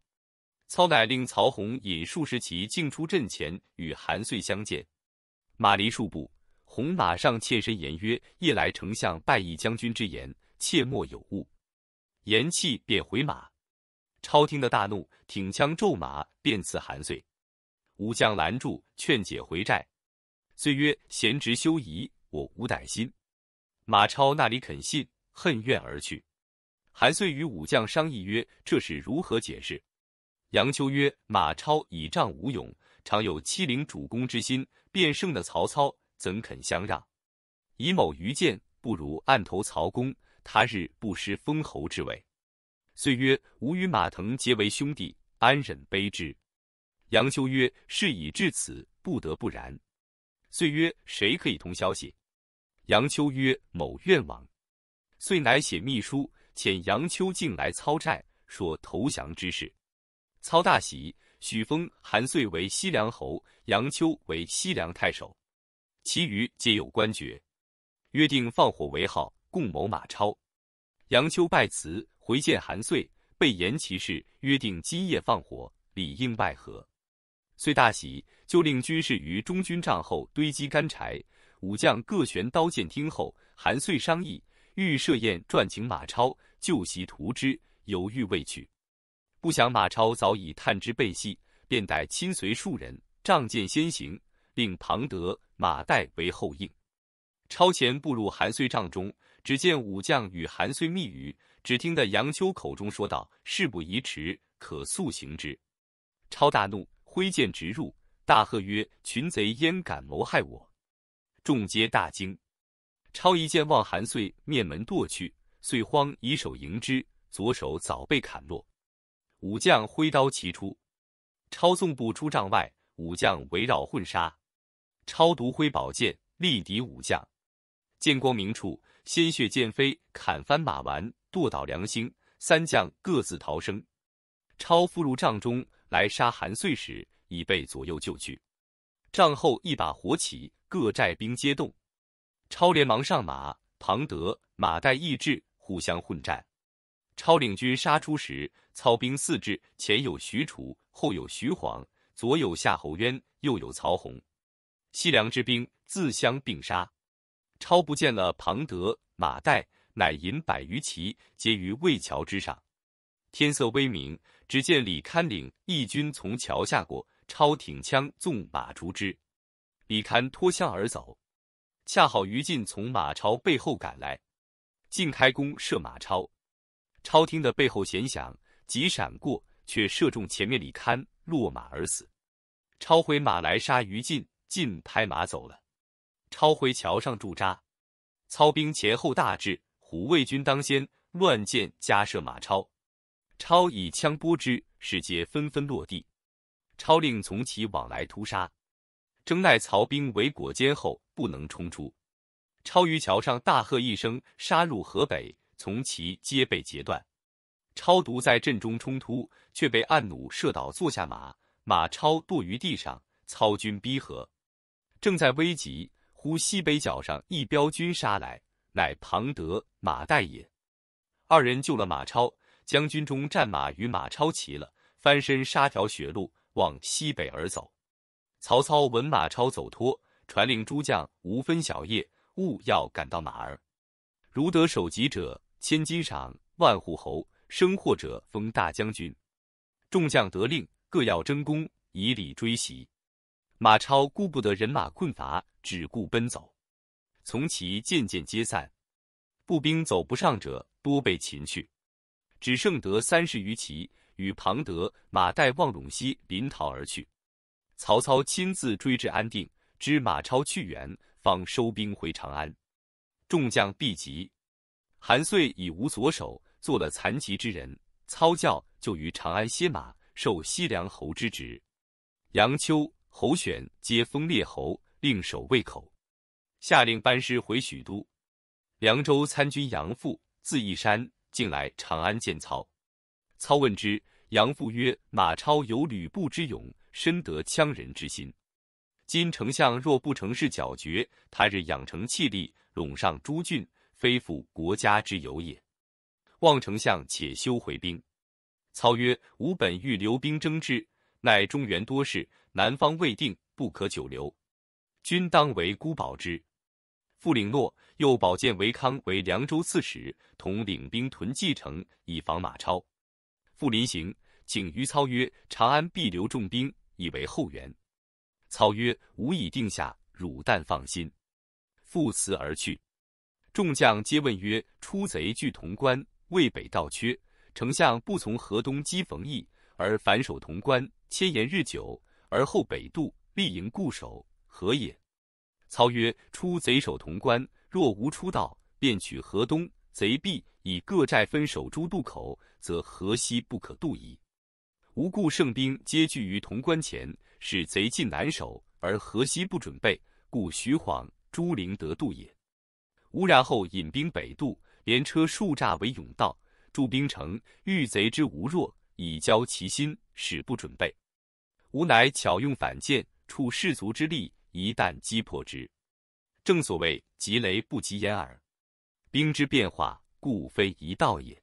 S1: 操乃令曹洪引数十骑径出阵前，与韩遂相见。马离数步，洪马上欠身言曰：“夜来丞相拜义将军之言，切莫有误。”言讫，便回马。超听得大怒，挺枪骤马，便刺韩遂。武将拦住，劝解回寨。遂曰：“贤侄休疑，我无歹心。”马超那里肯信，恨怨而去。韩遂与武将商议曰：“这是如何解释？”杨秋曰：“马超倚仗武勇，常有欺凌主公之心，便胜的曹操怎肯相让？以某愚见，不如暗投曹公，他日不失封侯之位。”遂曰：“吾与马腾结为兄弟，安忍卑之？”杨秋曰：“事已至此，不得不然。”遂曰：“谁可以通消息？”杨秋曰：“某愿往。”遂乃写密书。遣杨秋进来操寨，说投降之事。操大喜，许封韩遂为西凉侯，杨秋为西凉太守，其余皆有官爵。约定放火为号，共谋马超。杨秋拜辞，回见韩遂，被言其事，约定今夜放火，里应外合。遂大喜，就令军士于中军帐后堆积干柴，武将各悬刀剑听候。韩遂商议。欲设宴撰请马超就席图之，犹豫未去。不想马超早已探知背隙，便带亲随数人，仗剑先行，令庞德、马岱为后应。超前步入韩遂帐中，只见武将与韩遂密语。只听得杨秋口中说道：“事不宜迟，可速行之。”超大怒，挥剑直入，大喝曰：“群贼焉敢谋害我！”众皆大惊。超一剑望韩遂面门剁去，遂慌以手迎之，左手早被砍落。武将挥刀齐出，超纵步出帐外，武将围绕混杀。超独挥宝剑力敌武将，剑光明处，鲜血溅飞，砍翻马丸，剁倒梁兴，三将各自逃生。超复入帐中来杀韩遂时，已被左右救去。帐后一把火起，各寨兵皆动。超连忙上马，庞德、马岱亦至，互相混战。超领军杀出时，操兵四至，前有许褚，后有徐晃，左有夏侯渊，右有曹洪。西凉之兵自相并杀。超不见了庞德、马岱，乃引百余骑结于渭桥之上。天色微明，只见李堪领义军从桥下过，超挺枪纵马逐之。李堪脱枪而走。恰好于禁从马超背后赶来，晋开弓射马超。超听得背后弦响，急闪过，却射中前面李堪，落马而死。超回马来杀于禁，尽拍马走了。超回桥上驻扎，操兵前后大至，虎卫军当先，乱箭加射马超。超以枪拨之，使皆纷纷落地。超令从其往来突杀，争奈曹兵围裹坚后，不能冲出。超于桥上大喝一声，杀入河北，从其皆被截断。超独在阵中冲突，却被暗弩射倒，坐下马。马超堕于地上，操军逼合，正在危急，忽西北角上一彪军杀来，乃庞德、马岱也。二人救了马超，将军中战马与马超齐了，翻身杀条血路，往西北而走。曹操闻马超走脱，传令诸将无分小夜，务要赶到马儿。如得首级者，千金赏；万户侯；生获者，封大将军。众将得令。各要争功，以礼追袭。马超顾不得人马困乏，只顾奔走。从其渐渐皆散，步兵走不上者多被擒去，只剩得三十余骑，与庞德、马岱望陇西临逃而去。曹操亲自追至安定，知马超去远，方收兵回长安。众将毕急，韩遂已无所手，做了残疾之人。操教就于长安歇马。受西凉侯之职，杨秋、侯选皆封列侯，令守卫口。下令班师回许都。凉州参军杨阜，字义山，竟来长安见操。操问之，杨阜曰：“马超有吕布之勇，深得羌人之心。今丞相若不成事剿绝，他日养成气力，陇上诸郡，非复国家之有也。望丞相且休回兵。”操曰：“吾本欲留兵征之，乃中原多事，南方未定，不可久留。君当为孤保之。”傅领诺，又保荐韦康为凉州刺史，同领兵屯蓟城，以防马超。傅临行，请于操曰：“长安必留重兵，以为后援。”操曰：“吾已定下，汝但放心。”复辞而去。众将皆问曰：“出贼据潼关，渭北道缺。”丞相不从河东击冯异，而反守潼关，千言日久，而后北渡，立营固守，何也？操曰：出贼守潼关，若无出道，便取河东，贼必以各寨分守诸渡口，则河西不可渡矣。吾故胜兵皆聚于潼关前，使贼进难守，而河西不准备，故徐晃、朱灵得渡也。吾然后引兵北渡，连车数栅为甬道。驻兵城，遇贼之无弱，以交其心，使不准备。吾乃巧用反间，处士卒之力，一旦击破之。正所谓急雷不及掩耳，兵之变化，故非一道也。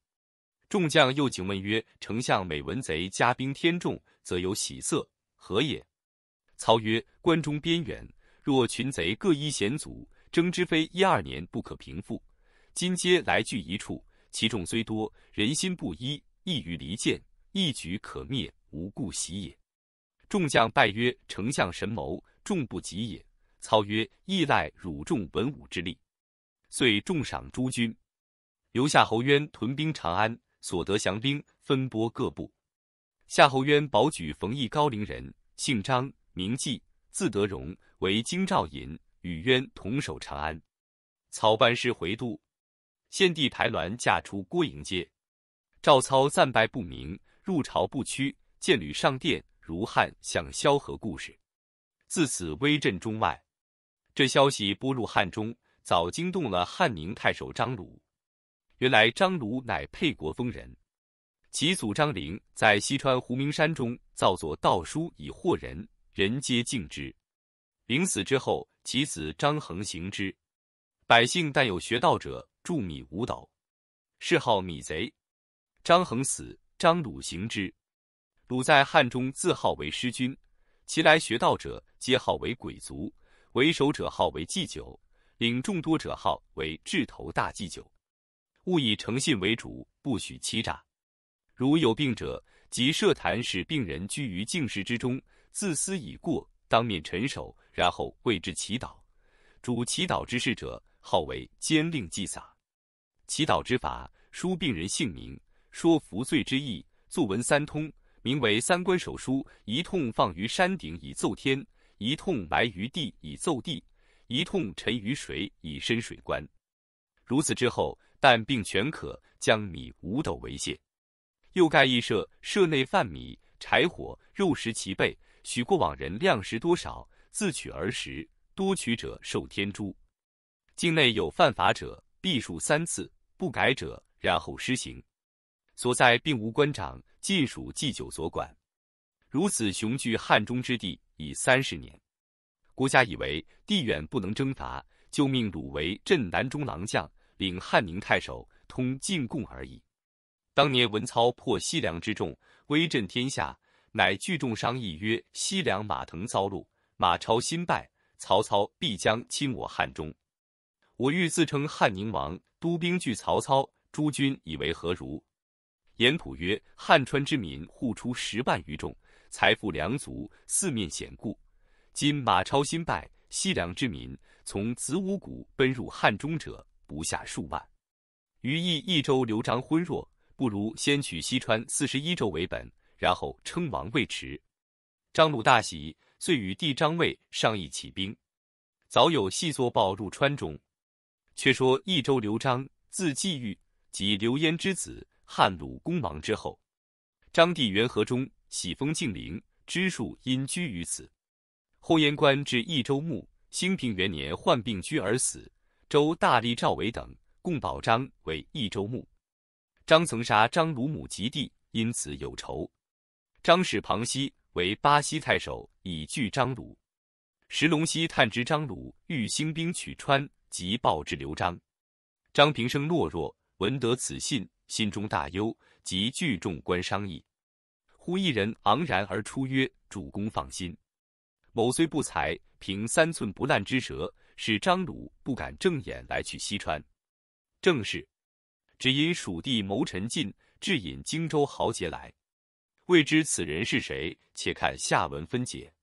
S1: 众将又请问曰：“丞相每闻贼加兵添众，则有喜色，何也？”操曰：“关中边远，若群贼各依险阻，争之非一二年不可平复。今皆来聚一处。”其众虽多，人心不一，易于离间，一举可灭，无故喜也。众将拜曰：“丞相神谋，众不及也。”操曰：“亦赖汝众文武之力。”遂重赏诸军。留夏侯渊屯兵长安，所得降兵分拨各部。夏侯渊保举冯异高陵人，姓张，名季，字德荣，为京兆尹，与渊同守长安。操班师回都。献帝排鸾驾出郭迎接，赵操暂败不明，入朝不趋，见吕上殿，如汉向萧何故事。自此威震中外。这消息播入汉中，早惊动了汉宁太守张鲁。原来张鲁乃沛国丰人，其祖张陵在西川胡明山中造作道书以惑人，人皆敬之。陵死之后，其子张衡行之。百姓但有学道者。著米五斗，谥号米贼。张衡死，张鲁行之。鲁在汉中自号为师君，其来学道者皆号为鬼卒，为首者号为祭酒，领众多者号为智头大祭酒。勿以诚信为主，不许欺诈。如有病者，即设坛使病人居于静室之中，自思已过，当面陈首，然后为之祈祷。主祈祷之事者，号为监令祭洒。祈祷之法，书病人姓名，说服罪之意，作文三通，名为三官手书。一通放于山顶以奏天，一通埋于地以奏地，一通沉于水以申水官。如此之后，但病全可，将米五斗为谢。又盖一舍，舍内饭米、柴火、肉食齐备，许过往人量食多少，自取而食。多取者受天诛。境内有犯法者，必数三次，不改者，然后施行。所在并无官长，尽属祭酒所管。如此雄踞汉中之地已三十年。国家以为地远不能征伐，就命鲁为镇南中郎将，领汉宁太守，通进贡而已。当年文操破西凉之众，威震天下，乃聚众商议曰：“西凉马腾遭戮，马超新败，曹操必将侵我汉中。我欲自称汉宁王，督兵拒曹操。诸君以为何如？”颜普曰：“汉川之民户出十万余众，财富良足，四面险固。今马超新败，西凉之民从子午谷奔入汉中者不下数万，于益益州刘璋昏弱。”不如先取西川四十一州为本，然后称王未迟。张鲁大喜，遂与弟张卫商议起兵。早有细作报入川中。却说益州刘璋，字季玉，即刘焉之子，汉鲁公王之后。张帝元和中，喜封晋陵，知数因居于此。后燕官至益州牧，兴平元年患病居而死。周大力赵伟等共保张为益州牧。张曾杀张鲁母及弟，因此有仇。张使庞熙为巴西太守，以拒张鲁。石龙溪探知张鲁欲兴兵取川，即报之刘璋。张平生懦弱，闻得此信，心中大忧，即聚众官商议。忽一人昂然而出曰：“主公放心，某虽不才，凭三寸不烂之舌，使张鲁不敢正眼来取西川。正是。”只因蜀地谋臣进，致引荆州豪杰来。未知此人是谁？且看下文分解。